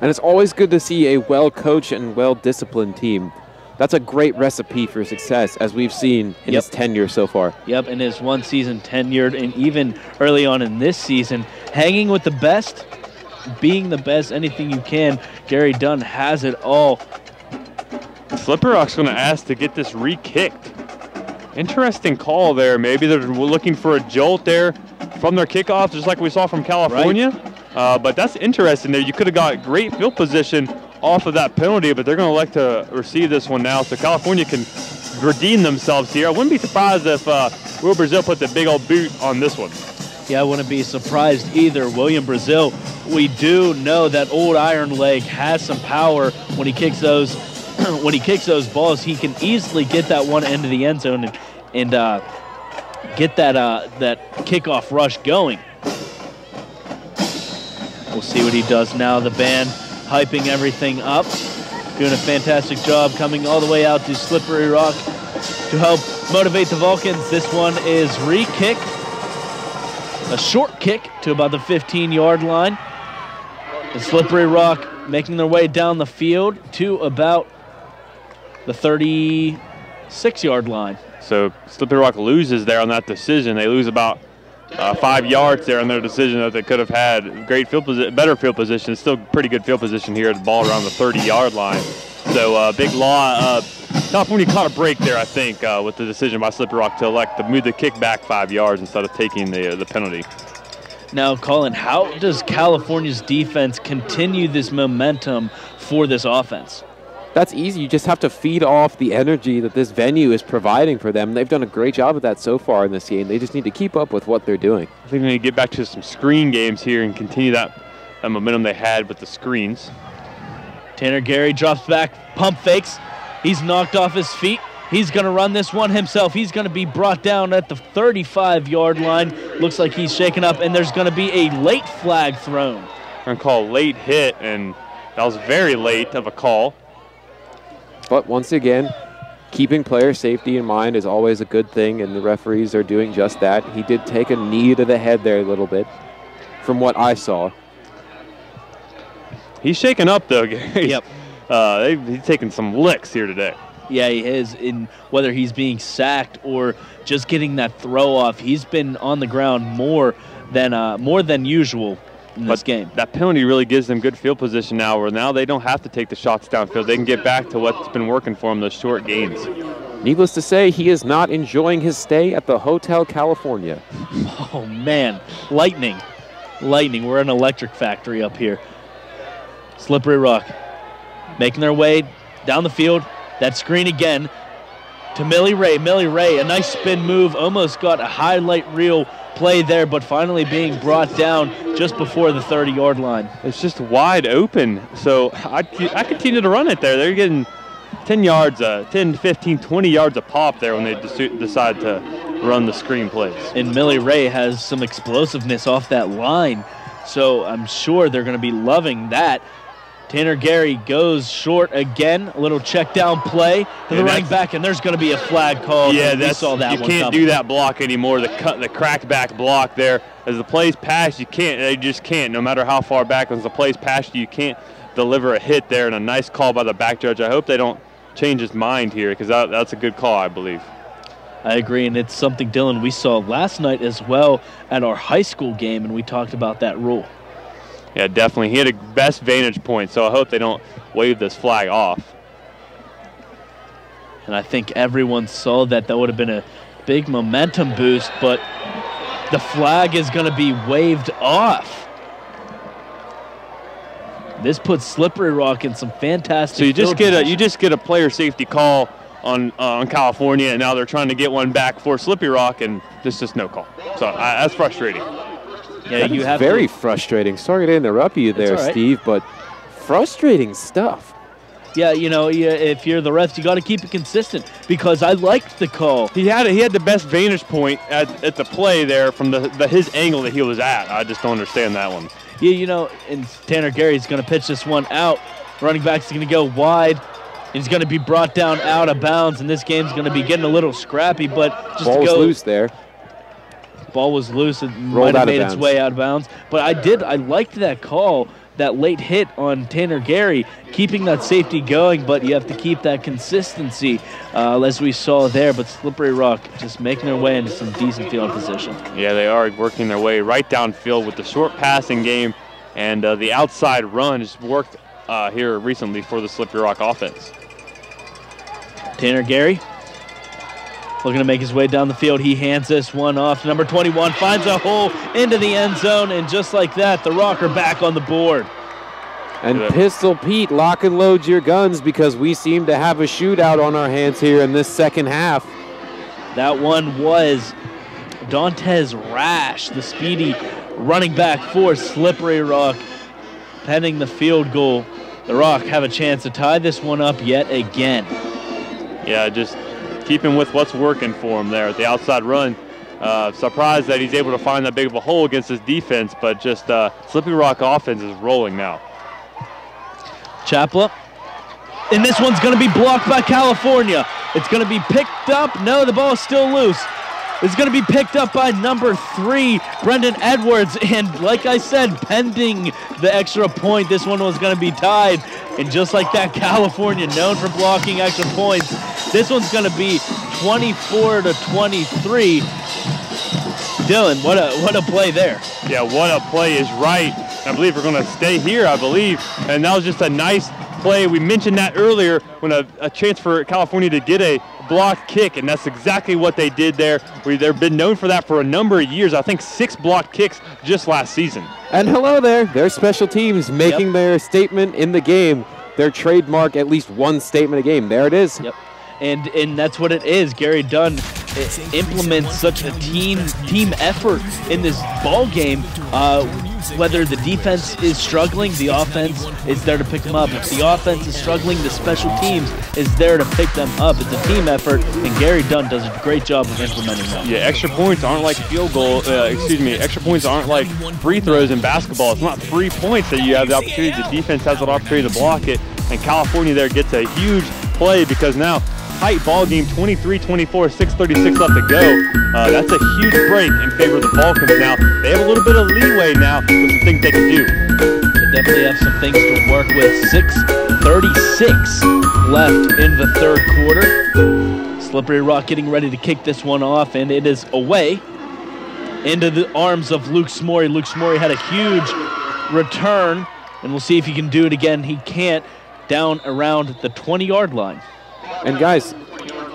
And it's always good to see a well-coached and well-disciplined team that's a great recipe for success, as we've seen in yep. his tenure so far. Yep, in his one season tenured, and even early on in this season, hanging with the best, being the best, anything you can. Gary Dunn has it all. Slippery Rock's going to ask to get this re-kicked. Interesting call there. Maybe they're looking for a jolt there from their kickoff, just like we saw from California. Uh, but that's interesting there. You could have got great field position off of that penalty, but they're going to elect to receive this one now. So California can redeem themselves here. I wouldn't be surprised if uh, Will Brazil put the big old boot on this one. Yeah, I wouldn't be surprised either. William Brazil, we do know that old Iron Leg has some power when he kicks those when he kicks those balls. He can easily get that one of the end zone and, and uh, get that uh, that kickoff rush going. We'll see what he does now. The band hyping everything up, doing a fantastic job coming all the way out to Slippery Rock to help motivate the Vulcans. This one is re-kick, a short kick to about the 15-yard line. The Slippery Rock making their way down the field to about the 36-yard line. So Slippery Rock loses there on that decision. They lose about uh, five yards there on their decision that they could have had great field position, better field position. Still pretty good field position here. The ball around the 30-yard line. So uh, big law. Uh, California caught a break there, I think, uh, with the decision by Slippery Rock to elect to move the kick back five yards instead of taking the the penalty. Now, Colin, how does California's defense continue this momentum for this offense? That's easy. You just have to feed off the energy that this venue is providing for them. They've done a great job of that so far in this game. They just need to keep up with what they're doing. I think they need to get back to some screen games here and continue that, that momentum they had with the screens. Tanner Gary drops back, pump fakes. He's knocked off his feet. He's going to run this one himself. He's going to be brought down at the 35 yard line. Looks like he's shaken up, and there's going to be a late flag thrown. We're going to call late hit, and that was very late of a call. But once again, keeping player safety in mind is always a good thing, and the referees are doing just that. He did take a knee to the head there a little bit, from what I saw. He's shaken up, though, Gary. Yep. Uh, he's taking some licks here today. Yeah, he is. In whether he's being sacked or just getting that throw off, he's been on the ground more than uh, more than usual in this but game. That penalty really gives them good field position now, where now they don't have to take the shots downfield. They can get back to what's been working for them, those short gains. Needless to say, he is not enjoying his stay at the Hotel California. Oh man, lightning, lightning! We're an electric factory up here. Slippery Rock, making their way down the field. That screen again to Millie Ray. Millie Ray, a nice spin move, almost got a highlight reel play there, but finally being brought down just before the 30 yard line. It's just wide open. So I, I continue to run it there. They're getting 10 yards, uh, 10, 15, 20 yards a pop there when they decide to run the screen plays. And Millie Ray has some explosiveness off that line, so I'm sure they're going to be loving that. Tanner Gary goes short again. A little check down play to the running back, and there's going to be a flag called. Yeah, that's, saw that you can't coming. do that block anymore. The cut, the cracked back block there. As the plays pass, you can't. They just can't. No matter how far back, as the plays past you, you can't deliver a hit there. And a nice call by the back judge. I hope they don't change his mind here because that, that's a good call, I believe. I agree, and it's something, Dylan, we saw last night as well at our high school game, and we talked about that rule. Yeah, definitely. He had a best vantage point, so I hope they don't wave this flag off. And I think everyone saw that. That would have been a big momentum boost, but the flag is going to be waved off. This puts Slippery Rock in some fantastic. So you just get a position. you just get a player safety call on uh, on California, and now they're trying to get one back for Slippery Rock, and there's just no call. So uh, that's frustrating. Yeah, That you have very to, frustrating. Sorry to interrupt you there, all right. Steve, but frustrating stuff. Yeah, you know, yeah, if you're the refs, you got to keep it consistent because I liked the call. He had he had the best vantage point at, at the play there from the, the his angle that he was at. I just don't understand that one. Yeah, you know, and Tanner Gary's going to pitch this one out. Running back's going to go wide. He's going to be brought down out of bounds, and this game's going to be getting a little scrappy. But just Ball to go, loose there. Ball was loose. It Rolled might have made its way out of bounds. But I did. I liked that call, that late hit on Tanner Gary, keeping that safety going. But you have to keep that consistency, uh, as we saw there. But Slippery Rock just making their way into some decent field position. Yeah, they are working their way right downfield with the short passing game, and uh, the outside run has worked uh, here recently for the Slippery Rock offense. Tanner Gary looking to make his way down the field. He hands this one off. Number 21 finds a hole into the end zone, and just like that, the Rocker back on the board. And Pistol Pete, lock and load your guns because we seem to have a shootout on our hands here in this second half. That one was Dantes Rash, the speedy running back for Slippery Rock, pending the field goal. The Rock have a chance to tie this one up yet again. Yeah, just keeping with what's working for him there at the outside run. Uh, surprised that he's able to find that big of a hole against his defense, but just uh, Slippery Rock offense is rolling now. Chapla. And this one's going to be blocked by California. It's going to be picked up. No, the ball is still loose. It's going to be picked up by number three, Brendan Edwards. And like I said, pending the extra point, this one was going to be tied. And just like that, California, known for blocking extra points, this one's going to be 24 to 23. Dylan, what a what a play there. Yeah, what a play is right. I believe we're going to stay here, I believe. And that was just a nice play. We mentioned that earlier when a, a chance for California to get a blocked kick, and that's exactly what they did there. We, they've been known for that for a number of years. I think six blocked kicks just last season. And hello there. Their special teams making Yep. their statement in the game. Their trademark at least one statement a game. There it is. Yep. And and that's what it is. Gary Dunn i- implements such a team team effort in this ball game. Uh, whether the defense is struggling, the offense is there to pick them up. If the offense is struggling, the special teams is there to pick them up. It's a team effort, and Gary Dunn does a great job of implementing that. Yeah, extra points aren't like field goal. Uh, excuse me, extra points aren't like free throws in basketball. It's not three points that you have the opportunity. The defense has an opportunity to block it, and California there gets a huge play because now tight ball game, 23-24, 6:36 left to go. Uh, that's a huge break in favor of the Vulcans. Now they have a little bit of leeway now with some things they can do. They definitely have some things to work with. 6:36 left in the third quarter. Slippery Rock getting ready to kick this one off, and it is away into the arms of Luke Smorey. Luke Smorey had a huge return, and we'll see if he can do it again. He can't. Down around the 20-yard line. And guys,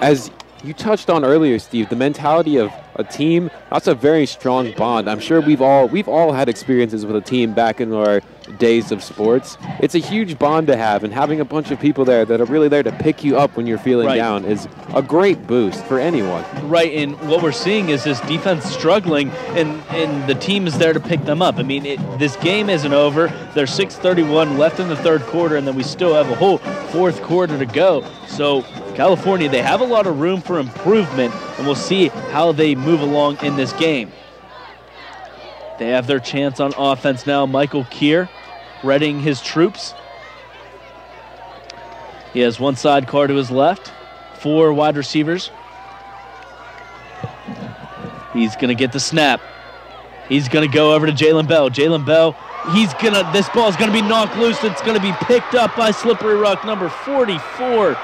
as you touched on earlier, Steve, the mentality of a team, that's a very strong bond. I'm sure we've all we've all had experiences with a team back in our days of sports. It's a huge bond to have and having a bunch of people there that are really there to pick you up when you're feeling Right. down is a great boost for anyone. Right, and what we're seeing is this defense struggling, and, and the team is there to pick them up. I mean, it, this game isn't over. There's 6:31 left in the third quarter, and then we still have a whole fourth quarter to go. So California, they have a lot of room for improvement, and we'll see how they move along in this game. They have their chance on offense now. Michael Kier readying his troops. He has one side car to his left, four wide receivers. He's going to get the snap. He's going to go over to Jalen Bell. Jalen Bell, he's going to, this ball's going to be knocked loose. It's going to be picked up by Slippery Rock, number 44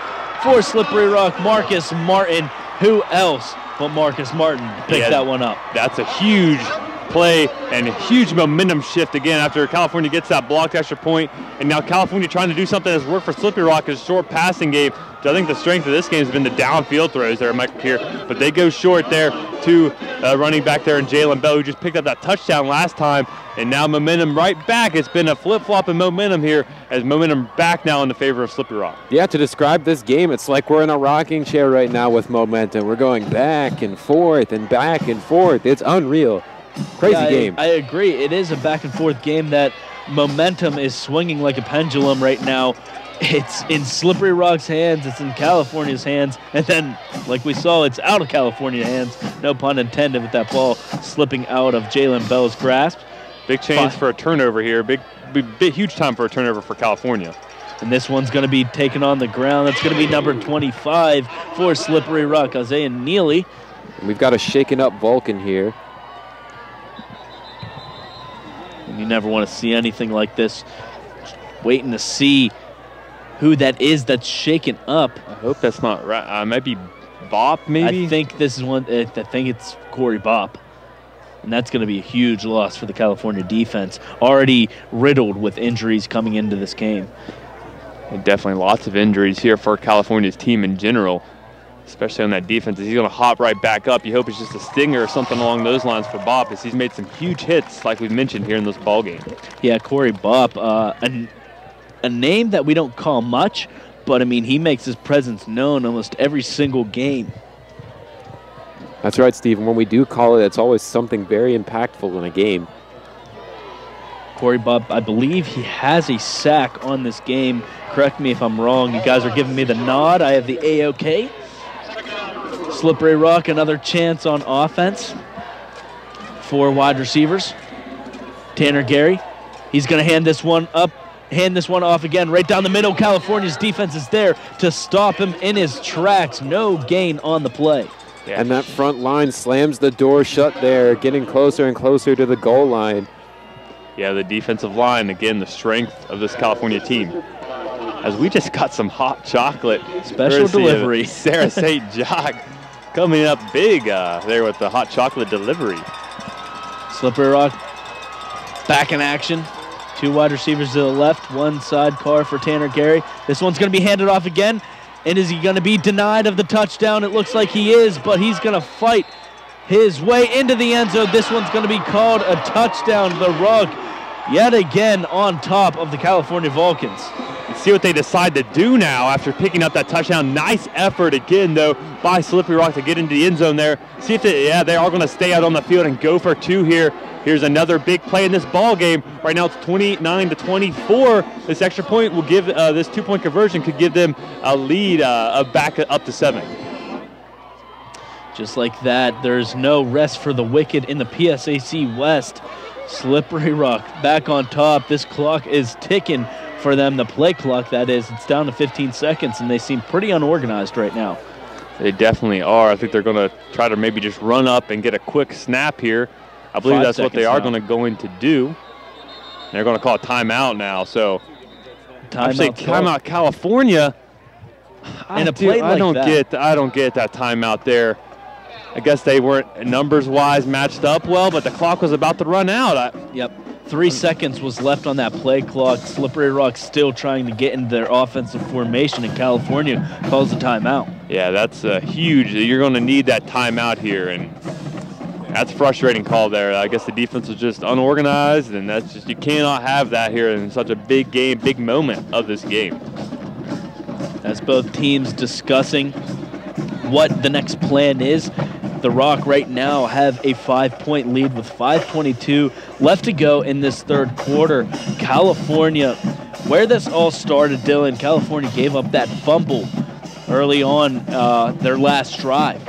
for Slippery Rock, Marcus Martin. Who else but Marcus Martin picked Yeah. that one up? That's a huge play and huge momentum shift again after California gets that blocked extra point. And now California trying to do something that's worked for Slippery Rock is short passing game. So I think the strength of this game has been the downfield throws there, Michael Kier. But they go short there to uh, running back there and Jalen Bell, who just picked up that touchdown last time. And now momentum right back. It's been a flip-flop in momentum here as momentum back now in the favor of Slippery Rock. Yeah, to describe this game, it's like we're in a rocking chair right now with momentum. We're going back and forth and back and forth. It's unreal. Crazy Yeah, game. I, agree. It is a back and forth game that momentum is swinging like a pendulum right now. It's in Slippery Rock's hands, it's in California's hands, and then, like we saw, it's out of California's hands. No pun intended with that ball slipping out of Jalen Bell's grasp. Big chance Fine. for a turnover here. Big, big, big, huge time for a turnover for California. And this one's going to be taken on the ground. That's going to be number 25 for Slippery Rock, Isaiah Neely. We've got a shaken up Vulcan here. You never want to see anything like this. Just waiting to see who that is that's shaken up. I hope that's not right. Uh, might be Bopp, maybe. I think this is one. I think it's Corey Bopp, and that's going to be a huge loss for the California defense, already riddled with injuries coming into this game. And definitely lots of injuries here for California's team in general. Especially on that defense. He's going to hop right back up. You hope it's just a stinger or something along those lines for Bopp, as he's made some huge hits, like we've mentioned here in this ball game. Yeah, Corey Bopp, uh, a, a name that we don't call much, but I mean, he makes his presence known almost every single game. That's right, Stephen. When we do call it, it's always something very impactful in a game. Corey Bopp, I believe he has a sack on this game. Correct me if I'm wrong. You guys are giving me the nod. I have the A-OK. Slippery Rock, another chance on offense. Four wide receivers. Tanner Gary, he's going to hand this one up, hand this one off again, right down the middle. California's defense is there to stop him in his tracks. No gain on the play. Yeah. And that front line slams the door shut there, getting closer and closer to the goal line. Yeah, the defensive line, again, the strength of this California team. As we just got some hot chocolate. Special delivery. Sarah St. Jock coming up big uh, there with the hot chocolate delivery. Slippery Rock back in action. Two wide receivers to the left, one sidecar for Tanner Gary. This one's going to be handed off again. And is he going to be denied of the touchdown? It looks like he is, but he's going to fight his way into the end zone. This one's going to be called a touchdown. The Rock yet again on top of the California Vulcans. Let's see what they decide to do now after picking up that touchdown. Nice effort again, though, by Slippery Rock to get into the end zone there. See if they, yeah, they are going to stay out on the field and go for two here. Here's another big play in this ball game. Right now it's 29 to 24. This extra point will give uh, this two-point conversion could give them a lead uh, back up to seven. Just like that, there's no rest for the wicked in the PSAC West. Slippery Rock back on top. This clock is ticking for them, the play clock that is. It's down to 15 seconds, and they seem pretty unorganized right now. They definitely are. I think they're going to try to maybe just run up and get a quick snap here. I believe Five that's what they are going to going to do. They're going to call a timeout now. So, timeout, timeout California. In a play I don't that. get I don't get that timeout there. I guess they weren't numbers wise matched up well, but the clock was about to run out. I, yep. Three seconds was left on that play clock. Slippery Rock still trying to get into their offensive formation, and California calls the timeout. Yeah, that's uh, huge. You're going to need that timeout here, and that's a frustrating call there. I guess the defense was just unorganized, and that's just you cannot have that here in such a big game, big moment of this game. As both teams discussing what the next plan is. The Rock right now have a five-point lead with 5.22 left to go in this third quarter. California, where this all started, Dylan, California gave up that fumble early on uh, their last drive.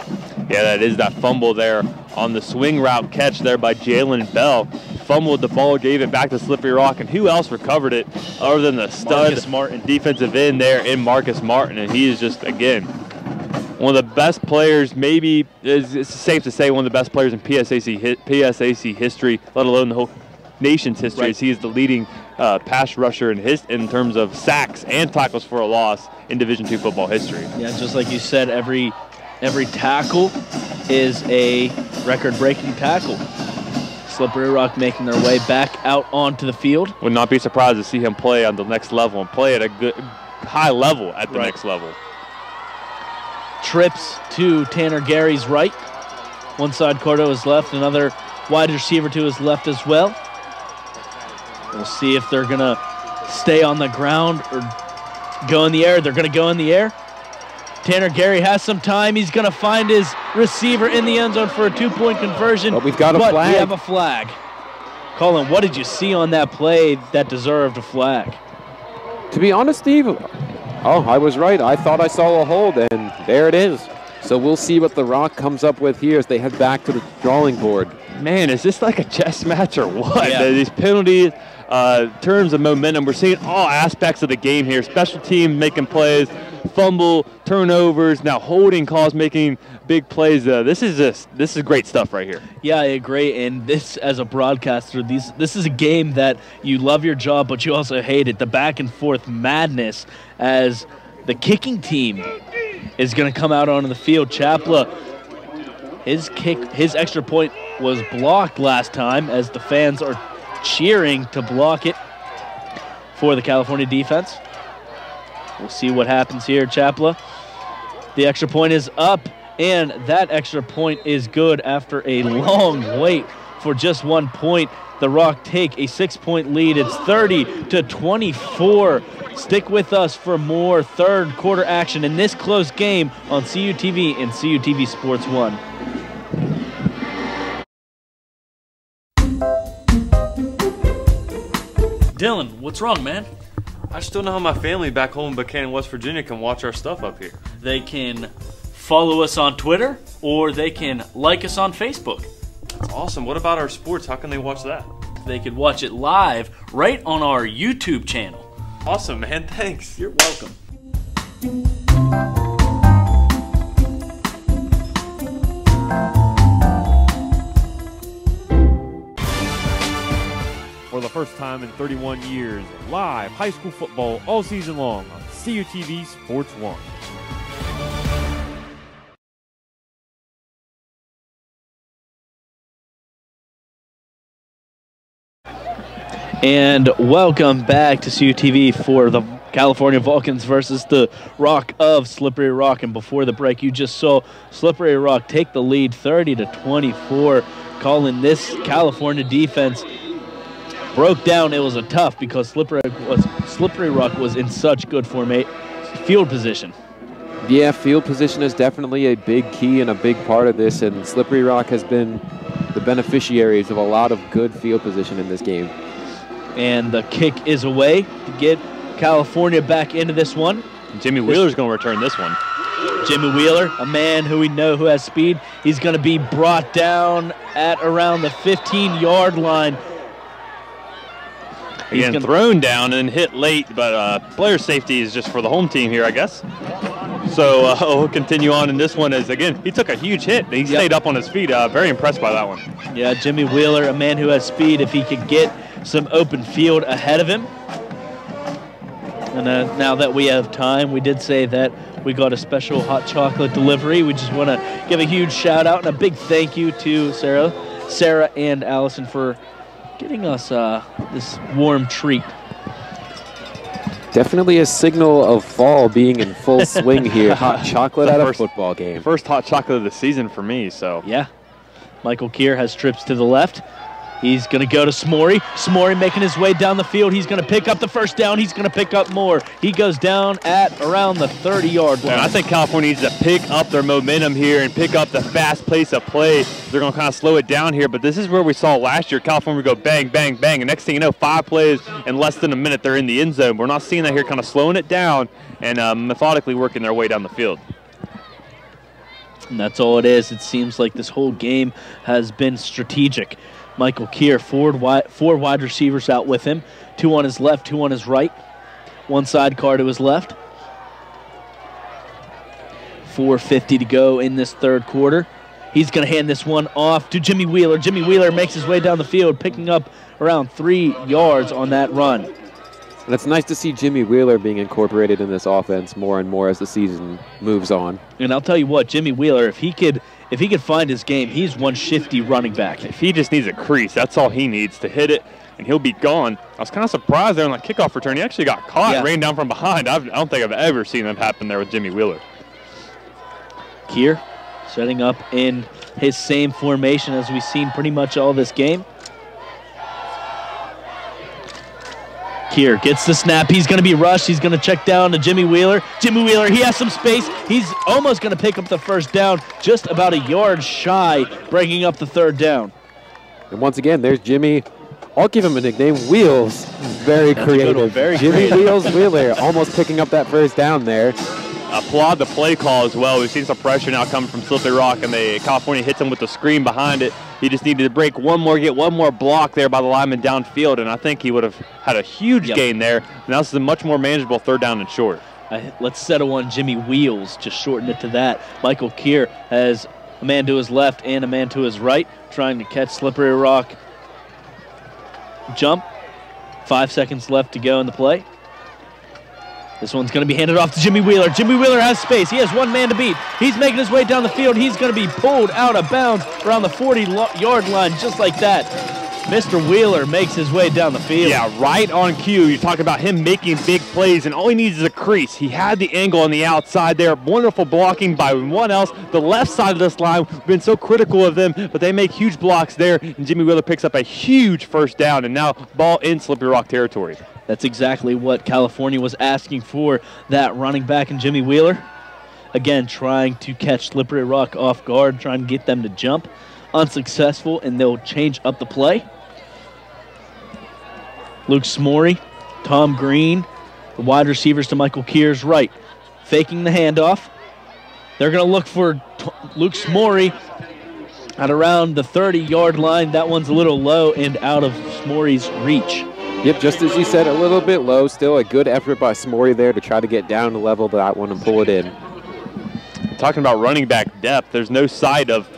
Yeah, that is that fumble there on the swing route catch there by Jalen Bell. Fumbled the ball, gave it back to Slippery Rock, and who else recovered it other than the stud Marcus Martin. defensive end there in Marcus Martin? And he is just, again, one of the best players, maybe it's safe to say one of the best players in PSAC PSAC history, let alone the whole nation's history. Right. As he is the leading uh, pass rusher in his in terms of sacks and tackles for a loss in Division two football history. Yeah, just like you said, every every tackle is a record-breaking tackle. Slippery Rock making their way back out onto the field. Would not be surprised to see him play on the next level and play at a good high level at the right. next level trips to Tanner Gary's right. One side Cordo is left, another wide receiver to his left as well. We'll see if they're going to stay on the ground or go in the air. They're going to go in the air. Tanner Gary has some time. He's going to find his receiver in the end zone for a two-point conversion. But we've got a but flag. We have a flag. Colin, what did you see on that play that deserved a flag? To be honest, Steve, Oh, I was right. I thought I saw a hold, and there it is. So we'll see what The Rock comes up with here as they head back to the drawing board. Man, is this like a chess match or what? Yeah. These penalties, uh, terms of momentum, we're seeing all aspects of the game here. Special team making plays, fumble, turnovers, now holding calls making big plays. Uh, this is just this is great stuff right here. Yeah, I agree. And this, as a broadcaster, these this is a game that you love your job, but you also hate it. The back and forth madness as the kicking team is going to come out onto the field. Chapla, his kick, his extra point was blocked last time as the fans are cheering to block it for the California defense. We'll see what happens here. Chapla The extra point is up, and that extra point is good after a long wait for just one point. The Rock take a six point lead. It's 30 to 24. Stick with us for more third quarter action in this close game on CUTV and CUTV Sports 1. Dylan, what's wrong, man? I just don't know how my family back home in Buckhannon, West Virginia can watch our stuff up here. They can follow us on Twitter or they can like us on Facebook. That's awesome. What about our sports? How can they watch that? They could watch it live right on our YouTube channel. Awesome, man. Thanks. You're welcome. For the first time in 31 years, live high school football all season long on CUTV Sports 1. And welcome back to CUTV for the California Vulcans versus the Rock of Slippery Rock. And before the break, you just saw Slippery Rock take the lead 30 to 24, calling this California defense broke down. It was a tough because Slippery was Slippery Rock was in such good format eh? field position. Yeah, field position is definitely a big key and a big part of this, and Slippery Rock has been the beneficiaries of a lot of good field position in this game. And the kick is away to get California back into this one. Jimmy Wheeler's going to return this one. Jimmy Wheeler, a man who we know who has speed, he's going to be brought down at around the 15 yard line. Again, gonna- thrown down and hit late, but uh, player safety is just for the home team here, I guess. So uh, we'll continue on in this one. As again, he took a huge hit. He stayed up on his feet. Uh, very impressed by that one. Yeah, Jimmy Wheeler, a man who has speed, if he could get some open field ahead of him. And uh, now that we have time, we did say that we got a special hot chocolate delivery. We just want to give a huge shout out and a big thank you to Sarah, Sarah and Allison for getting us uh, this warm treat. Definitely a signal of fall being in full swing here. Hot chocolate at a First- football game. First hot chocolate of the season for me. So Yeah. Michael Kier has trips to the left. He's going to go to Smorey. Smorey making his way down the field. He's going to pick up the first down. He's going to pick up more. He goes down at around the 30 yard line. And I think California needs to pick up their momentum here and pick up the fast pace of play. They're going to kind of slow it down here, but this is where we saw last year California go bang, bang, bang. And next thing you know, five plays in less than a minute, they're in the end zone. We're not seeing that here, kind of slowing it down and uh, methodically working their way down the field. And that's all it is. It seems like this whole game has been strategic. Michael wide, four wide receivers out with him, two on his left, two on his right, one side car to his left. 4.50 to go in this third quarter. He's going to hand this one off to Jimmy Wheeler. Jimmy Wheeler makes his way down the field, picking up around three yards on that run. And it's nice to see Jimmy Wheeler being incorporated in this offense more and more as the season moves on. And I'll tell you what, Jimmy Wheeler, if he could, if he can find his game, he's one shifty running back. If he just needs a crease, that's all he needs to hit it, and he'll be gone. I was kind of surprised there on that kickoff return. He actually got caught, Yeah. rained down from behind. I've, I don't think I've ever seen that happen there with Jimmy Wheeler. Kier setting up in his same formation as we've seen pretty much all this game. Kier gets the snap. He's going to be rushed. He's going to check down to Jimmy Wheeler. Jimmy Wheeler, he has some space. He's almost going to pick up the first down, just about a yard shy, breaking up the third down. And once again, there's Jimmy. I'll give him a nickname, Wheels. Very That's a good one, creative. very Jimmy creative. Wheels Wheeler almost picking up that first down there. Applaud the play call as well. We've seen some pressure now coming from Slippery Rock, and the California hits him with the screen behind it. He just needed to break one more, get one more block there by the lineman downfield, and I think he would have had a huge Yep. gain there. Now this is a much more manageable third down and short. I, let's settle on Jimmy Wheels, just shorten it to that. Michael Kier has a man to his left and a man to his right, trying to catch Slippery Rock. Jump. Five seconds left to go in the play. This one's going to be handed off to Jimmy Wheeler. Jimmy Wheeler has space. He has one man to beat. He's making his way down the field. He's going to be pulled out of bounds around the 40-yard line, just like that. Mr. Wheeler makes his way down the field. Yeah, right on cue. You're talking about him making big plays, and all he needs is a crease. He had the angle on the outside there. Wonderful blocking by one else. The left side of this line, we've been so critical of them, but they make huge blocks there, and Jimmy Wheeler picks up a huge first down, and now ball in Slippery Rock territory. That's exactly what California was asking for, that running back and Jimmy Wheeler. Again, trying to catch Slippery Rock off guard, trying to get them to jump. Unsuccessful, and they'll change up the play. Luke Smorey, Tom Green, the wide receivers to Michael Kier's right. Faking the handoff. They're going to look for T- Luke Smorey at around the 30 yard line. That one's a little low and out of Smorey's reach. Yep, just as you said, a little bit low. Still a good effort by Smorey there to try to get down to level that one and pull it in. Talking about running back depth, there's no sight of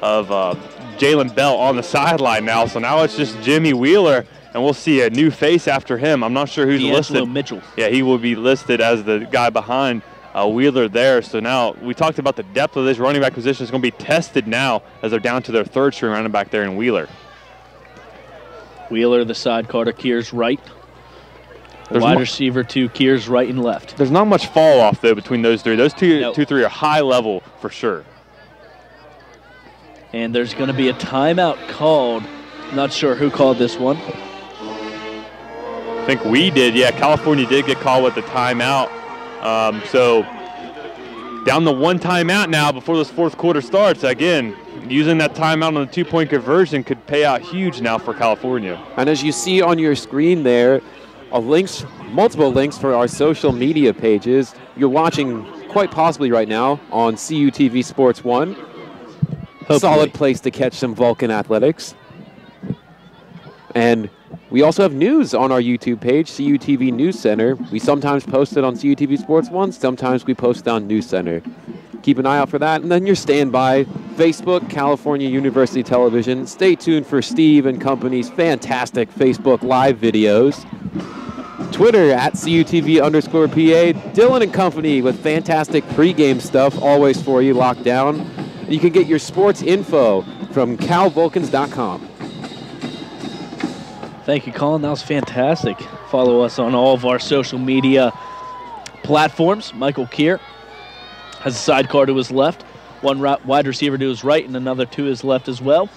of uh, Jalen Bell on the sideline now. So now it's just Jimmy Wheeler, and we'll see a new face after him. I'm not sure who's D'Angelo listed. Mitchell. Yeah, he will be listed as the guy behind uh, Wheeler there. So now we talked about the depth of this running back position is going to be tested now as they're down to their third string running back there in Wheeler. Wheeler, the side Carter, Kier's right. There's wide receiver to Kier's right and left. There's not much fall off though between those three. Those two, No. two, three are high level for sure. And there's going to be a timeout called. Not sure who called this one. I think we did. Yeah, California did get called with the timeout. Um, so down the one timeout now before this fourth quarter starts. Again, using that timeout on the two-point conversion could pay out huge now for California. And as you see on your screen there, a links, multiple links for our social media pages. You're watching quite possibly right now on CUTV Sports One. Solid place to catch some Vulcan athletics. And we also have news on our YouTube page, CUTV News Center. We sometimes post it on CUTV Sports One, sometimes we post it on News Center. Keep an eye out for that. And then your standby, Facebook, California University Television. Stay tuned for Steve and company's fantastic Facebook Live videos. Twitter at CUTV underscore PA. Dylan and company with fantastic pregame stuff always for you locked down. You can get your sports info from calvulcans.com. Thank you, Colin. That was fantastic. Follow us on all of our social media platforms. Michael Kier has a sidecar to his left, one wide receiver to his right, and another to his left as well.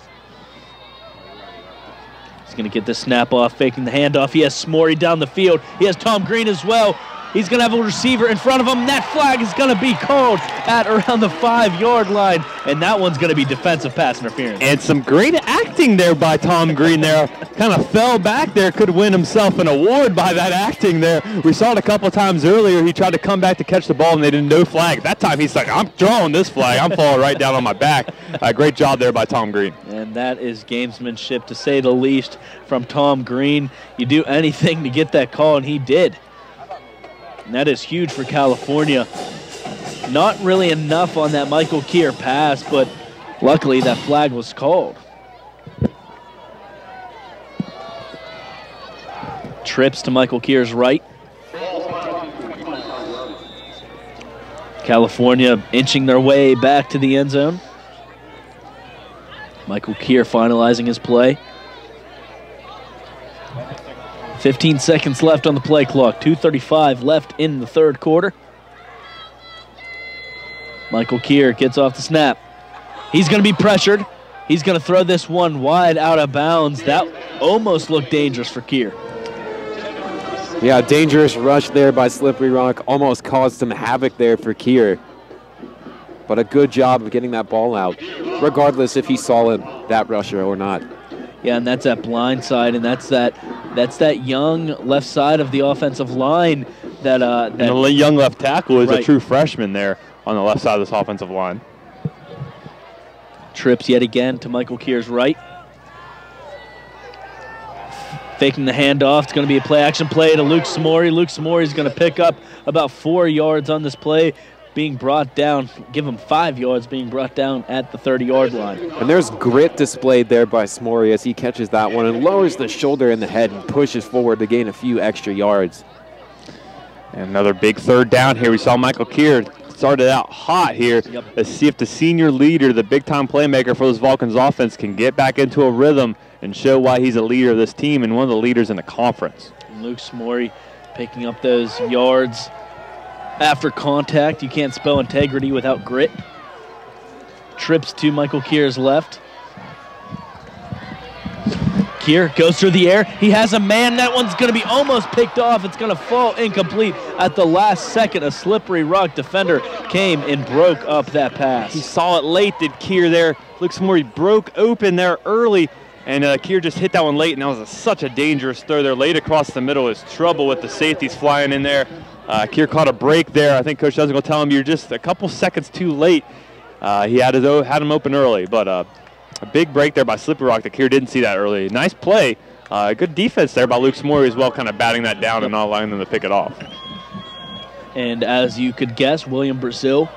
He's going to get the snap off, faking the handoff. He has Smorey down the field. He has Tom Green as well. He's going to have a receiver in front of him. That flag is going to be called at around the five yard line, and that one's going to be defensive pass interference. And some great acting there by Tom Green there. kind of fell back there, could win himself an award by that acting there. We saw it a couple times earlier. He tried to come back to catch the ball and they didn't no flag. That time he's like, I'm throwing this flag. I'm falling right down on my back. Uh, great job there by Tom Green. And that is gamesmanship, to say the least, from Tom Green. You do anything to get that call, and he did. And that is huge for California. Not really enough on that Michael Kier pass, but luckily that flag was called. Trips to Michael Kier's right. California inching their way back to the end zone. Michael Kier finalizing his play. 15 seconds left on the play clock. 2.35 left in the third quarter. Michael Kier gets off the snap. He's going to be pressured. He's going to throw this one wide out of bounds. That almost looked dangerous for Kier. Yeah, dangerous rush there by Slippery Rock. Almost caused some havoc there for Kier. But a good job of getting that ball out, regardless if he saw it, that rusher or not. Yeah, and that's that blind side, and that's that that's that young left side of the offensive line that uh that And the young left tackle is a true freshman there on the left side of this offensive line. trips yet again to Michael Kier's right. Faking the handoff. It's going to be a play action play to Luke Smorey. Luke Smorey is going to pick up about four yards on this play, being brought down, give him five yards, being brought down at the 30 yard line. And there's grit displayed there by Smorey as he catches that one and lowers the shoulder and the head and pushes forward to gain a few extra yards. And another big third down here. We saw Michael Kier started out hot here. Let's see if the senior leader, the big time playmaker for this Vulcans offense, can get back into a rhythm and show why he's a leader of this team and one of the leaders in the conference. Luke Smorey picking up those yards after contact. You can't spell integrity without grit. Trips to Michael Kier's left. Kier goes through the air. He has a man. That one's going to be almost picked off. It's going to fall incomplete at the last second. A slippery rock defender came and broke up that pass. He saw it late, did Kier there. Luke Smorey, he broke open there early, and uh, Kier just hit that one late, and that was a, such a dangerous throw there. Late across the middle is trouble with the safeties flying in there. Uh, Kier caught a break there. I think Coach going to tell him you're just a couple seconds too late. Uh, he had, his, had him open early, but uh, a big break there by Slippery Rock that Kier didn't see that early. Nice play. Uh, good defense there by Luke Smorey as well, kind of batting that down and not allowing them to pick it off. And as you could guess, William Brazil,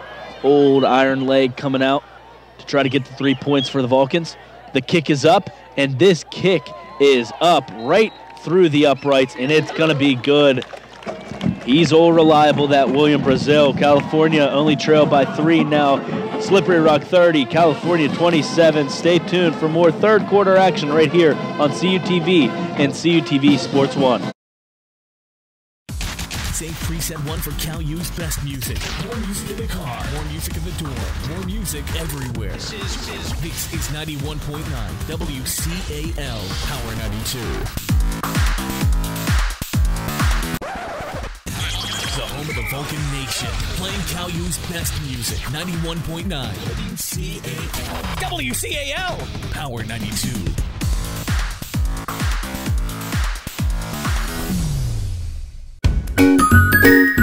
old iron leg coming out to try to get the three points for the Vulcans. The kick is up, and this kick is up right through the uprights, and it's going to be good. He's all reliable, that William Brazil. California only trail by three now. Slippery Rock 30, California 27. Stay tuned for more third quarter action right here on CUTV and CUTV Sports 1. Say preset one for Cal U's best music. More music in the car. More music in the door. More music everywhere. This is, this is 91.9 WCAL Power 92. Vulcan Nation. Playing Cal U's best music. 91.9 WCAL. WCAL Power 92. And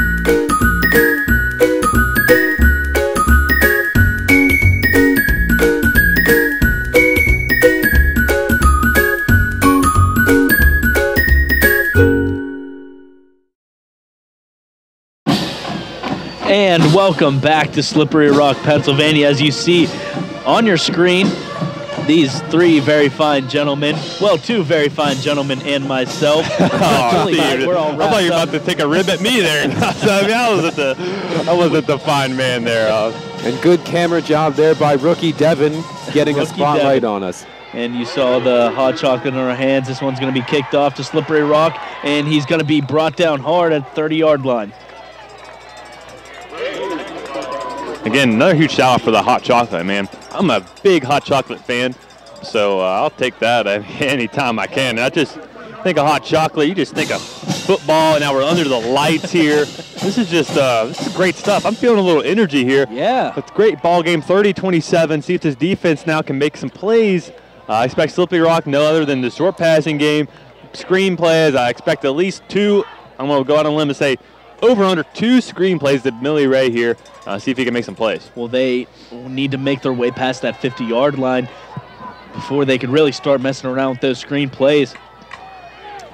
welcome back to Slippery Rock, Pennsylvania. As you see on your screen, these three very fine gentlemen, well, two very fine gentlemen and myself. Oh, Totally Steve. We're all I thought you were about to take a rib at me there. I, mean, I wasn't the, I wasn't the fine man there. Uh, And good camera job there by rookie Devin getting a spotlight Devin. on us. And you saw the hot chocolate in our hands. This one's going to be kicked off to Slippery Rock, and he's going to be brought down hard at 30 yard line. Again, another huge shout out for the hot chocolate, man. I'm a big hot chocolate fan, so uh, I'll take that anytime I can. And I just think of hot chocolate, you just think of football, and now we're under the lights here. This is just uh, this is great stuff. I'm feeling a little energy here. Yeah. It's a great ball game, 30-27. See if this defense now can make some plays. Uh, I expect Slippery Rock no other than the short passing game, screen plays. I expect at least two. I'm going to go out on a limb and say over under two screen plays to Millie Ray here. Uh, see if he can make some plays. Well, they need to make their way past that 50 yard line before they can really start messing around with those screen plays.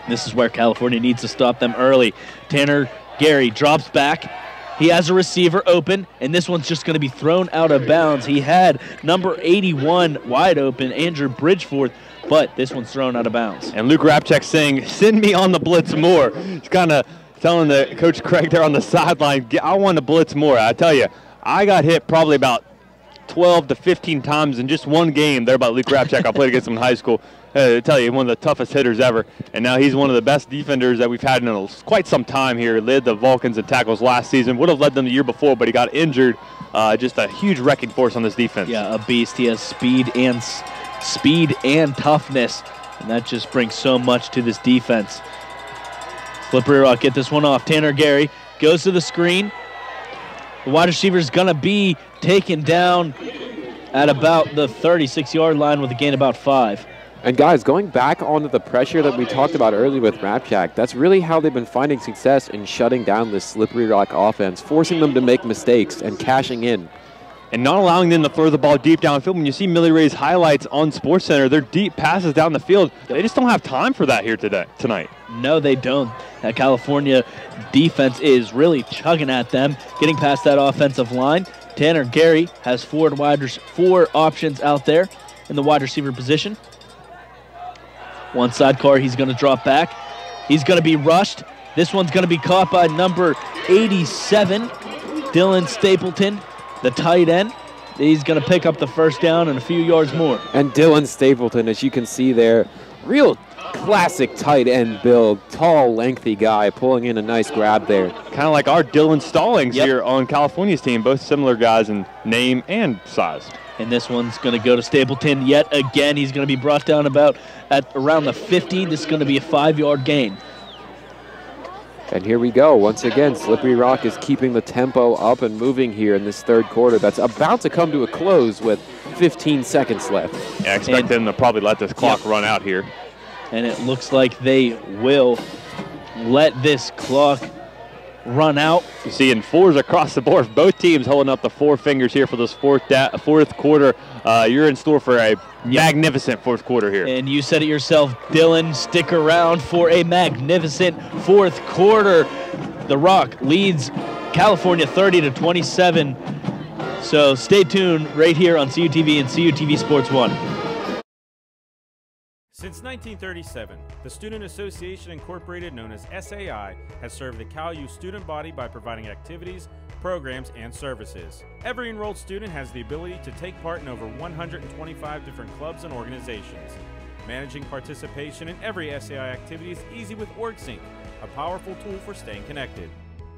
This is where California needs to stop them early. Tanner Gary drops back. He has a receiver open, and this one's just going to be thrown out of bounds. He had number 81 wide open, Andrew Bridgeforth, but this one's thrown out of bounds. And Luke Rapchek saying, send me on the blitz more. He's kind of telling the coach Craig there on the sideline, I want to blitz more. I tell you, I got hit probably about 12 to 15 times in just one game there by Luke Rapchek. I played against him in high school. Uh, I tell you, one of the toughest hitters ever. And now he's one of the best defenders that we've had in quite some time here. Led the Vulcans in tackles last season. Would have led them the year before, but he got injured. Uh, just a huge wrecking force on this defense. Yeah, a beast. He has speed and speed and toughness, and that just brings so much to this defense. Slippery Rock get this one off. Tanner Gary goes to the screen. The wide receiver is gonna be taken down at about the 36-yard line with a gain about five. And guys, going back onto the pressure that we talked about earlier with Rapchek, that's really how they've been finding success in shutting down this slippery rock offense, forcing them to make mistakes and cashing in. And not allowing them to throw the ball deep downfield. When you see Millie Ray's highlights on Sports Center, their deep passes down the field, they just don't have time for that here today tonight. No, they don't. That California defense is really chugging at them, getting past that offensive line. Tanner Gary has four wide four options out there in the wide receiver position. One side car, he's going to drop back. He's going to be rushed. This one's going to be caught by number 87, Dylan Stapleton, the tight end. he's going to pick up the first down and a few yards more. And Dylan Stapleton, as you can see there, real classic tight end build, tall, lengthy guy, pulling in a nice grab there. Kind of like our Dylan Stallings Yep. here on California's team, both similar guys in name and size. And this one's going to go to Stapleton yet again. He's going to be brought down about at around the 50. This is going to be a five-yard gain. And here we go. Once again, Slippery Rock is keeping the tempo up and moving here in this third quarter that's about to come to a close with 15 seconds left. Yeah, I expect And- them to probably let this clock Yep. run out here. And it looks like they will let this clock run out. You see in fours across the board, both teams holding up the four fingers here for this fourth da- fourth quarter. Uh, you're in store for a magnificent fourth quarter here. And you said it yourself, Dylan. Stick around for a magnificent fourth quarter. The Rock leads California 30 to 27. So stay tuned right here on CUTV and CUTV Sports One. Since 1937, the Student Association Incorporated, known as SAI, has served the Cal U student body by providing activities, programs, and services. Every enrolled student has the ability to take part in over 125 different clubs and organizations. Managing participation in every SAI activity is easy with OrgSync, a powerful tool for staying connected.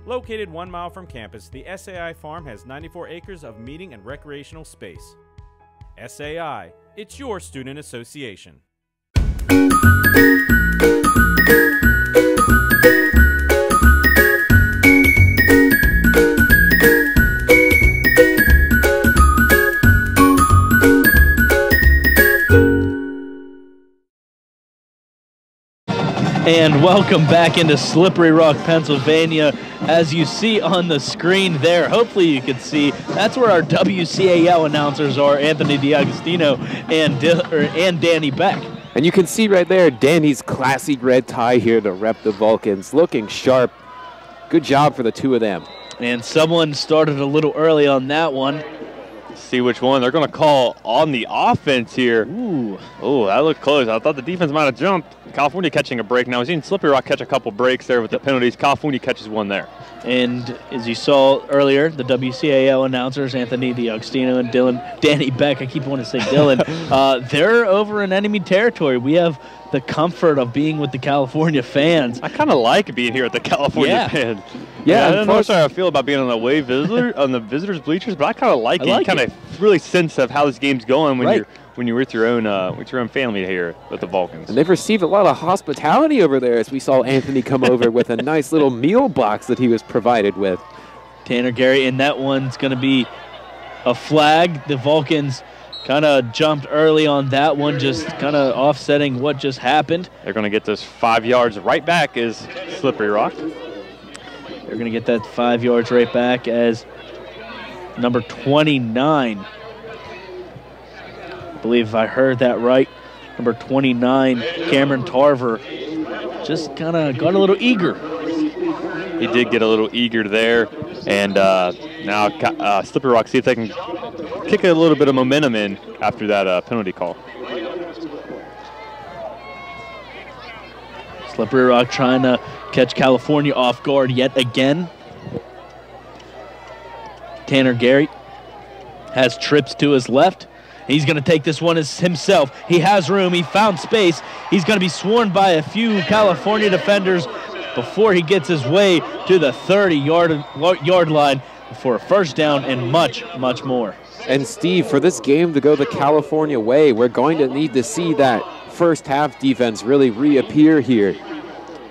Located one mile from campus, the SAI farm has 94 acres of meeting and recreational space. SAI, it's your student association. And welcome back into Slippery Rock, Pennsylvania. As you see on the screen there, hopefully you can see, that's where our WCAL announcers are, Anthony D'Agostino and, and Danny Beck. And you can see right there Danny's classy red tie here to rep the Vulcans, looking sharp. Good job for the two of them. And someone started a little early on that one. See which one they're going to call on the offense here. Ooh. Oh, that looked close. I thought the defense might have jumped. California catching a break. Now, we've seen Slippery Rock catch a couple breaks there with the penalties. California catches one there. And as you saw earlier, the WCAL announcers, Anthony D'Agostino and Dylan, Danny Beck, I keep wanting to say Dylan, uh, they're over in enemy territory. We have the comfort of being with the California fans. I kind of like being here at the California Yeah. fans. Yeah, I don't know how I feel about being on the away visitor on the visitors bleachers, but I kind of like I it. like you kind of really sense of how this game's going when Right. you're when you're with your own uh, with your own family here with the Vulcans. And they've received a lot of hospitality over there as we saw Anthony come over with a nice little meal box that he was provided with. Tanner Gary, and that one's going to be a flag. The Vulcans kind of jumped early on that one, just kind of offsetting what just happened. They're going to get this five yards right back is Slippery Rock. They're going to get that five yards right back as number 29. I believe I heard that right. Number 29, Cameron Tarver, just kind of got a little eager. He did get a little eager there, and uh, now uh, Slippery Rock see if they can kick a little bit of momentum in after that uh, penalty call. Slippery Rock trying to catch California off guard yet again. Tanner Gary has trips to his left. He's going to take this one as himself. He has room. He found space. He's going to be swarmed by a few California defenders before he gets his way to the 30 yard, yard line for a first down and much, much more. And Steve, for this game to go the California way, we're going to need to see that first half defense really reappear here.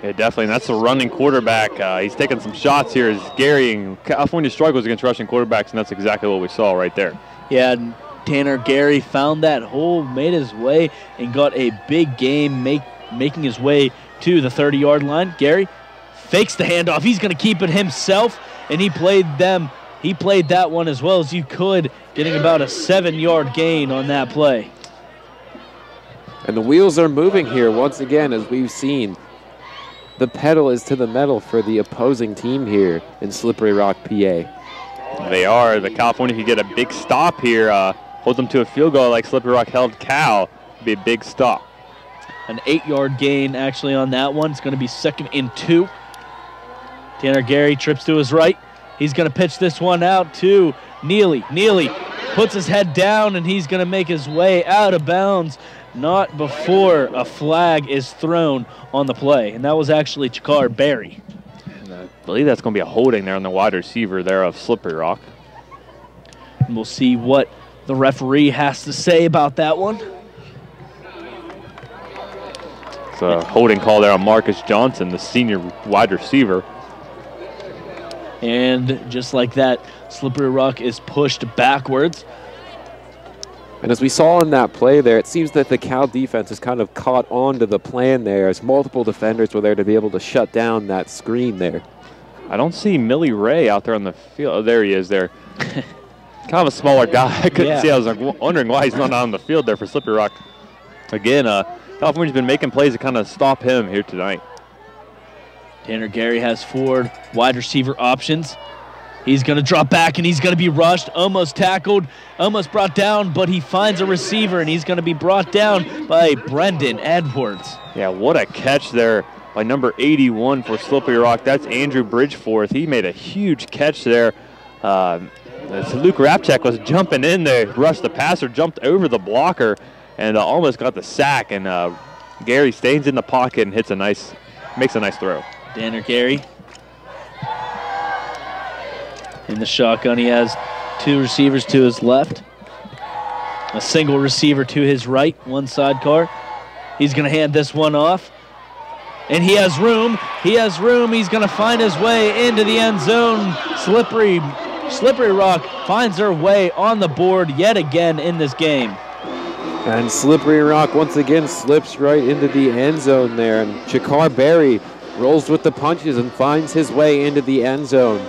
Yeah, definitely. And that's the running quarterback. Uh, he's taking some shots here as Gary and California struggles against rushing quarterbacks, and that's exactly what we saw right there. Yeah, and Tanner Gary found that hole, made his way, and got a big game, make, making his way to the 30 yard line. Gary fakes the handoff. He's going to keep it himself, and he played them. He played that one as well as you could, getting about a seven yard gain on that play. And the wheels are moving here once again, as we've seen. The pedal is to the metal for the opposing team here in Slippery Rock, PA. They are. The California could get a big stop here, uh, hold them to a field goal like Slippery Rock held Cal. Be a big stop. An eight yard gain actually on that one. It's going to be second and two. Tanner Gary trips to his right. He's going to pitch this one out to Neely. Neely puts his head down, and he's going to make his way out of bounds. Not before a flag is thrown on the play, and that was actually Chakar Berry. I believe that's going to be a holding there on the wide receiver there of Slippery Rock. And we'll see what the referee has to say about that one. It's a holding call there on Marcus Johnson, the senior wide receiver. And just like that, Slippery Rock is pushed backwards. And as we saw in that play there, it seems that the Cal defense has kind of caught on to the plan there as multiple defenders were there to be able to shut down that screen there. I don't see Millie Ray out there on the field. Oh, there he is there. kind of a smaller guy. I couldn't Yeah. see. I was like wondering why he's not on the field there for Slippery Rock. Again, uh, California's been making plays to kind of stop him here tonight. Tanner Gary has four wide receiver options. He's going to drop back and he's going to be rushed, almost tackled, almost brought down, but he finds a receiver and he's going to be brought down by Brendan Edwards. Yeah, what a catch there by number 81 for Slippery Rock. That's Andrew Bridgeforth. He made a huge catch there. Um, Luke Rapchek was jumping in there, rushed the passer, jumped over the blocker, and uh, almost got the sack. And uh, Gary stays in the pocket and hits a nice, makes a nice throw. Tanner Gary in the shotgun. He has two receivers to his left, a single receiver to his right, one sidecar. He's going to hand this one off. And he has room. He has room. He's going to find his way into the end zone. Slippery, Slippery Rock finds their way on the board yet again in this game. And Slippery Rock once again slips right into the end zone there. And Chakar Berry rolls with the punches and finds his way into the end zone.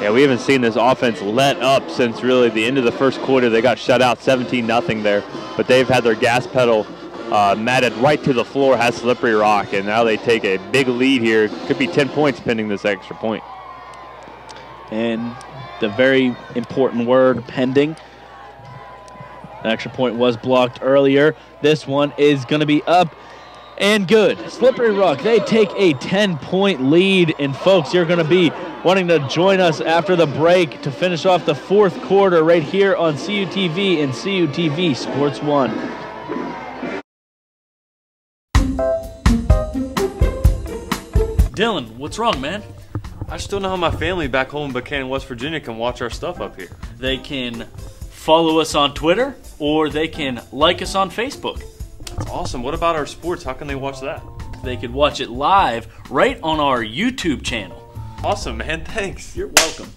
Yeah, we haven't seen this offense let up since really the end of the first quarter. They got shut out 17 nothing there, but they've had their gas pedal uh, matted right to the floor, has Slippery Rock, and now they take a big lead here. Could be 10 points pending this extra point. And the very important word pending. The extra point was blocked earlier. This one is going to be up and good. Slippery Rock, they take a 10 point lead. And folks, you're going to be wanting to join us after the break to finish off the fourth quarter right here on CUTV and CUTV Sports 1. Dylan, what's wrong, man? I just don't know how my family back home in Buckhannon, West Virginia can watch our stuff up here. They can follow us on Twitter or they can like us on Facebook. That's awesome. What about our sports? How can they watch that? They could watch it live right on our YouTube channel. Awesome, man. Thanks. You're welcome.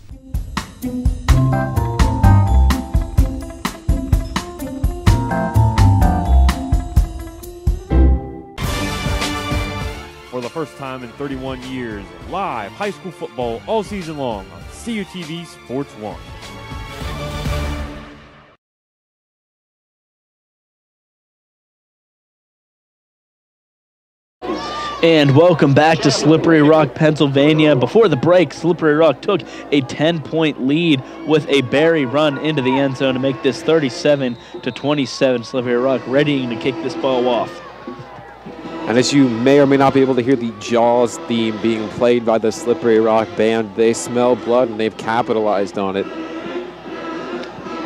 For the first time in 31 years, live high school football all season long on CUTV Sports 1. And welcome back to Slippery Rock, Pennsylvania. Before the break, Slippery Rock took a 10 point lead with a Barry run into the end zone to make this 37 to 27. Slippery Rock readying to kick this ball off. And as you may or may not be able to hear the Jaws theme being played by the Slippery Rock Band, they smell blood and they've capitalized on it.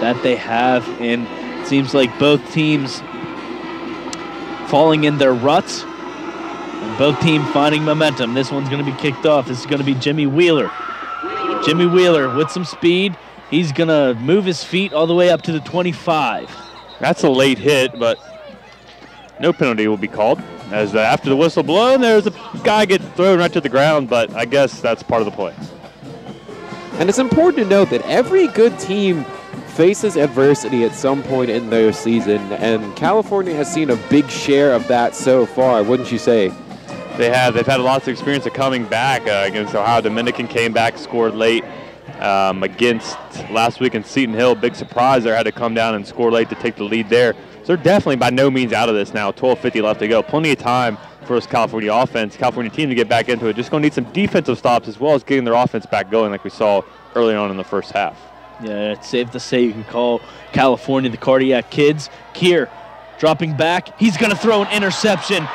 That they have, and it seems like both teams falling in their ruts. And both teams finding momentum. This one's going to be kicked off. This is going to be Jimmy Wheeler. Jimmy Wheeler with some speed. He's going to move his feet all the way up to the 25. That's a late hit, but no penalty will be called. As uh, after the whistle blown, there's a guy get thrown right to the ground, but I guess that's part of the play. And it's important to note that every good team faces adversity at some point in their season, and California has seen a big share of that so far, wouldn't you say? They have. They've had lots of experience of coming back uh, against Ohio. Dominican came back, scored late um, against last week in Seton Hill. Big surprise there. Had to come down and score late to take the lead there. So they're definitely by no means out of this now. 12:50 left to go. Plenty of time for this California offense, California team to get back into it. Just going to need some defensive stops as well as getting their offense back going, like we saw early on in the first half. Yeah, it's safe to say you can call California the Cardiac Kids. Kier dropping back. He's going to throw an interception.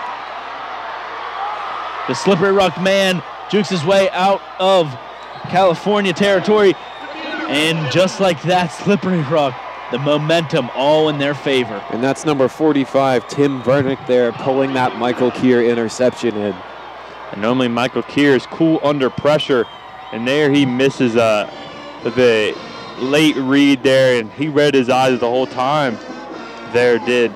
The Slippery Rock man jukes his way out of California territory. And just like that, Slippery Rock, the momentum all in their favor. And that's number 45, Tim Vernick there, pulling that Michael Kier interception in. And normally Michael Kier is cool under pressure, and there he misses uh, the late read there, and he read his eyes the whole time. There did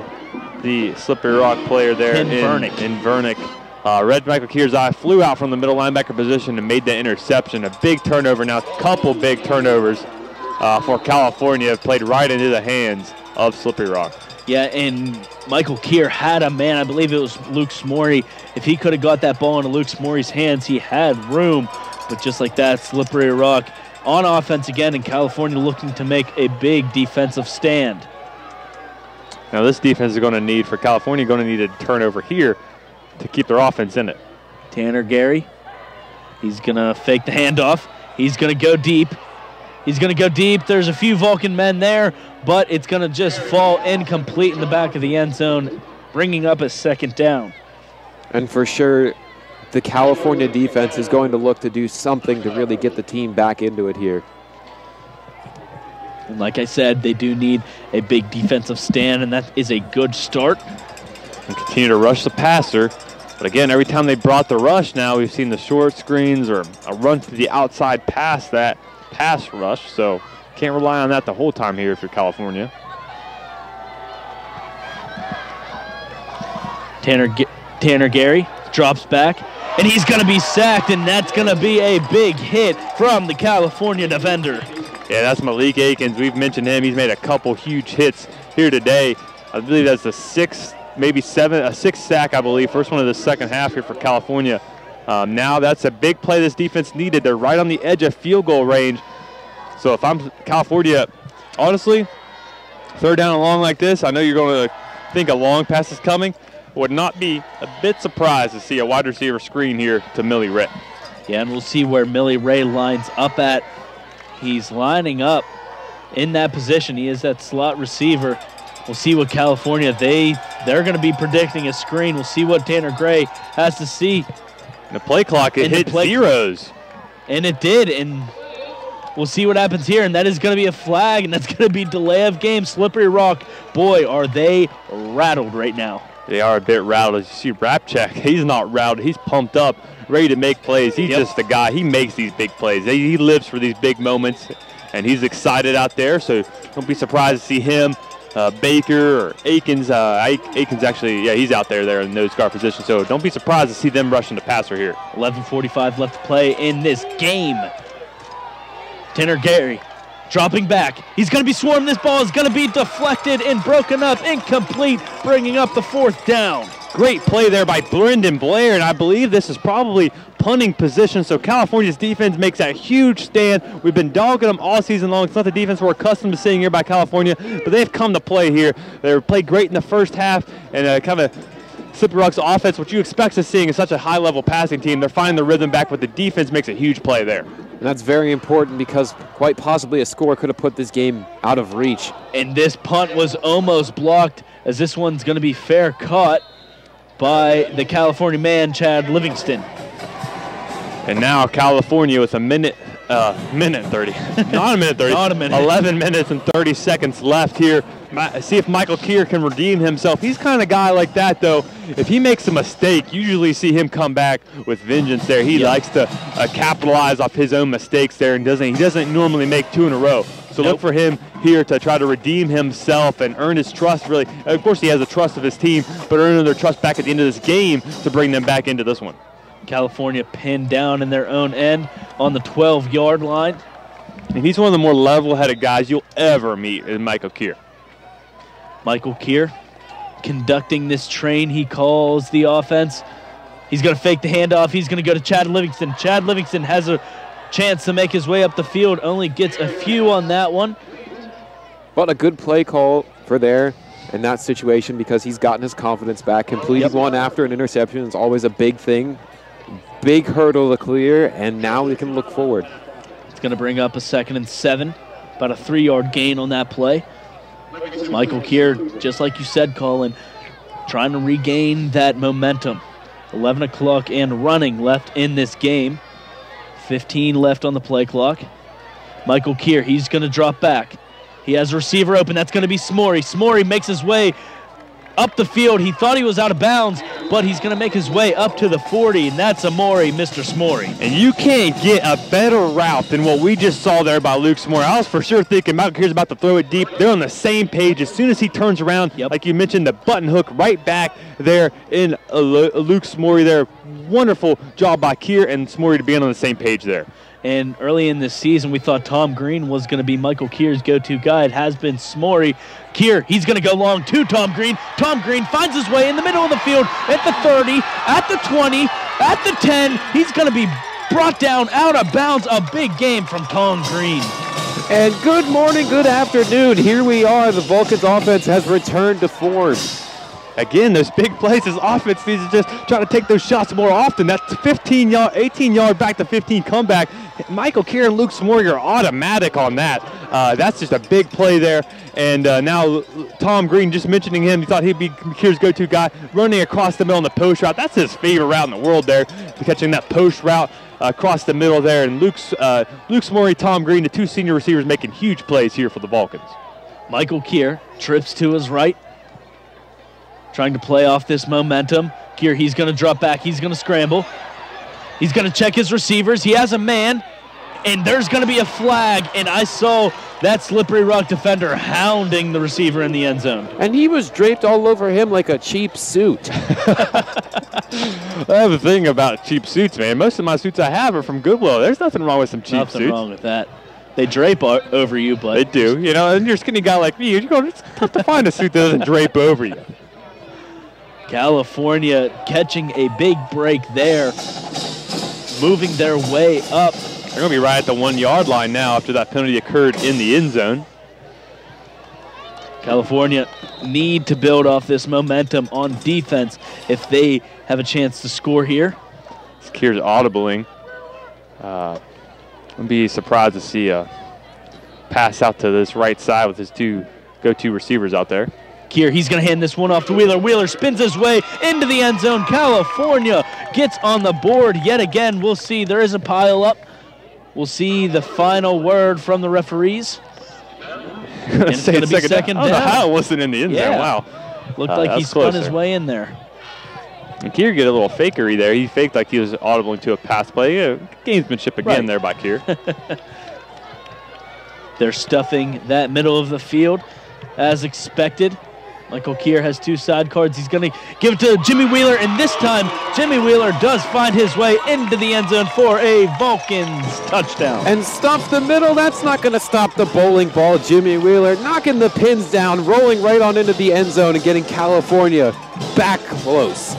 the Slippery Rock player there Tim in Vernick. In Vernick. Uh, read Michael Kier's eye, flew out from the middle linebacker position and made the interception. A big turnover now, a couple big turnovers uh, for California, played right into the hands of Slippery Rock. Yeah, and Michael Kier had a man, I believe it was Luke Smorey. If he could have got that ball into Luke Smorey's hands, he had room. But just like that, Slippery Rock on offense again, and California looking to make a big defensive stand. Now this defense is going to need, for California, going to need a turnover here to keep their offense in it. Tanner Gary, he's going to fake the handoff. He's going to go deep. He's going to go deep. There's a few Vulcan men there, but it's going to just fall incomplete in the back of the end zone, bringing up a second down. And for sure, the California defense is going to look to do something to really get the team back into it here. And like I said, they do need a big defensive stand, and that is a good start. And continue to rush the passer. But again, every time they brought the rush now, we've seen the short screens or a run to the outside past that pass rush. So can't rely on that the whole time here if you're California. Tanner Ga- Tanner Gary drops back, and he's going to be sacked, and that's going to be a big hit from the California defender. Yeah, that's Malik Akins. We've mentioned him. He's made a couple huge hits here today. I believe that's the sixth, maybe seven, a six sack, I believe. First one of the second half here for California. Um, now that's a big play this defense needed. They're right on the edge of field goal range. So if I'm California, honestly, third down and long like this, I know you're going to think a long pass is coming. Would not be a bit surprised to see a wide receiver screen here to Millie Ritt. Yeah, and we'll see where Millie Ray lines up at. He's lining up in that position. He is that slot receiver. We'll see what California they they're going to be predicting a screen. We'll see what Tanner Gary has to see, And The play clock, it And hit play- zeros. and it did. And we'll see what happens here. And that is going to be a flag, and that's going to be delay of game. Slippery Rock, boy, are they rattled right now. They are a bit rattled. As you see Rapchek, he's not rattled. He's pumped up, ready to make plays. He's Yep. just the guy. He makes these big plays. He lives for these big moments, and he's excited out there. So don't be surprised to see him, uh, Baker or Akins. Uh, Akins actually, yeah, he's out there there in the nose guard position. So don't be surprised to see them rushing the passer here. 11:45 left to play in this game. Tanner Gary dropping back. He's going to be swarmed. This ball is going to be deflected and broken up, incomplete, bringing up the fourth down. Great play there by Brendan Blair, and I believe this is probably punting position. So California's defense makes that huge stand. We've been dogging them all season long. It's not the defense we're accustomed to seeing here by California, but they've come to play here. They played great in the first half, and uh, kind of Slippery Rock's offense, what you expect to seeing is such a high-level passing team. They're finding the rhythm back, but the defense makes a huge play there. And that's very important because quite possibly a score could have put this game out of reach. And this punt was almost blocked as this one's going to be fair caught by the California man, Chad Livingston. And now California with a minute, uh, minute 30, not a minute 30, Not a minute. 11 minutes and 30 seconds left here. See if Michael Kier can redeem himself. He's kind of a guy like that, though. If he makes a mistake, you usually see him come back with vengeance. There, he likes to uh, capitalize off his own mistakes there, and doesn't he doesn't normally make two in a row. So Nope. look for him here to try to redeem himself and earn his trust. Really, of course, he has the trust of his team, but earning their trust back at the end of this game to bring them back into this one. California pinned down in their own end on the 12 yard line. And he's one of the more level-headed guys you'll ever meet in Michael Kier. Michael Kier conducting this train. He calls the offense. He's going to fake the handoff. He's going to go to Chad Livingston. Chad Livingston has a chance to make his way up the field. Only gets a few on that one. But a good play call for there in that situation because he's gotten his confidence back. Completing Yep. one after an interception is always a big thing. Big hurdle to clear, and now we can look forward. It's going to bring up a second and seven. About a three yard gain on that play. Michael Kier, just like you said, Colin, trying to regain that momentum. 11 o'clock and running left in this game. 15 left on the play clock. Michael Kier, he's going to drop back. He has a receiver open. That's going to be Smorey. Smorey makes his way up the field. He thought he was out of bounds, but he's going to make his way up to the 40, and that's Amori, Mr. Smorey. And you can't get a better route than what we just saw there by Luke Smorey. I was for sure thinking Michael Kier's about to throw it deep. They're on the same page. As soon as he turns around, Yep. like you mentioned, the button hook right back there in uh, Lu- Luke Smorey there. Wonderful job by Kier and Smorey to be on the same page there. And early in this season, we thought Tom Green was going to be Michael Kier's go-to guy. It has been Smorey. Kier, he's going to go long to Tom Green. Tom Green finds his way in the middle of the field at the 30, at the 20, at the 10. He's going to be brought down out of bounds. A big game from Tom Green. And good morning, good afternoon. Here we are. The Vulcans offense has returned to form. Again, those big plays, his offense needs to just try to take those shots more often. That 15 yard, 18 yard back to 15 comeback. Michael Kier and Luke Smorey are automatic on that. Uh, that's just a big play there. And uh, now Tom Green, just mentioning him, he thought he'd be Kier's go-to guy, running across the middle in the post route. That's his favorite route in the world there, catching that post route uh, across the middle there. And Luke's, uh, Luke Smorey, Tom Green, the two senior receivers making huge plays here for the Vulcans. Michael Kier trips to his right, trying to play off this momentum. Here he's going to drop back. He's going to scramble. He's going to check his receivers. He has a man, and there's going to be a flag. And I saw that slippery rock defender hounding the receiver in the end zone. And he was draped all over him like a cheap suit. I have a thing about cheap suits, man. Most of my suits I have are from Goodwill. There's nothing wrong with some cheap Nothing suits. Nothing wrong with that. They drape o- over you, but They do, you know. And you're a skinny guy like me. You're going. It's tough to find a suit that doesn't drape over you. California catching a big break there, moving their way up. They're going to be right at the one yard line now after that penalty occurred in the end zone. California need to build off this momentum on defense if they have a chance to score here. Kier's audibling. Uh, I'd be surprised to see a pass out to this right side with his two go-to receivers out there. Kier, he's going to hand this one off to Wheeler. Wheeler spins his way into the end zone. California gets on the board yet again. We'll see. There is a pile up. We'll see the final word from the referees. it's gonna be second don't down. how it wasn't in the end Yeah. zone. Wow. Looked Uh, like he spun his way in there. And Kier get a little fakery there. He faked like he was audible to a pass play. Yeah, gamesmanship again Right. there by Kier. They're stuffing that middle of the field as expected. Michael Kier has two side cards. He's going to give it to Jimmy Wheeler, and this time Jimmy Wheeler does find his way into the end zone for a Vulcans touchdown. and stuff the middle. That's not going to stop the bowling ball. Jimmy Wheeler knocking the pins down, rolling right on into the end zone and getting California back close.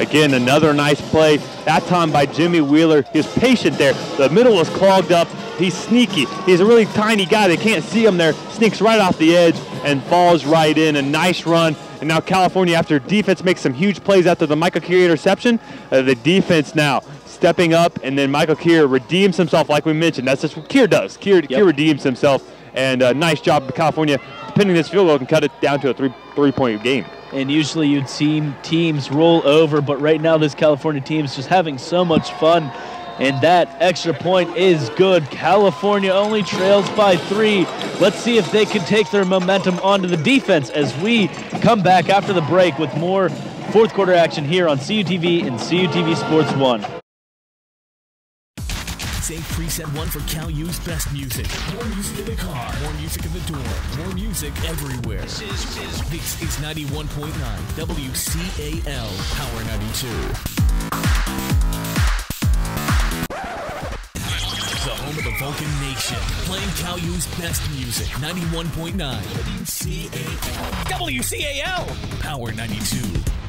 Again, another nice play. That time by Jimmy Wheeler. He was patient there. The middle was clogged up. He's sneaky. He's a really tiny guy. They can't see him there. Sneaks right off the edge and falls right in. A nice run. And now California, after defense makes some huge plays after the Michael Kier interception, uh, the defense now stepping up, and then Michael Kier redeems himself, like we mentioned. That's just what Kier does. Kier, Kier redeems himself, and uh, nice job, California. Pinning this field goal can cut it down to a three three point game. And usually you'd see teams roll over, but right now this California team is just having so much fun. And that extra point is good. California only trails by three. Let's see if they can take their momentum onto the defense as we come back after the break with more fourth quarter action here on CUTV and CUTV Sports 1. Save preset one for Cal U's best music. More music in the car. More music in the door. More music everywhere. This is, this is 91.9 WCAL Power 92. Vulcan Nation. Playing Cal U's best music. 91.9 WCAL. WCAL Power 92.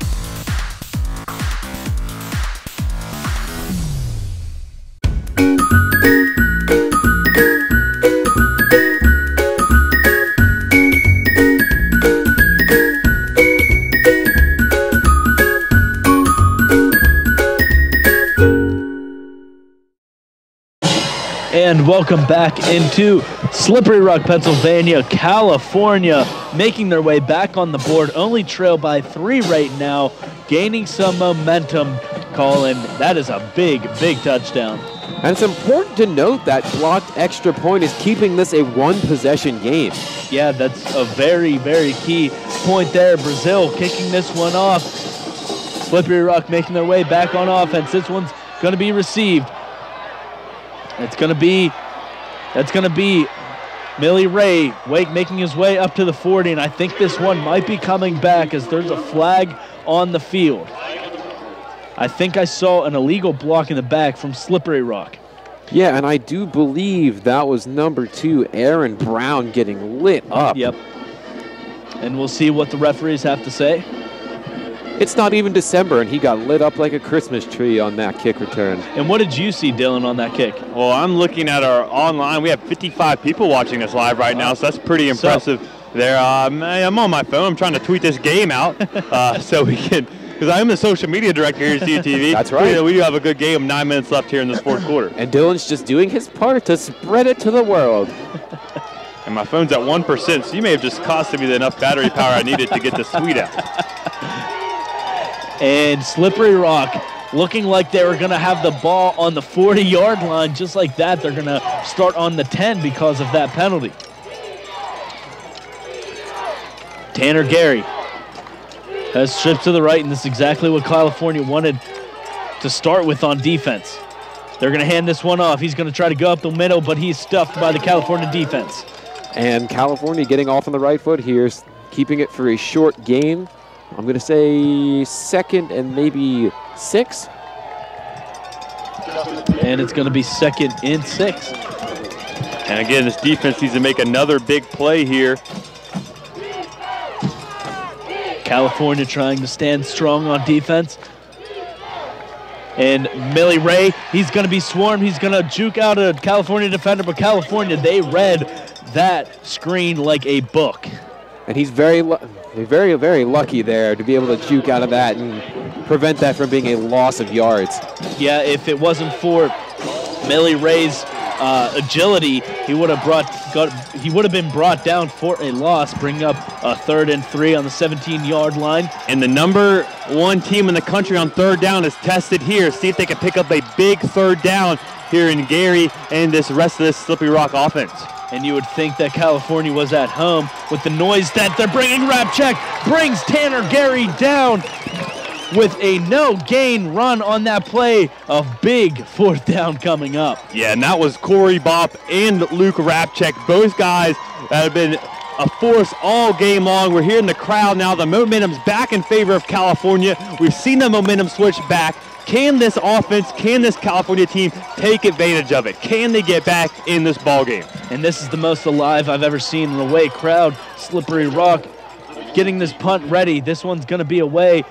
And welcome back into Slippery Rock, Pennsylvania, California, making their way back on the board. Only trail by three right now, gaining some momentum. Colin, that is a big, big touchdown. And it's important to note that blocked extra point is keeping this a one possession game. Yeah, that's a very, very key point there. Brazil kicking this one off. Slippery Rock making their way back on offense. This one's going to be received. It's going to be, that's going to be Millie Ray Wake making his way up to the 40, and I think this one might be coming back as there's a flag on the field. I think I saw an illegal block in the back from Slippery Rock. Yeah, and I do believe that was number two, Aaron Brown, getting lit up. Yep. And we'll see what the referees have to say. It's not even December, and he got lit up like a Christmas tree on that kick return. And what did you see, Dylan, on that kick? Well, I'm looking at our online. We have 55 people watching us live right now, so that's pretty impressive. So, there, um, I'm on my phone. I'm trying to tweet this game out uh, so we can because I am the social media director here at CUTV. That's right. We, we have a good game, nine minutes left here in this fourth quarter. And Dylan's just doing his part to spread it to the world. and my phone's at 1%, so you may have just costed me the enough battery power I needed to get this tweet out. And Slippery Rock looking like they were going to have the ball on the 40 yard line. Just like that, they're going to start on the 10 because of that penalty. Tanner Gary has stripped to the right, and this is exactly what California wanted to start with on defense. They're going to hand this one off. He's going to try to go up the middle, but he's stuffed by the California defense. And California getting off on the right foot here, keeping it for a short game. I'm going to say second and maybe six. And it's going to be second and six. And again, this defense needs to make another big play here. California trying to stand strong on defense. And Millie Ray, he's going to be swarmed. He's going to juke out a California defender, but California, they read that screen like a book. And he's very, very, very lucky there to be able to juke out of that and prevent that from being a loss of yards. Yeah, if it wasn't for Millie Ray's uh, agility, he would have brought got, he would have been brought down for a loss, bringing up a third and three on the 17-yard line. And the number one team in the country on third down is tested here. See if they can pick up a big third down here in Gary and this rest of this Slippery Rock offense. And you would think that California was at home with the noise that they're bringing. Rapchek brings Tanner Gary down with a no gain run on that play. A big fourth down coming up. Yeah, and that was Corey Bopp and Luke Rapchek, both guys that have been a force all game long. We're here in the crowd now. The momentum's back in favor of California. We've seen the momentum switch back. Can this offense, can this California team take advantage of it? Can they get back in this ball game? And this is the most alive I've ever seen in away crowd. Slippery Rock getting this punt ready. This one's going to be away.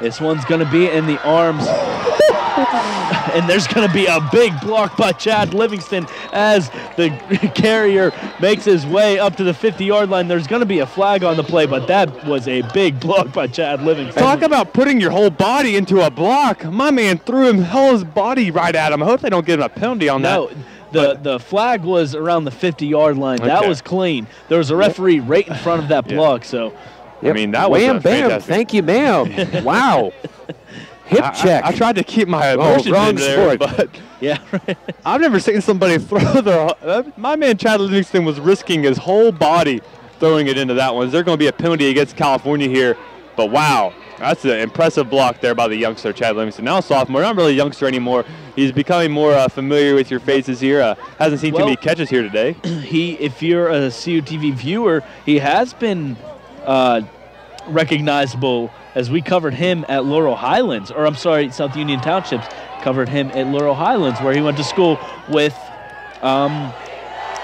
This one's going to be in the arms. and there's going to be a big block by Chad Livingston as the carrier makes his way up to the 50-yard line. There's going to be a flag on the play, but that was a big block by Chad Livingston. Talk about putting your whole body into a block. My man threw him his body right at him. I hope they don't give him a penalty on no, that. The, the flag was around the 50-yard line. Okay. That was clean. There was a referee right in front of that block, so – Yep. I mean, that was Wham, bam, fantastic. thank you, ma'am. wow. Hip I, check. I, I, tried to keep my emotions oh, in there, sport. but yeah, right. I've never seen somebody throw their. Uh, my man Chad Livingston was risking his whole body throwing it into that one. Is there going to be a penalty against California here? But wow, that's an impressive block there by the youngster Chad Livingston. Now sophomore, not really a youngster anymore. He's becoming more uh, familiar with your faces here. Uh, hasn't seen well, too many catches here today. He, if you're a CUTV viewer, he has been. Uh, recognizable as we covered him at Laurel Highlands, or I'm sorry, South Union Townships covered him at Laurel Highlands, where he went to school with um,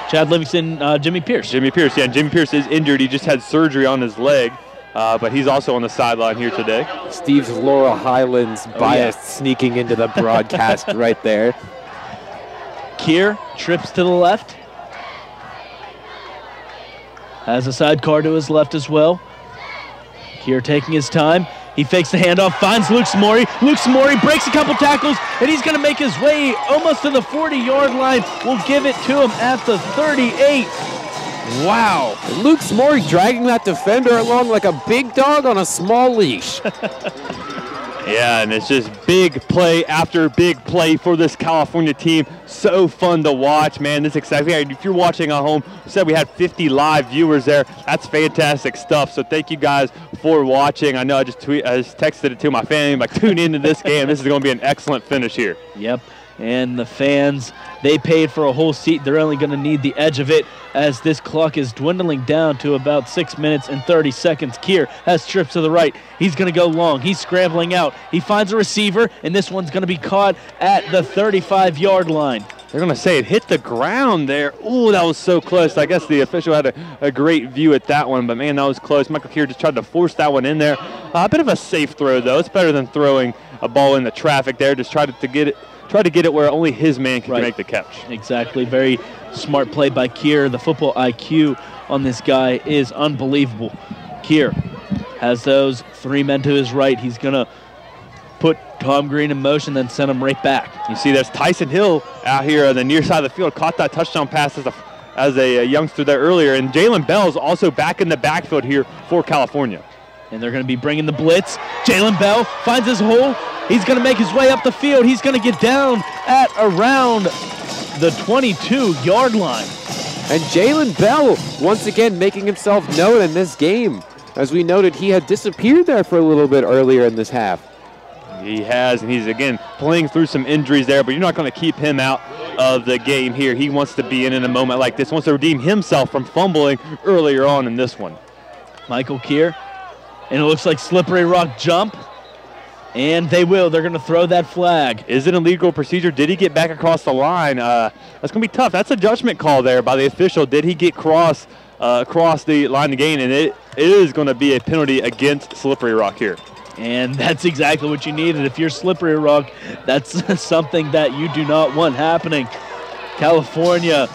Chad Livingston, uh, Jimmy Pierce. Jimmy Pierce, yeah, Jimmy Pierce is injured. He just had surgery on his leg. Uh, but he's also on the sideline here today. Steve's Laurel Highlands bias oh, yeah. sneaking into the broadcast right there. Kier trips to the left. Has a sidecar to his left as well. Here taking his time. He fakes the handoff, finds Luke Smorey. Luke Smorey breaks a couple tackles, and he's going to make his way almost to the 40-yard line. We'll give it to him at the 38. Wow. Luke Smorey dragging that defender along like a big dog on a small leash. Yeah, and it's just big play after big play for this California team. So fun to watch, man. This exciting. If you're watching at home, we said we had 50 live viewers there. That's fantastic stuff. So thank you guys for watching. I know I just tweet, I just texted it to my family, like tune into this game. This is going to be an excellent finish here. Yep. And the fans, they paid for a whole seat. They're only going to need the edge of it as this clock is dwindling down to about 6 minutes and 30 seconds. Kier has trips to the right. He's going to go long. He's scrambling out. He finds a receiver, and this one's going to be caught at the 35 yard line. They're going to say it hit the ground there. Ooh, that was so close. I guess the official had a, a great view at that one, but man, that was close. Michael Kier just tried to force that one in there. Uh, a bit of a safe throw, though. It's better than throwing a ball in the traffic there. Just tried to get it try to get it where only his man can Right. make the catch. Exactly. Very smart play by Kier. The football IQ on this guy is unbelievable. Kier has those three men to his right. He's going to put Tom Green in motion, then send him right back. You see, there's Tyson Hill out here on the near side of the field, caught that touchdown pass as a, as a, youngster there earlier. And Jalen Bell's also back in the backfield here for California. And they're going to be bringing the blitz. Jalen Bell finds his hole. He's going to make his way up the field. He's going to get down at around the 22 yard line. And Jalen Bell once again making himself known in this game. As we noted, he had disappeared there for a little bit earlier in this half. He has, and he's again playing through some injuries there, but you're not going to keep him out of the game here. He wants to be in in a moment like this, wants to redeem himself from fumbling earlier on in this one. Michael Kier. And it looks like Slippery Rock jump. And they will. They're going to throw that flag. Is it a legal procedure? Did he get back across the line? Uh, that's going to be tough. That's a judgment call there by the official. Did he get cross uh, across the line again? And it, it is going to be a penalty against Slippery Rock here. And that's exactly what you needed. If you're Slippery Rock, that's something that you do not want happening. California,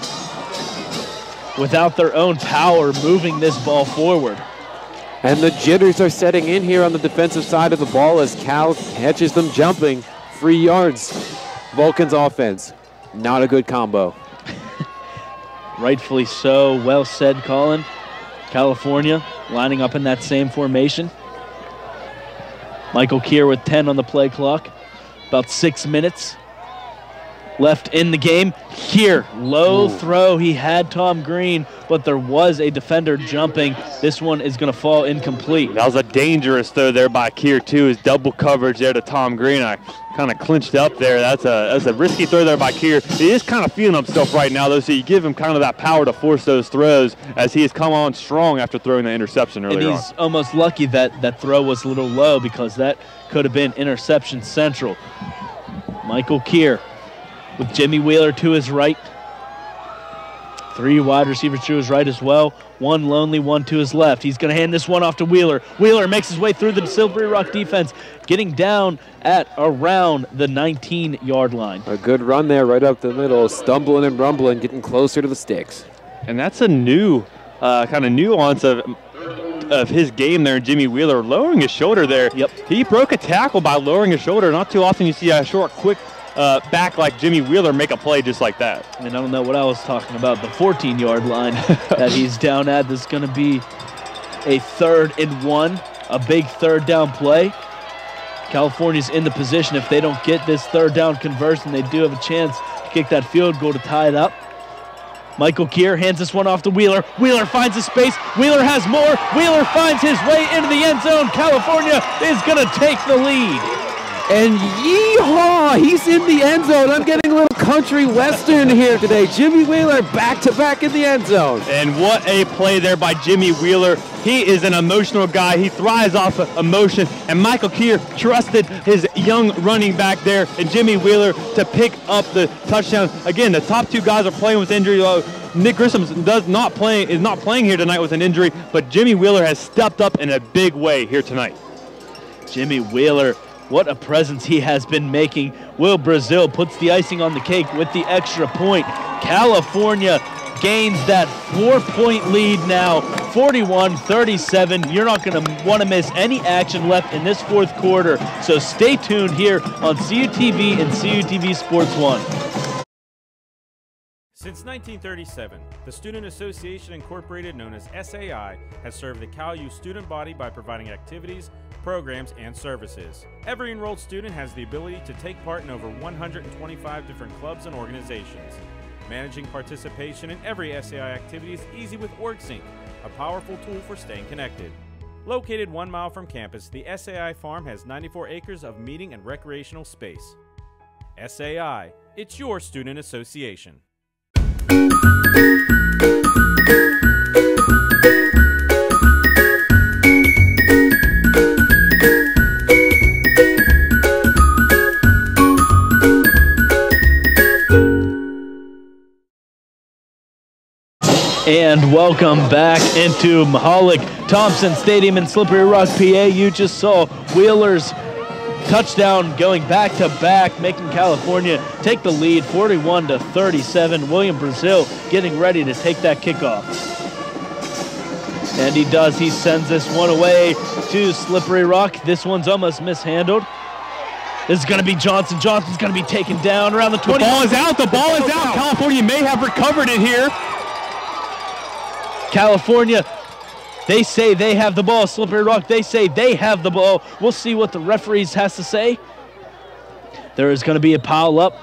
without their own power, moving this ball forward. And the jitters are setting in here on the defensive side of the ball as Cal catches them jumping. Free yards. Vulcan's offense. Not a good combo. Rightfully so. Well said, Colin. California lining up in that same formation. Michael Kier with 10 on the play clock. About six minutes left in the game. Here, low throw. He had Tom Green, but there was a defender jumping. This one is going to fall incomplete. That was a dangerous throw there by Kier too. His double coverage there to Tom Green. I kind of clinched up there. That's a that's a risky throw there by Kier. He is kind of feeling himself right now though, so you give him kind of that power to force those throws as he has come on strong after throwing the interception And earlier on. he's almost lucky that that throw was a little low because that could have been interception central. Michael Kier with Jimmy Wheeler to his right. Three wide receivers to his right as well. One lonely, one to his left. He's going to hand this one off to Wheeler. Wheeler makes his way through the Slippery Rock defense, getting down at around the 19 yard line. A good run there right up the middle, stumbling and rumbling, getting closer to the sticks. And that's a new uh, kind of nuance of of his game there, Jimmy Wheeler lowering his shoulder there. Yep. He broke a tackle by lowering his shoulder. Not too often you see a short, quick uh, back like Jimmy Wheeler make a play just like that. And I don't know what I was talking about. The 14 yard line that he's down at. This is going to be a third and one, a big third down play. California's in the position. If they don't get this third down conversion, they do have a chance to kick that field goal to tie it up. Michael Kier hands this one off to Wheeler. Wheeler finds a space. Wheeler has more. Wheeler finds his way into the end zone. California is going to take the lead. And yeehaw, he's in the end zone. I'm getting a little country western here today. Jimmy Wheeler back to back in the end zone. And what a play there by Jimmy Wheeler. He is an emotional guy. He thrives off of emotion. And Michael Kier trusted his young running back there and Jimmy Wheeler to pick up the touchdown. Again, the top two guys are playing with injury. Uh, Nick Grissom does not play is not playing here tonight with an injury, but Jimmy Wheeler has stepped up in a big way here tonight. Jimmy Wheeler, what a presence he has been making. Will Brazil puts the icing on the cake with the extra point. California gains that four point lead now, 41 37. You're not going to want to miss any action left in this fourth quarter. So stay tuned here on CUTV and CUTV Sports 1. Since 1937, the Student Association Incorporated, known as SAI, has served the Cal U student body by providing activities, programs, and services. Every enrolled student has the ability to take part in over 125 different clubs and organizations. Managing participation in every SAI activity is easy with OrgSync, a powerful tool for staying connected. Located one mile from campus, the SAI farm has 94 acres of meeting and recreational space. SAI, it's your student association. And welcome back into Mihalik Thompson Stadium in Slippery Rock, PA. You just saw Wheeler's touchdown going back to back, making California take the lead 41 to 37. William Brazil getting ready to take that kickoff. And he does. He sends this one away to Slippery Rock. This one's almost mishandled. This is going to be Johnson. Johnson's going to be taken down around the 20. The ball is out. The ball is out. California may have recovered it here. California, they say they have the ball. Slippery Rock, they say they have the ball. We'll see what the referees has to say. There is going to be a pile up.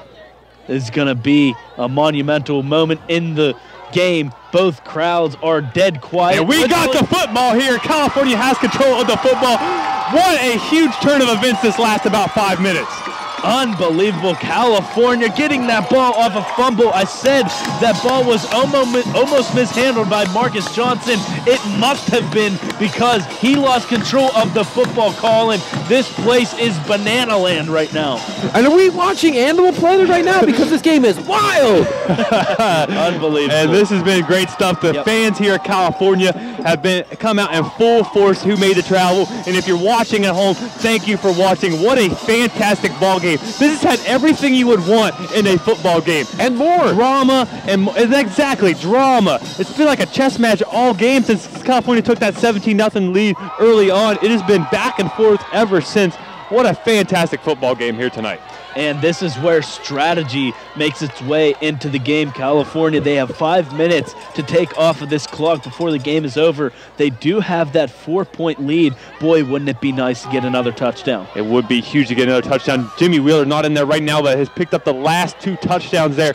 There's going to be a monumental moment in the game. Both crowds are dead quiet. And we got the football here. California has control of the football. What a huge turn of events this last about five minutes. Unbelievable. California getting that ball off a fumble. I said that ball was almost, almost mishandled by Marcus Johnson. It must have been because he lost control of the football call, and this place is banana land right now. And are we watching animal planet right now? Because this game is wild. Unbelievable. And this has been great stuff. The Yep. fans here at California have been come out in full force who made the travel. And if you're watching at home, thank you for watching. What a fantastic ball game. This has had everything you would want in a football game. And more. Drama and exactly drama. It's been like a chess match all game since California took that 17 0 lead early on. It has been back and forth ever since. What a fantastic football game here tonight. And this is where strategy makes its way into the game. California, they have five minutes to take off of this clock before the game is over. They do have that four point lead. Boy, wouldn't it be nice to get another touchdown? It would be huge to get another touchdown. Jimmy Wheeler not in there right now, but has picked up the last two touchdowns there.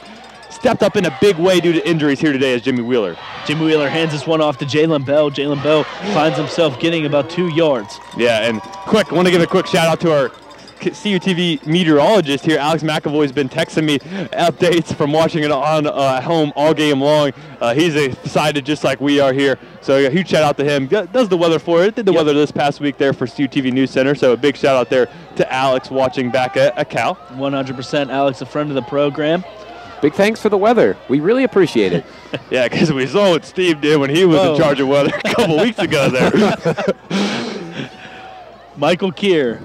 Stepped up in a big way due to injuries here today as Jimmy Wheeler. Jimmy Wheeler hands this one off to Jalen Bell. Jalen Bell finds himself getting about two yards. Yeah, and quick, I want to give a quick shout out to our CUTV meteorologist here. Alex McAvoy has been texting me updates from watching it on uh, home all game long. Uh, he's excited just like we are here. So a huge shout out to him. Does the weather for it. Did the Yep. weather this past week there for CUTV News Center. So a big shout out there to Alex watching back at, at Cal. 100% Alex, a friend of the program. Big thanks for the weather. We really appreciate it. Yeah, because we saw what Steve did when he was Whoa. in charge of weather a couple weeks ago there. Michael Kier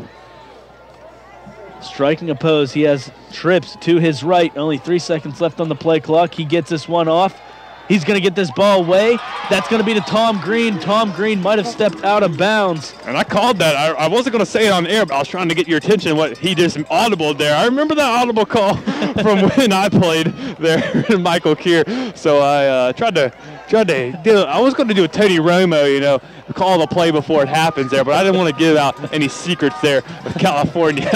striking a pose. He has trips to his right. Only three seconds left on the play clock. He gets this one off. He's going to get this ball away. That's going to be to Tom Green. Tom Green might have stepped out of bounds. And I called that. I, I wasn't going to say it on air, but I was trying to get your attention. What he just audible there. I remember that audible call from when I played there in Michael Kier. So I uh, tried to tried to do. I was going to do a Tony Romo, you know, call the play before it happens there, but I didn't want to give out any secrets there of California.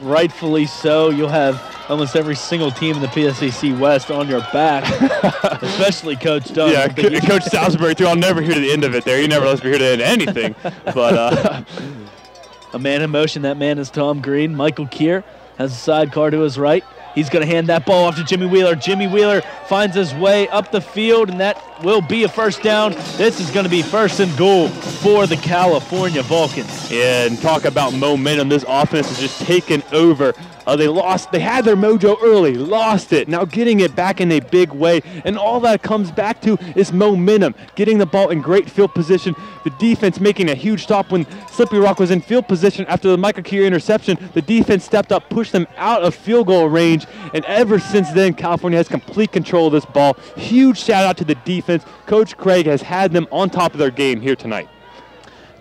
Rightfully so. You'll have almost every single team in the PSAC West on your back, especially Coach Dunn. yeah, Co- Coach Salisbury too. I'll never hear the end of it there. He never lets me hear the end of anything. But uh, A man in motion. That man is Tom Green. Michael Kier has a sidecar to his right. He's going to hand that ball off to Jimmy Wheeler. Jimmy Wheeler finds his way up the field, and that will be a first down. This is going to be first and goal for the California Vulcans. Yeah, and talk about momentum. This offense has just taken over. Uh, they lost. They had their mojo early, lost it. Now getting it back in a big way, and all that comes back to is momentum. Getting the ball in great field position. The defense making a huge stop when Slippery Rock was in field position after the Michael Kier interception. The defense stepped up, pushed them out of field goal range, and ever since then, California has complete control of this ball. Huge shout out to the defense. Coach Craig has had them on top of their game here tonight.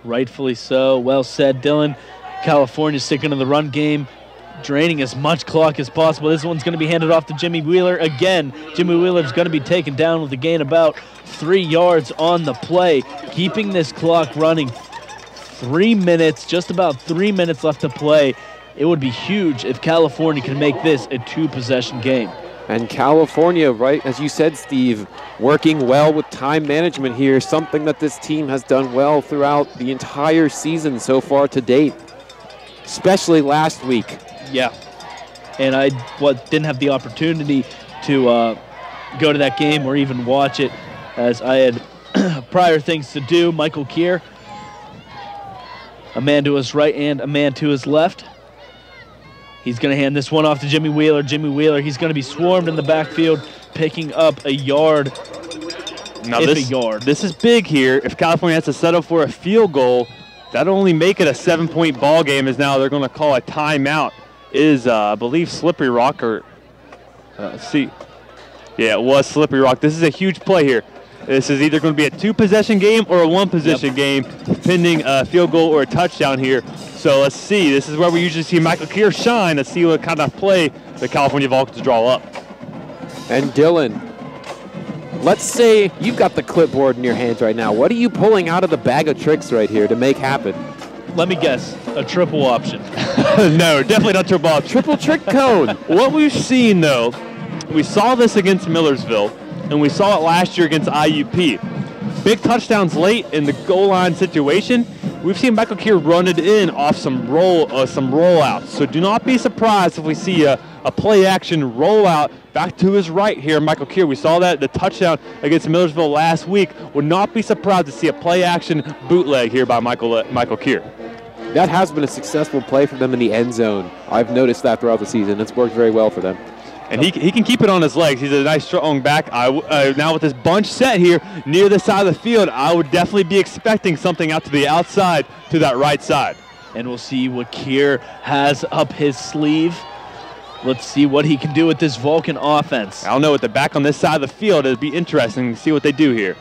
Rightfully so. Well said, Dylan. California sticking to the run game. Draining as much clock as possible. This one's going to be handed off to Jimmy Wheeler again. Jimmy Wheeler's going to be taken down with a gain about three yards on the play, keeping this clock running. Three minutes, just about three minutes left to play. It would be huge if California can make this a two possession game. And California, right, as you said, Steve, working well with time management here, something that this team has done well throughout the entire season so far to date, especially last week. Yeah. And I what, didn't have the opportunity to uh, go to that game or even watch it as I had prior things to do. Michael Kier, a man to his right and a man to his left. He's going to hand this one off to Jimmy Wheeler. Jimmy Wheeler, he's going to be swarmed in the backfield, picking up a yard. Now this, a yard. this is big here. If California has to settle for a field goal, that'll only make it a seven-point ball game. As now they're going to call a timeout. Is uh, I believe Slippery Rock or uh, let's see, yeah, it was Slippery Rock. This is a huge play here. This is either going to be a two-possession game or a one-possession game, pending a field goal or a touchdown here. So let's see. This is where we usually see Michael Kier shine. Let's see what kind of play the California Vulcans draw up. And Dylan, let's say you've got the clipboard in your hands right now. What are you pulling out of the bag of tricks right here to make happen? Let me guess, a triple option. no, definitely not triple option. Triple trick cone. what we've seen though, we saw this against Millersville, and we saw it last year against IUP. Big touchdowns late in the goal line situation. We've seen Michael Kier run it in off some roll, uh, some rollouts. So do not be surprised if we see a, a play action rollout back to his right here, Michael Kier. We saw that the touchdown against Millersville last week. Would not be surprised to see a play action bootleg here by Michael uh, Michael Kier. That has been a successful play for them in the end zone. I've noticed that throughout the season. It's worked very well for them. And he, he can keep it on his legs. He's a nice, strong back. I, w- uh, now with this bunch set here near the side of the field, I would definitely be expecting something out to the outside to that right side. And we'll see what Kier has up his sleeve. Let's see what he can do with this Vulcan offense. I don't know, with the back on this side of the field, it'd be interesting to see what they do here.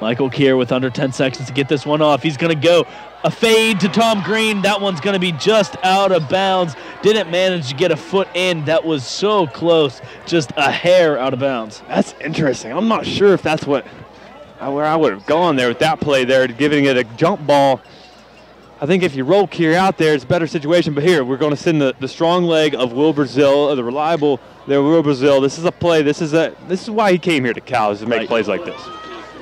Michael Kier with under 10 seconds to get this one off. He's going to go a fade to Tom Green. That one's going to be just out of bounds. Didn't manage to get a foot in. That was so close, just a hair out of bounds. That's interesting. I'm not sure if that's what where I would have gone there with that play there, giving it a jump ball. I think if you roll Kier out there, it's a better situation. But here, we're going to send the, the strong leg of Will Brazil, uh, the reliable there, Will Brazil. This is a play. This is a this is why he came here to Cal is to make Right. plays like this.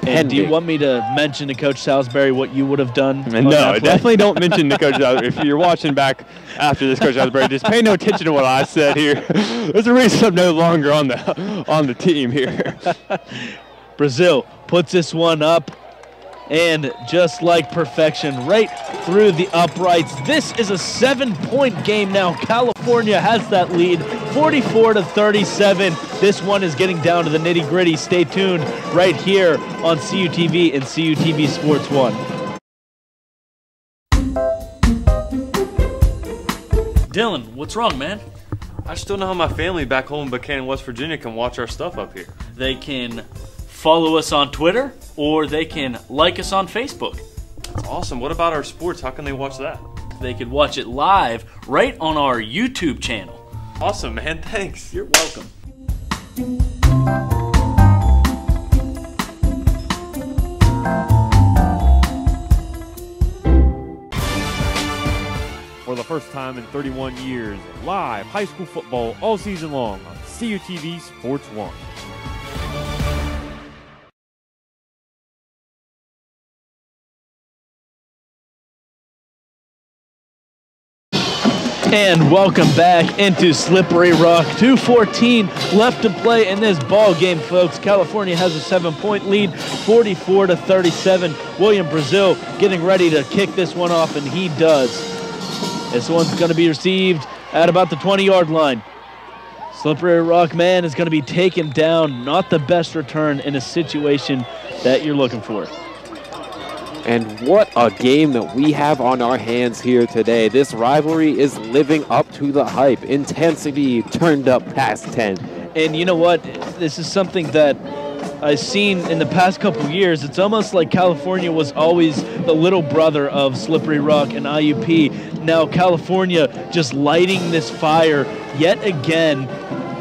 And do you want me to mention to Coach Salisbury what you would have done? No, definitely don't mention to Coach Salisbury. If you're watching back after this, Coach Salisbury, just pay no attention to what I said here. There's a reason I'm no longer on the on the team here. Brazil puts this one up. And just like perfection, right through the uprights. This is a seven point game now. California has that lead 44 to 37. This one is getting down to the nitty gritty. Stay tuned right here on CUTV and CUTV Sports 1. Dylan, what's wrong, man? I just don't know how my family back home in Buckhannon, West Virginia can watch our stuff up here. They can follow us on Twitter or they can like us on Facebook. That's awesome. What about our sports? How can they watch that? They could watch it live right on our YouTube channel. Awesome, man. Thanks. You're welcome. For the first time in 31 years, live high school football all season long on CUTV Sports 1. And welcome back into Slippery Rock. 2.14 left to play in this ball game, folks. California has a seven-point lead, 44 to 37. William Brazil getting ready to kick this one off, and he does. This one's going to be received at about the 20-yard line. Slippery Rock man is going to be taken down. Not the best return in a situation that you're looking for. And what a game that we have on our hands here today. This rivalry is living up to the hype. Intensity turned up past 10. And you know what? This is something that I've seen in the past couple years, it's almost like California was always the little brother of Slippery Rock and IUP. Now California just lighting this fire yet again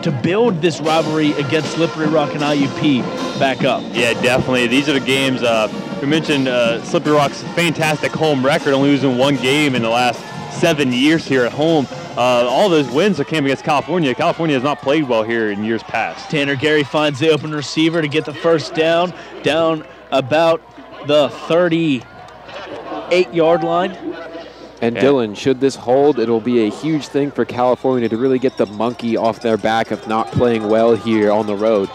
to build this rivalry against Slippery Rock and IUP back up. Yeah, definitely. These are the games. Uh, we mentioned uh, Slippery Rock's fantastic home record, only losing one game in the last seven years here at home. Uh, all those wins that came against California. California has not played well here in years past. Tanner Gary finds the open receiver to get the first down, down about the 38 yard line. And Yeah. Dylan, should this hold, it'll be a huge thing for California to really get the monkey off their back of not playing well here on the road.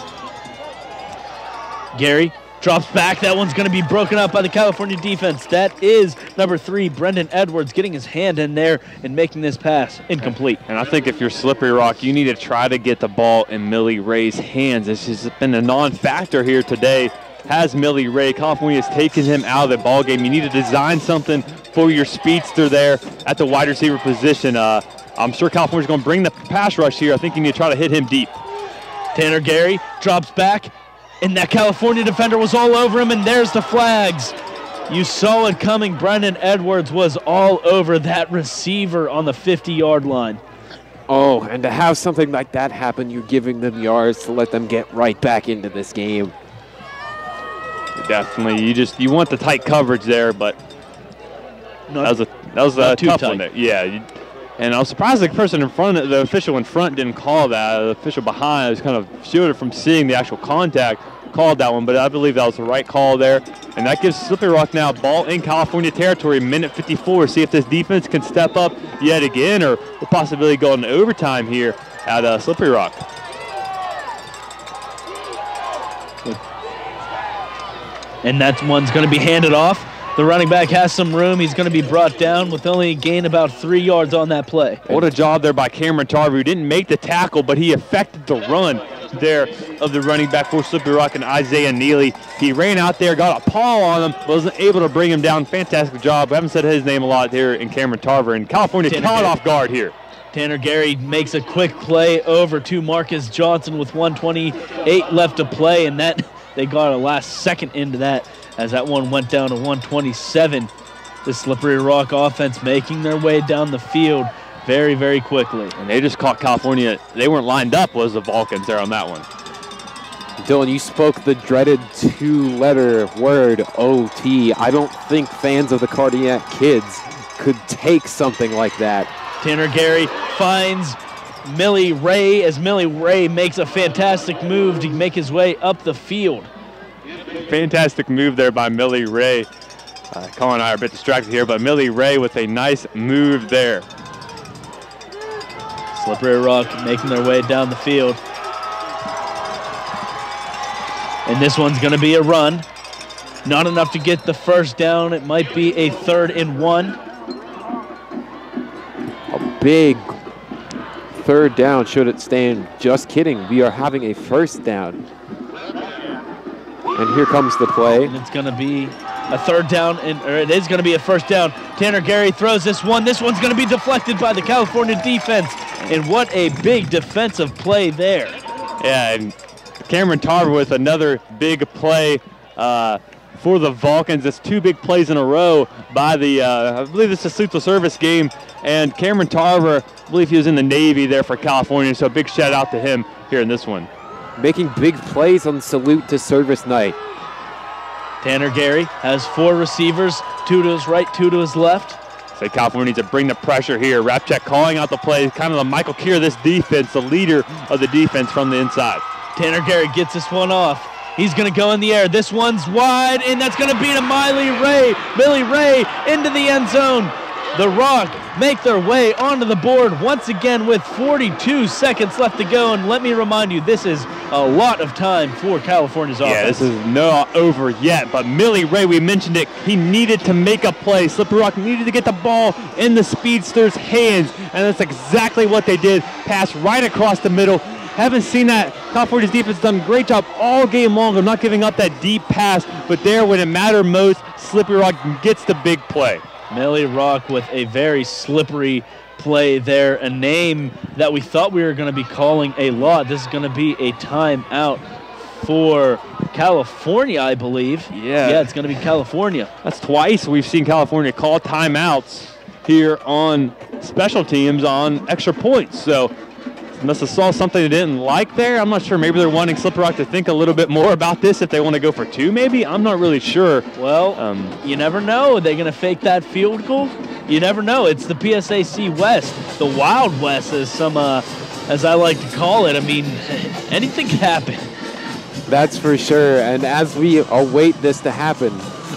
Gary drops back. That one's going to be broken up by the California defense. That is number three, Brendan Edwards, getting his hand in there and making this pass incomplete. And I think if you're Slippery Rock, you need to try to get the ball in Millie Ray's hands. This has been a non-factor here today. Has Millie Ray. California's taken him out of the ball game. You need to design something for your speedster there at the wide receiver position. Uh, I'm sure California's going to bring the pass rush here. I think you need to try to hit him deep. Tanner Gary drops back, and that California defender was all over him, and there's the flags. You saw it coming. Brendan Edwards was all over that receiver on the 50 yard line. Oh, and to have something like that happen, you're giving them yards to let them get right back into this game. Definitely, you just you want the tight coverage there, but Not- that was a that was a too tough tight. one. There. Yeah, you, and I was surprised the person in front, the official in front, didn't call that. The official behind was kind of shielded from seeing the actual contact. Called that one, but I believe that was the right call there, and that gives Slippery Rock now ball in California territory, minute 54. See if this defense can step up yet again, or the possibility going to overtime here at uh, Slippery Rock. And that one's going to be handed off. The running back has some room. He's going to be brought down with only a gain about three yards on that play. What a job there by Cameron Tarver, who didn't make the tackle, but he affected the run there of the running back for Slippery Rock and Isaiah Neely. He ran out there, got a paw on him, wasn't able to bring him down. Fantastic job. We haven't said his name a lot here in Cameron Tarver. And California Tanner caught Gary. off guard here. Tanner Gary makes a quick play over to Marcus Johnson with 128 left to play, and that they got a last second into that as that one went down to 127. The Slippery Rock offense making their way down the field very, very quickly. And they just caught California. They weren't lined up, was the Vulcans there on that one. Dylan, you spoke the dreaded two-letter word OT. I don't think fans of the Cardiac Kids could take something like that. Tanner Gary finds Millie Ray as Millie Ray makes a fantastic move to make his way up the field. Fantastic move there by Millie Ray. Uh, Colin and I are a bit distracted here, but Millie Ray with a nice move there. Slippery Rock making their way down the field. And this one's going to be a run. Not enough to get the first down. It might be a third and one. A big third down should it stand. Just kidding. We are having a first down. And here comes the play. And it's going to be a third down, and or it is going to be a first down. Tanner Gary throws this one. This one's going to be deflected by the California defense. And what a big defensive play there. Yeah, and Cameron Tarver with another big play uh, for the Vulcans. It's two big plays in a row by the, uh, I believe it's a suit the service game. And Cameron Tarver, I believe he was in the Navy there for California, so a big shout out to him here in this one. Making big plays on salute to service night. Tanner Gary has four receivers, two to his right, two to his left. Say California needs to bring the pressure here. Rapchek calling out the play, kind of the Michael Kier of this defense, the leader of the defense from the inside. Tanner Gary gets this one off. He's going to go in the air. This one's wide, and that's going to be to Miley Ray. Billy Ray into the end zone. The Rock make their way onto the board once again with 42 seconds left to go. And let me remind you, this is a lot of time for California's Yeah, offense. this is not over yet, but Millie Ray, we mentioned it, he needed to make a play. Slippery Rock needed to get the ball in the speedster's hands, and that's exactly what they did. Pass right across the middle. Haven't seen that. California's defense done a great job all game long of not giving up that deep pass, but there when it mattered most, Slippery Rock gets the big play. Millie Rock with a very slippery play there, a name that we thought we were going to be calling a lot. This is going to be a timeout for California, I believe. Yeah. Yeah, it's going to be California. That's twice we've seen California call timeouts here on special teams on extra points. So must have saw something they didn't like there. I'm not sure. Maybe they're wanting Slippery Rock to think a little bit more about this if they want to go for two. Maybe I'm not really sure. Well, Um, you never know. Are they going to fake that field goal? You never know. It's the PSAC West, the Wild West, as some, uh, as I like to call it. I mean, anything can happen. That's for sure. And as we await this to happen,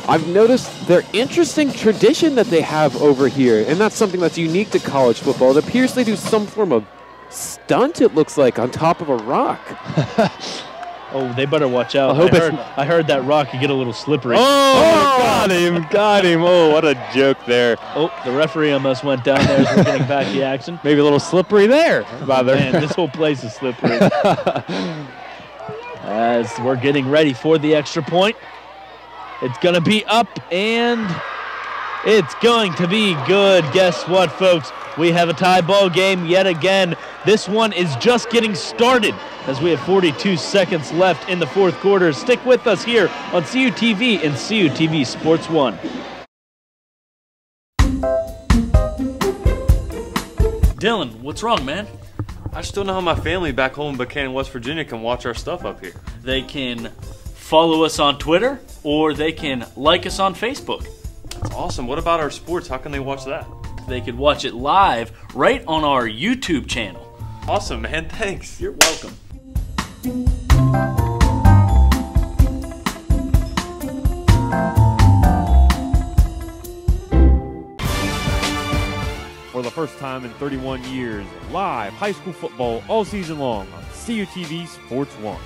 I've noticed their interesting tradition that they have over here, and that's something that's unique to college football. It appears they do some form of stunt, it looks like, on top of a rock. Oh, they better watch out. I hope it's- heard, I heard that rock could get a little slippery. Oh, oh got him, got him. Oh, what a joke there. Oh, the referee almost went down there as we're getting back the action. Maybe a little slippery there. By the Man, this whole place is slippery. As we're getting ready for the extra point, it's going to be up and it's going to be good. Guess what, folks? We have a tie ball game yet again. This one is just getting started as we have 42 seconds left in the fourth quarter. Stick with us here on CUTV and CUTV Sports 1. Dylan, what's wrong, man? I just don't know how my family back home in Buckhannon, West Virginia can watch our stuff up here. They can follow us on Twitter or they can like us on Facebook. That's awesome. What about our sports? How can they watch that? They could watch it live right on our YouTube channel. Awesome, man. Thanks. You're welcome. For the first time in 31 years, live high school football all season long on CUTV Sports 1.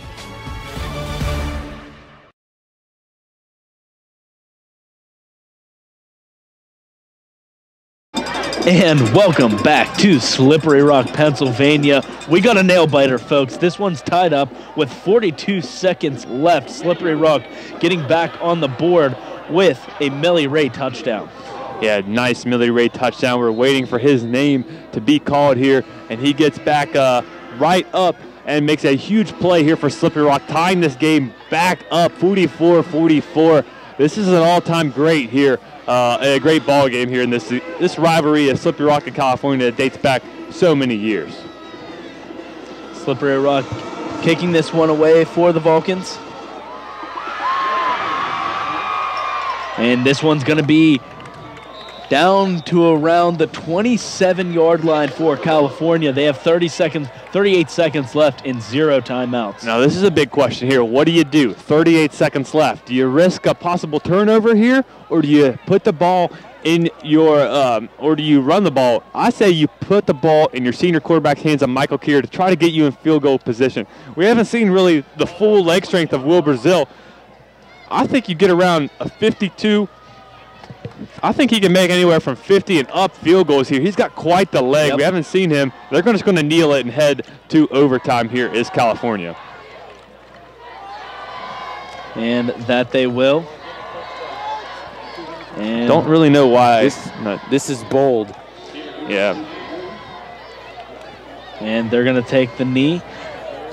And welcome back to Slippery Rock, Pennsylvania. We got a nail biter, folks. This one's tied up with 42 seconds left. Slippery Rock getting back on the board with a Millie Ray touchdown. Yeah, nice Millie Ray touchdown. We're waiting for his name to be called here, and he gets back uh, right up and makes a huge play here for Slippery Rock, tying this game back up 44-44. This is an all-time great here, uh, a great ball game here in this this rivalry of Slippery Rock and California dates back so many years. Slippery Rock kicking this one away for the Vulcans. And this one's going to be down to around the 27 yard line for California. They have 30 seconds, 38 seconds left in zero timeouts. Now, this is a big question here. What do you do? 38 seconds left. Do you risk a possible turnover here, or do you put the ball in your, um, or do you run the ball? I say you put the ball in your senior quarterback's hands on Michael Kier to try to get you in field goal position. We haven't seen really the full leg strength of Will Brazil. I think you get around a 52. I think he can make anywhere from 50 and up field goals here. He's got quite the leg. Yep. We haven't seen him. They're just going to kneel it and head to overtime here is California. And that they will. And Don't really know why. This, this is bold. yeah. and they're going to take the knee.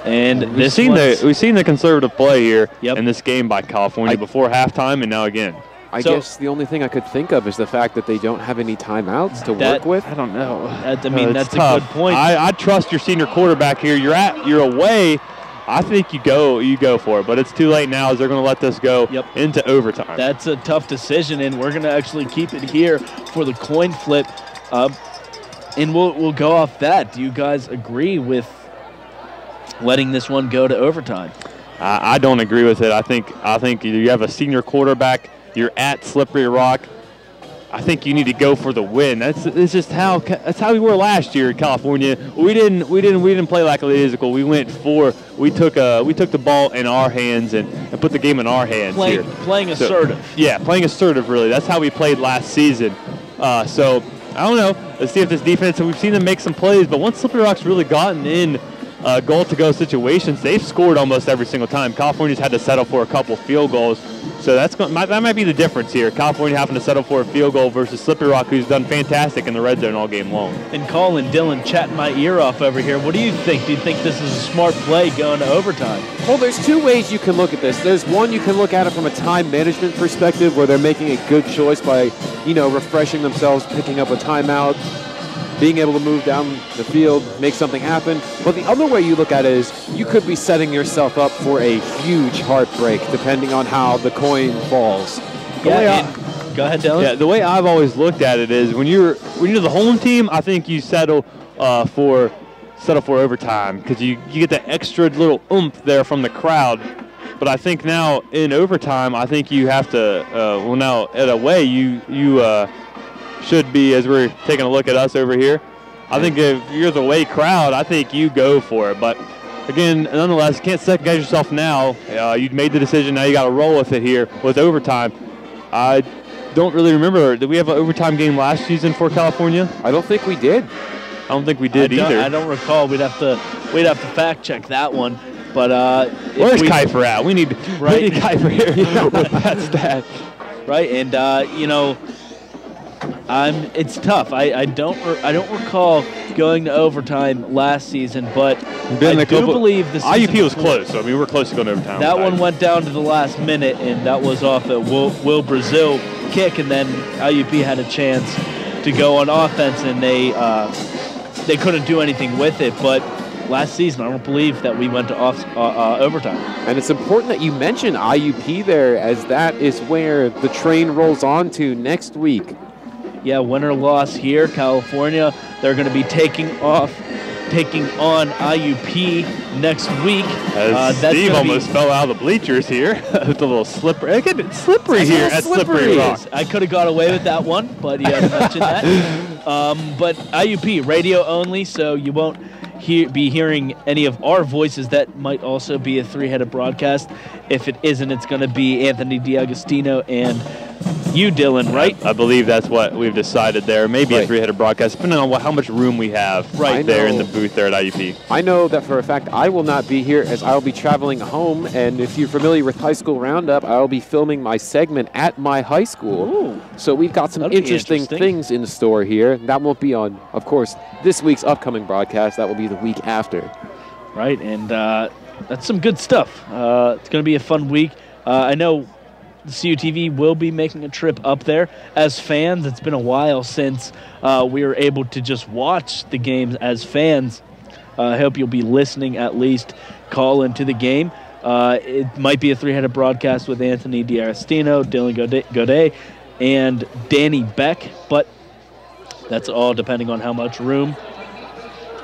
And We've this seen the we've seen the conservative play here Yep. in this game by California I- before halftime and now again. I So- guess the only thing I could think of is the fact that they don't have any timeouts to That- work with. I don't know. That- I mean, Uh, that's it's a good point. I, I trust your senior quarterback here. You're at you're away. I think you go you go for it, but it's too late now as they're going to let this go Yep. into overtime. That's a tough decision, and we're going to actually keep it here for the coin flip. Uh, and we'll, we'll go off that. Do you guys agree with letting this one go to overtime? I, I don't agree with it. I think I think you have a senior quarterback. You're at Slippery Rock. I think you need to go for the win. That's it's just how that's how we were last year in California. We didn't we didn't we didn't play like lackadaisical. We went for we took a we took the ball in our hands and, and put the game in our hands Playing, here. playing So- assertive. Yeah, playing assertive really. That's how we played last season. Uh, so I don't know. Let's see if this defense. We've seen them make some plays, but once Slippery Rock's really gotten in uh, goal to go situations, they've scored almost every single time. California's had to settle for a couple field goals. So that's might, that might be the difference here. California having to settle for a field goal versus Slippery Rock, who's done fantastic in the red zone all game long. And Colin Dylan chatting my ear off over here. What do you think? Do you think this is a smart play going to overtime? Well, there's two ways you can look at this. There's one you can look at it from a time management perspective, where they're making a good choice by, you know, refreshing themselves, picking up a timeout, being able to move down the field, make something happen. But the other way you look at it is you could be setting yourself up for a huge heartbreak, depending on how the coin falls. The way I- and- go ahead, Dylan. Yeah, the way I've always looked at it is when you're when you're the home team, I think you settle uh, for settle for overtime because you, you get that extra little oomph there from the crowd. But I think now in overtime, I think you have to. Uh, well, now at away, you you uh, should be as we're taking a look at us over here. I think if you're the away crowd, I think you go for it. But again, nonetheless, you can't second guess yourself now. Uh, you made the decision. Now you got to roll with it here with overtime. I don't really remember. Did we have an overtime game last season for California? I don't think we did. I don't think we did I either. I don't recall. We'd have to we'd have to fact check that one. But uh, Where's we- Kuiper at? We need, Right. we need Kuiper here with that stat. right? And uh, you know, I'm. It's tough. I, I don't. Re- I don't recall going to overtime last season, but Been I a do couple- believe the season IUP was before- close, so I mean, we were close to going to overtime. That one IUP. went down to the last minute, and that was off a Will, Will Brazil kick, and then IUP had a chance to go on offense, and they uh, they couldn't do anything with it. But last season, I don't believe that we went to off uh, uh, overtime. And it's important that you mention IUP there, as that is where the train rolls on to next week. Yeah, win or loss here, California. They're going to be taking off, taking on IUP next week. Uh, that's Steve gonna be- almost fell out of the bleachers here it's a little slippery. It's slippery here at slippery Rock. I could have got away with that one, but you had to mention that. Um, but IUP radio only, so you won't hear, be hearing any of our voices. That might also be a three-headed broadcast. If it isn't, it's going to be Anthony D'Agostino and you, Dylan, right? I believe that's what we've decided there. Maybe a three-headed broadcast, depending on what, how much room we have Right. right there in the booth there at IUP. I know that for a fact I will not be here as I'll be traveling home. And if you're familiar with High School Roundup, I'll be filming my segment at my high school. Ooh. So we've got some interesting, interesting. things in store here. That won't be on, of course, this week's upcoming broadcast. That will be the week after. right? And uh, that's some good stuff. Uh, it's going to be a fun week. Uh, I know the CUTV will be making a trip up there. As fans, it's been a while since uh, we were able to just watch the games as fans. Uh, I hope you'll be listening at least. Call into the game. Uh, it might be a three-headed broadcast with Anthony D'Agostino, Dylan Godet, and Danny Beck, but that's all depending on how much room.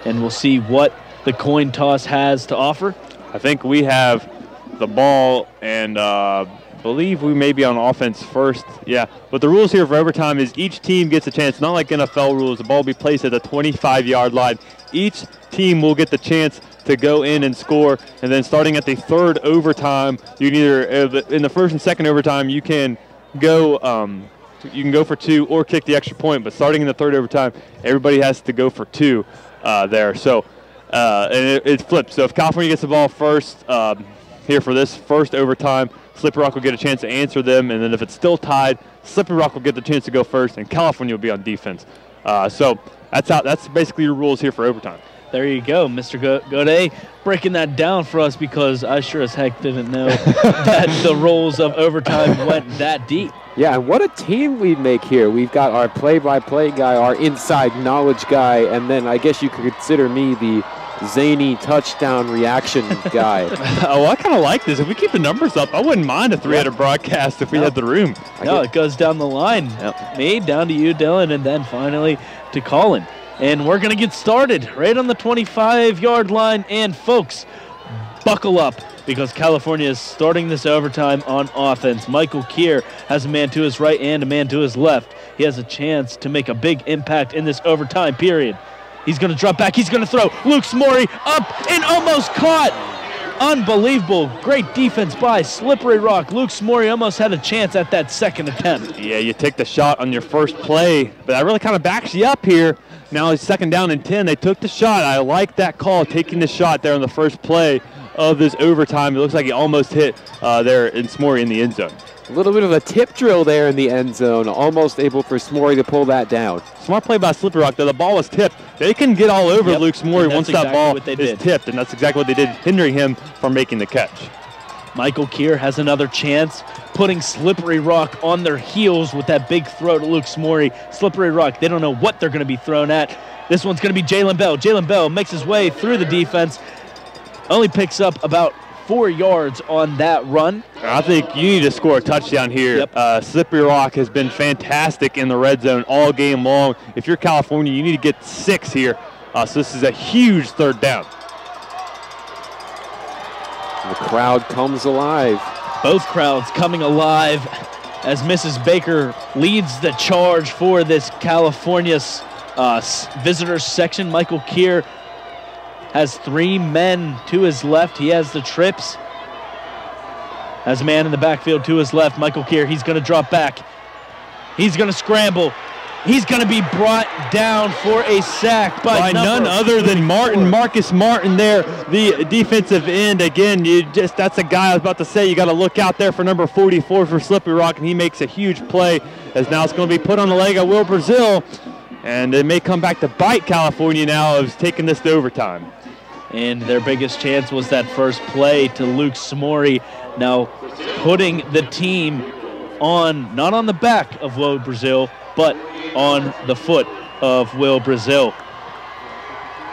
And we'll see what the coin toss has to offer. I think we have the ball and uh, believe we may be on offense first. Yeah, but the rules here for overtime is each team gets a chance. Not like NFL rules. The ball will be placed at the 25-yard line. Each team will get the chance to go in and score, and then starting at the third overtime, you can either uh, in the first and second overtime you can go. Um, you can go for two or kick the extra point, but starting in the third overtime, everybody has to go for two uh, there. So, uh, and it, it's flipped. So if California gets the ball first um, here for this first overtime, Slippery Rock will get a chance to answer them, and then if it's still tied, Slippery Rock will get the chance to go first, and California will be on defense. Uh, so that's how. That's basically your rules here for overtime. There you go, Mr. Go- Godet, breaking that down for us because I sure as heck didn't know that the rules of overtime went that deep. Yeah, and what a team we make here. We've got our play-by-play guy, our inside knowledge guy, and then I guess you could consider me the zany touchdown reaction guy. oh, I kind of like this. If we keep the numbers up, I wouldn't mind a three-headed broadcast if we had the room. No, it goes down the line. Me, down to you, Dylan, and then finally to Colin. And we're going to get started right on the 25 yard line. And folks, buckle up because California is starting this overtime on offense. Michael Kier has a man to his right and a man to his left. He has a chance to make a big impact in this overtime period. He's going to drop back. He's going to throw. Luke Smorey up and almost caught. Unbelievable. Great defense by Slippery Rock. Luke Smorey almost had a chance at that second attempt. Yeah, you take the shot on your first play, but that really kind of backs you up here. Now it's second down and 10. They took the shot. I like that call, taking the shot there on the first play of this overtime. It looks like he almost hit uh, there in Smorey in the end zone. A little bit of a tip drill there in the end zone, almost able for Smorey to pull that down. Smart play by Slippery Rock. Though the ball was tipped, they can get all over Yep, Luke Smorey and once that's that exactly ball what they is did. tipped, and that's exactly what they did, hindering him from making the catch. Michael Kier has another chance, putting Slippery Rock on their heels with that big throw to Luke Smorey. Slippery Rock, they don't know what they're going to be thrown at. This one's going to be Jalen Bell. Jalen Bell makes his way through the defense, only picks up about four yards on that run. I think you need to score a touchdown here. Yep. Uh, Slippery Rock has been fantastic in the red zone all game long. If you're California, you need to get six here. Uh, so this is a huge third down. The crowd comes alive. Both crowds coming alive as Mrs. Baker leads the charge for this California's uh, s- visitors section. Michael Kier has three men to his left. He has the trips. Has a man in the backfield to his left. Michael Kier, he's going to drop back. He's going to scramble. He's going to be brought down for a sack by, by none other than Martin, Marcus Martin there, the defensive end. Again, you just that's a guy I was about to say you got to look out there for number 44 for Slippery Rock, and he makes a huge play as now it's going to be put on the leg of Will Brazil, and it may come back to bite California now of taking this to overtime. And their biggest chance was that first play to Luke Smorey. Now putting the team on, not on the back of Will Brazil, but on the foot of Will Brazil.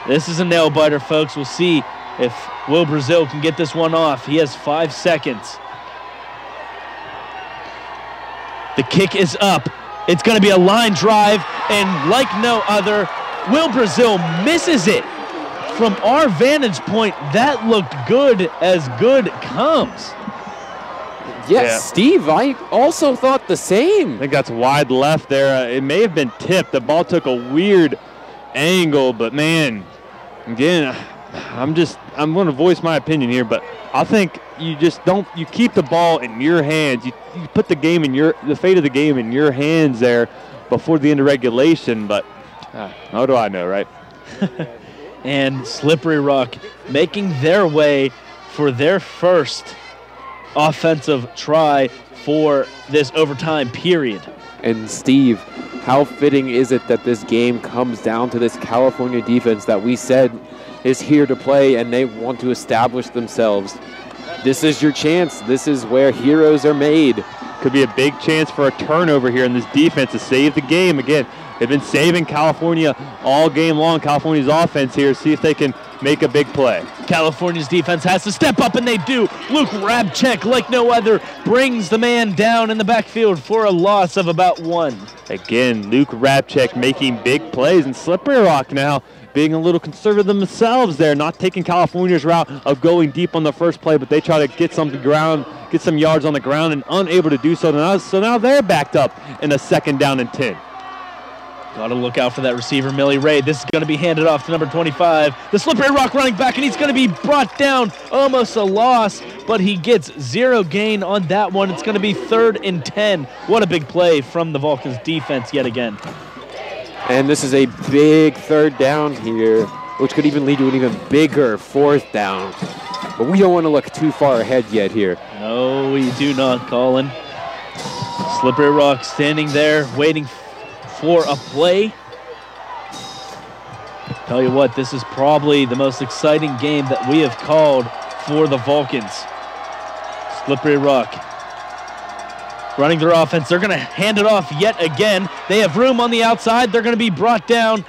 This is a nail biter, folks. We'll see if Will Brazil can get this one off. He has five seconds. The kick is up. It's going to be a line drive, and like no other, Will Brazil misses it. From our vantage point, that looked good as good comes. Yes, Yeah. Steve, I also thought the same. I think that's wide left there. Uh, it may have been tipped. The ball took a weird angle, but man, again, I'm just I'm going to voice my opinion here, but I think you just don't you keep the ball in your hands. You, you put the game in your the fate of the game in your hands there before the end of regulation. But uh, how do I know, right? and Slippery Rock making their way for their first offensive try for this overtime period. And Steve, how fitting is it that this game comes down to this California defense that we said is here to play and they want to establish themselves? This is your chance. This is where heroes are made. Could be a big chance for a turnover here in this defense to save the game. Again, they've been saving California all game long. California's offense here. See if they can make a big play. California's defense has to step up, and they do. Luke Rapchek, like no other, brings the man down in the backfield for a loss of about one. Again, Luke Rapchek making big plays, and Slippery Rock now being a little conservative themselves there, not taking California's route of going deep on the first play, but they try to get some ground, get some yards on the ground, and unable to do so. So now they're backed up in a second down and 10. Got to look out for that receiver, Millie Ray. This is going to be handed off to number 25. The Slippery Rock running back, and he's going to be brought down. Almost a loss, but he gets zero gain on that one. It's going to be third and 10. What a big play from the Vulcans defense yet again. And this is a big third down here, which could even lead to an even bigger fourth down. But we don't want to look too far ahead yet here. No, we do not, Colin. Slippery Rock standing there waiting for a play. Tell you what, this is probably the most exciting game that we have called for the Vulcans. Slippery Rock running their offense. They're going to hand it off yet again. They have room on the outside. They're going to be brought down.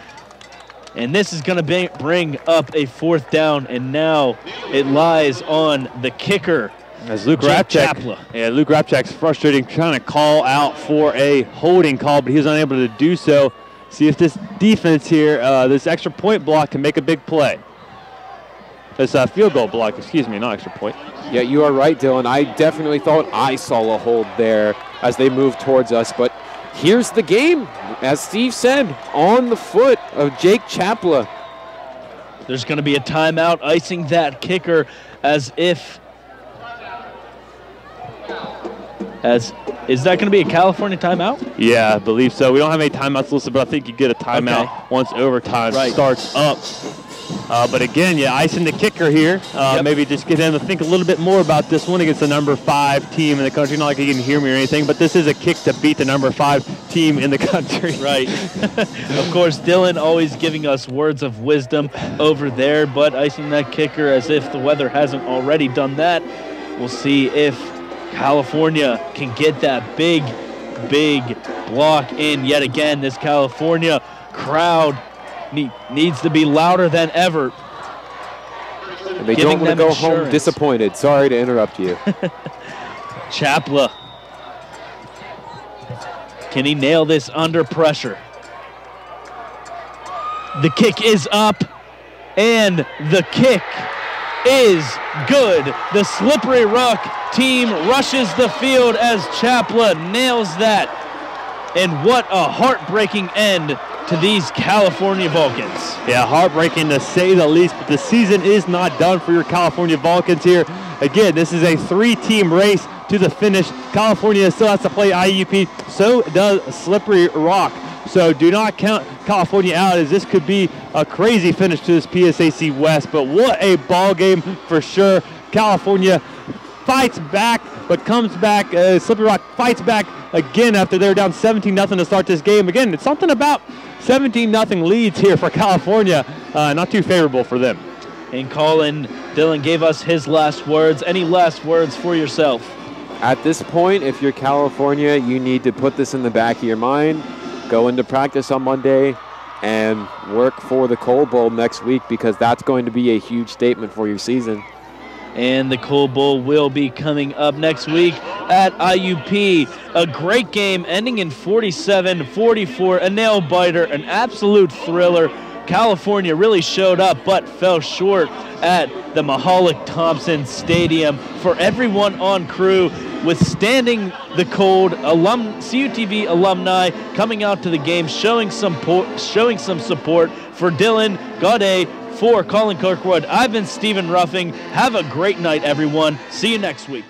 And this is going to bring up a fourth down. And now it lies on the kicker. As Luke Jake Rapchek, yeah, Luke Rapchek's frustrating, trying to call out for a holding call, but he's unable to do so. See if this defense here, uh, this extra point block, can make a big play. This uh, field goal block, excuse me, not extra point. Yeah, you are right, Dylan. I definitely thought I saw a hold there as they moved towards us. But here's the game, as Steve said, on the foot of Jake Chapla. There's going to be a timeout icing that kicker as if As is that going to be a California timeout? Yeah, I believe so. We don't have any timeouts listed, but I think you get a timeout Okay. once overtime Right. starts up. Uh, but again, yeah, icing the kicker here. Uh, Yep. Maybe just get him to think a little bit more about this one against the number five team in the country. Not like he can hear me or anything, but this is a kick to beat the number five team in the country. Right. of course, Dylan always giving us words of wisdom over there, but icing that kicker as if the weather hasn't already done that. We'll see if California can get that big, big block in yet again. This California crowd ne- needs to be louder than ever. And they don't want to go assurance. home disappointed. Sorry to interrupt you. Chapla. Can he nail this under pressure? The kick is up, and the kick is good. The Slippery Rock team rushes the field as Chapla nails that. And what a heartbreaking end to these California Vulcans. Yeah, heartbreaking to say the least, but the season is not done for your California Vulcans here. Again, this is a three-team race to the finish. California still has to play IUP, so does Slippery Rock. So do not count California out as this could be a crazy finish to this PSAC West, but what a ball game for sure. California fights back, but comes back. Uh, Slippery Rock fights back again after they're down 17 0 to start this game. Again, it's something about 17 0 leads here for California. Uh, not too favorable for them. And Colin Dylan gave us his last words. Any last words for yourself? At this point, if you're California, you need to put this in the back of your mind. Go into practice on Monday and work for the Coal Bowl next week because that's going to be a huge statement for your season. And the Coal Bowl will be coming up next week at IUP. A great game ending in 47 44, a nail biter, an absolute thriller. California really showed up but fell short at the Mihalik Thompson Stadium. For everyone on crew, withstanding the cold, alum, CUTV alumni coming out to the game, showing some po- showing some support for Dylan Gaudet, for Colin Kirkwood. I've been Stephen Ruffing. Have a great night, everyone. See you next week.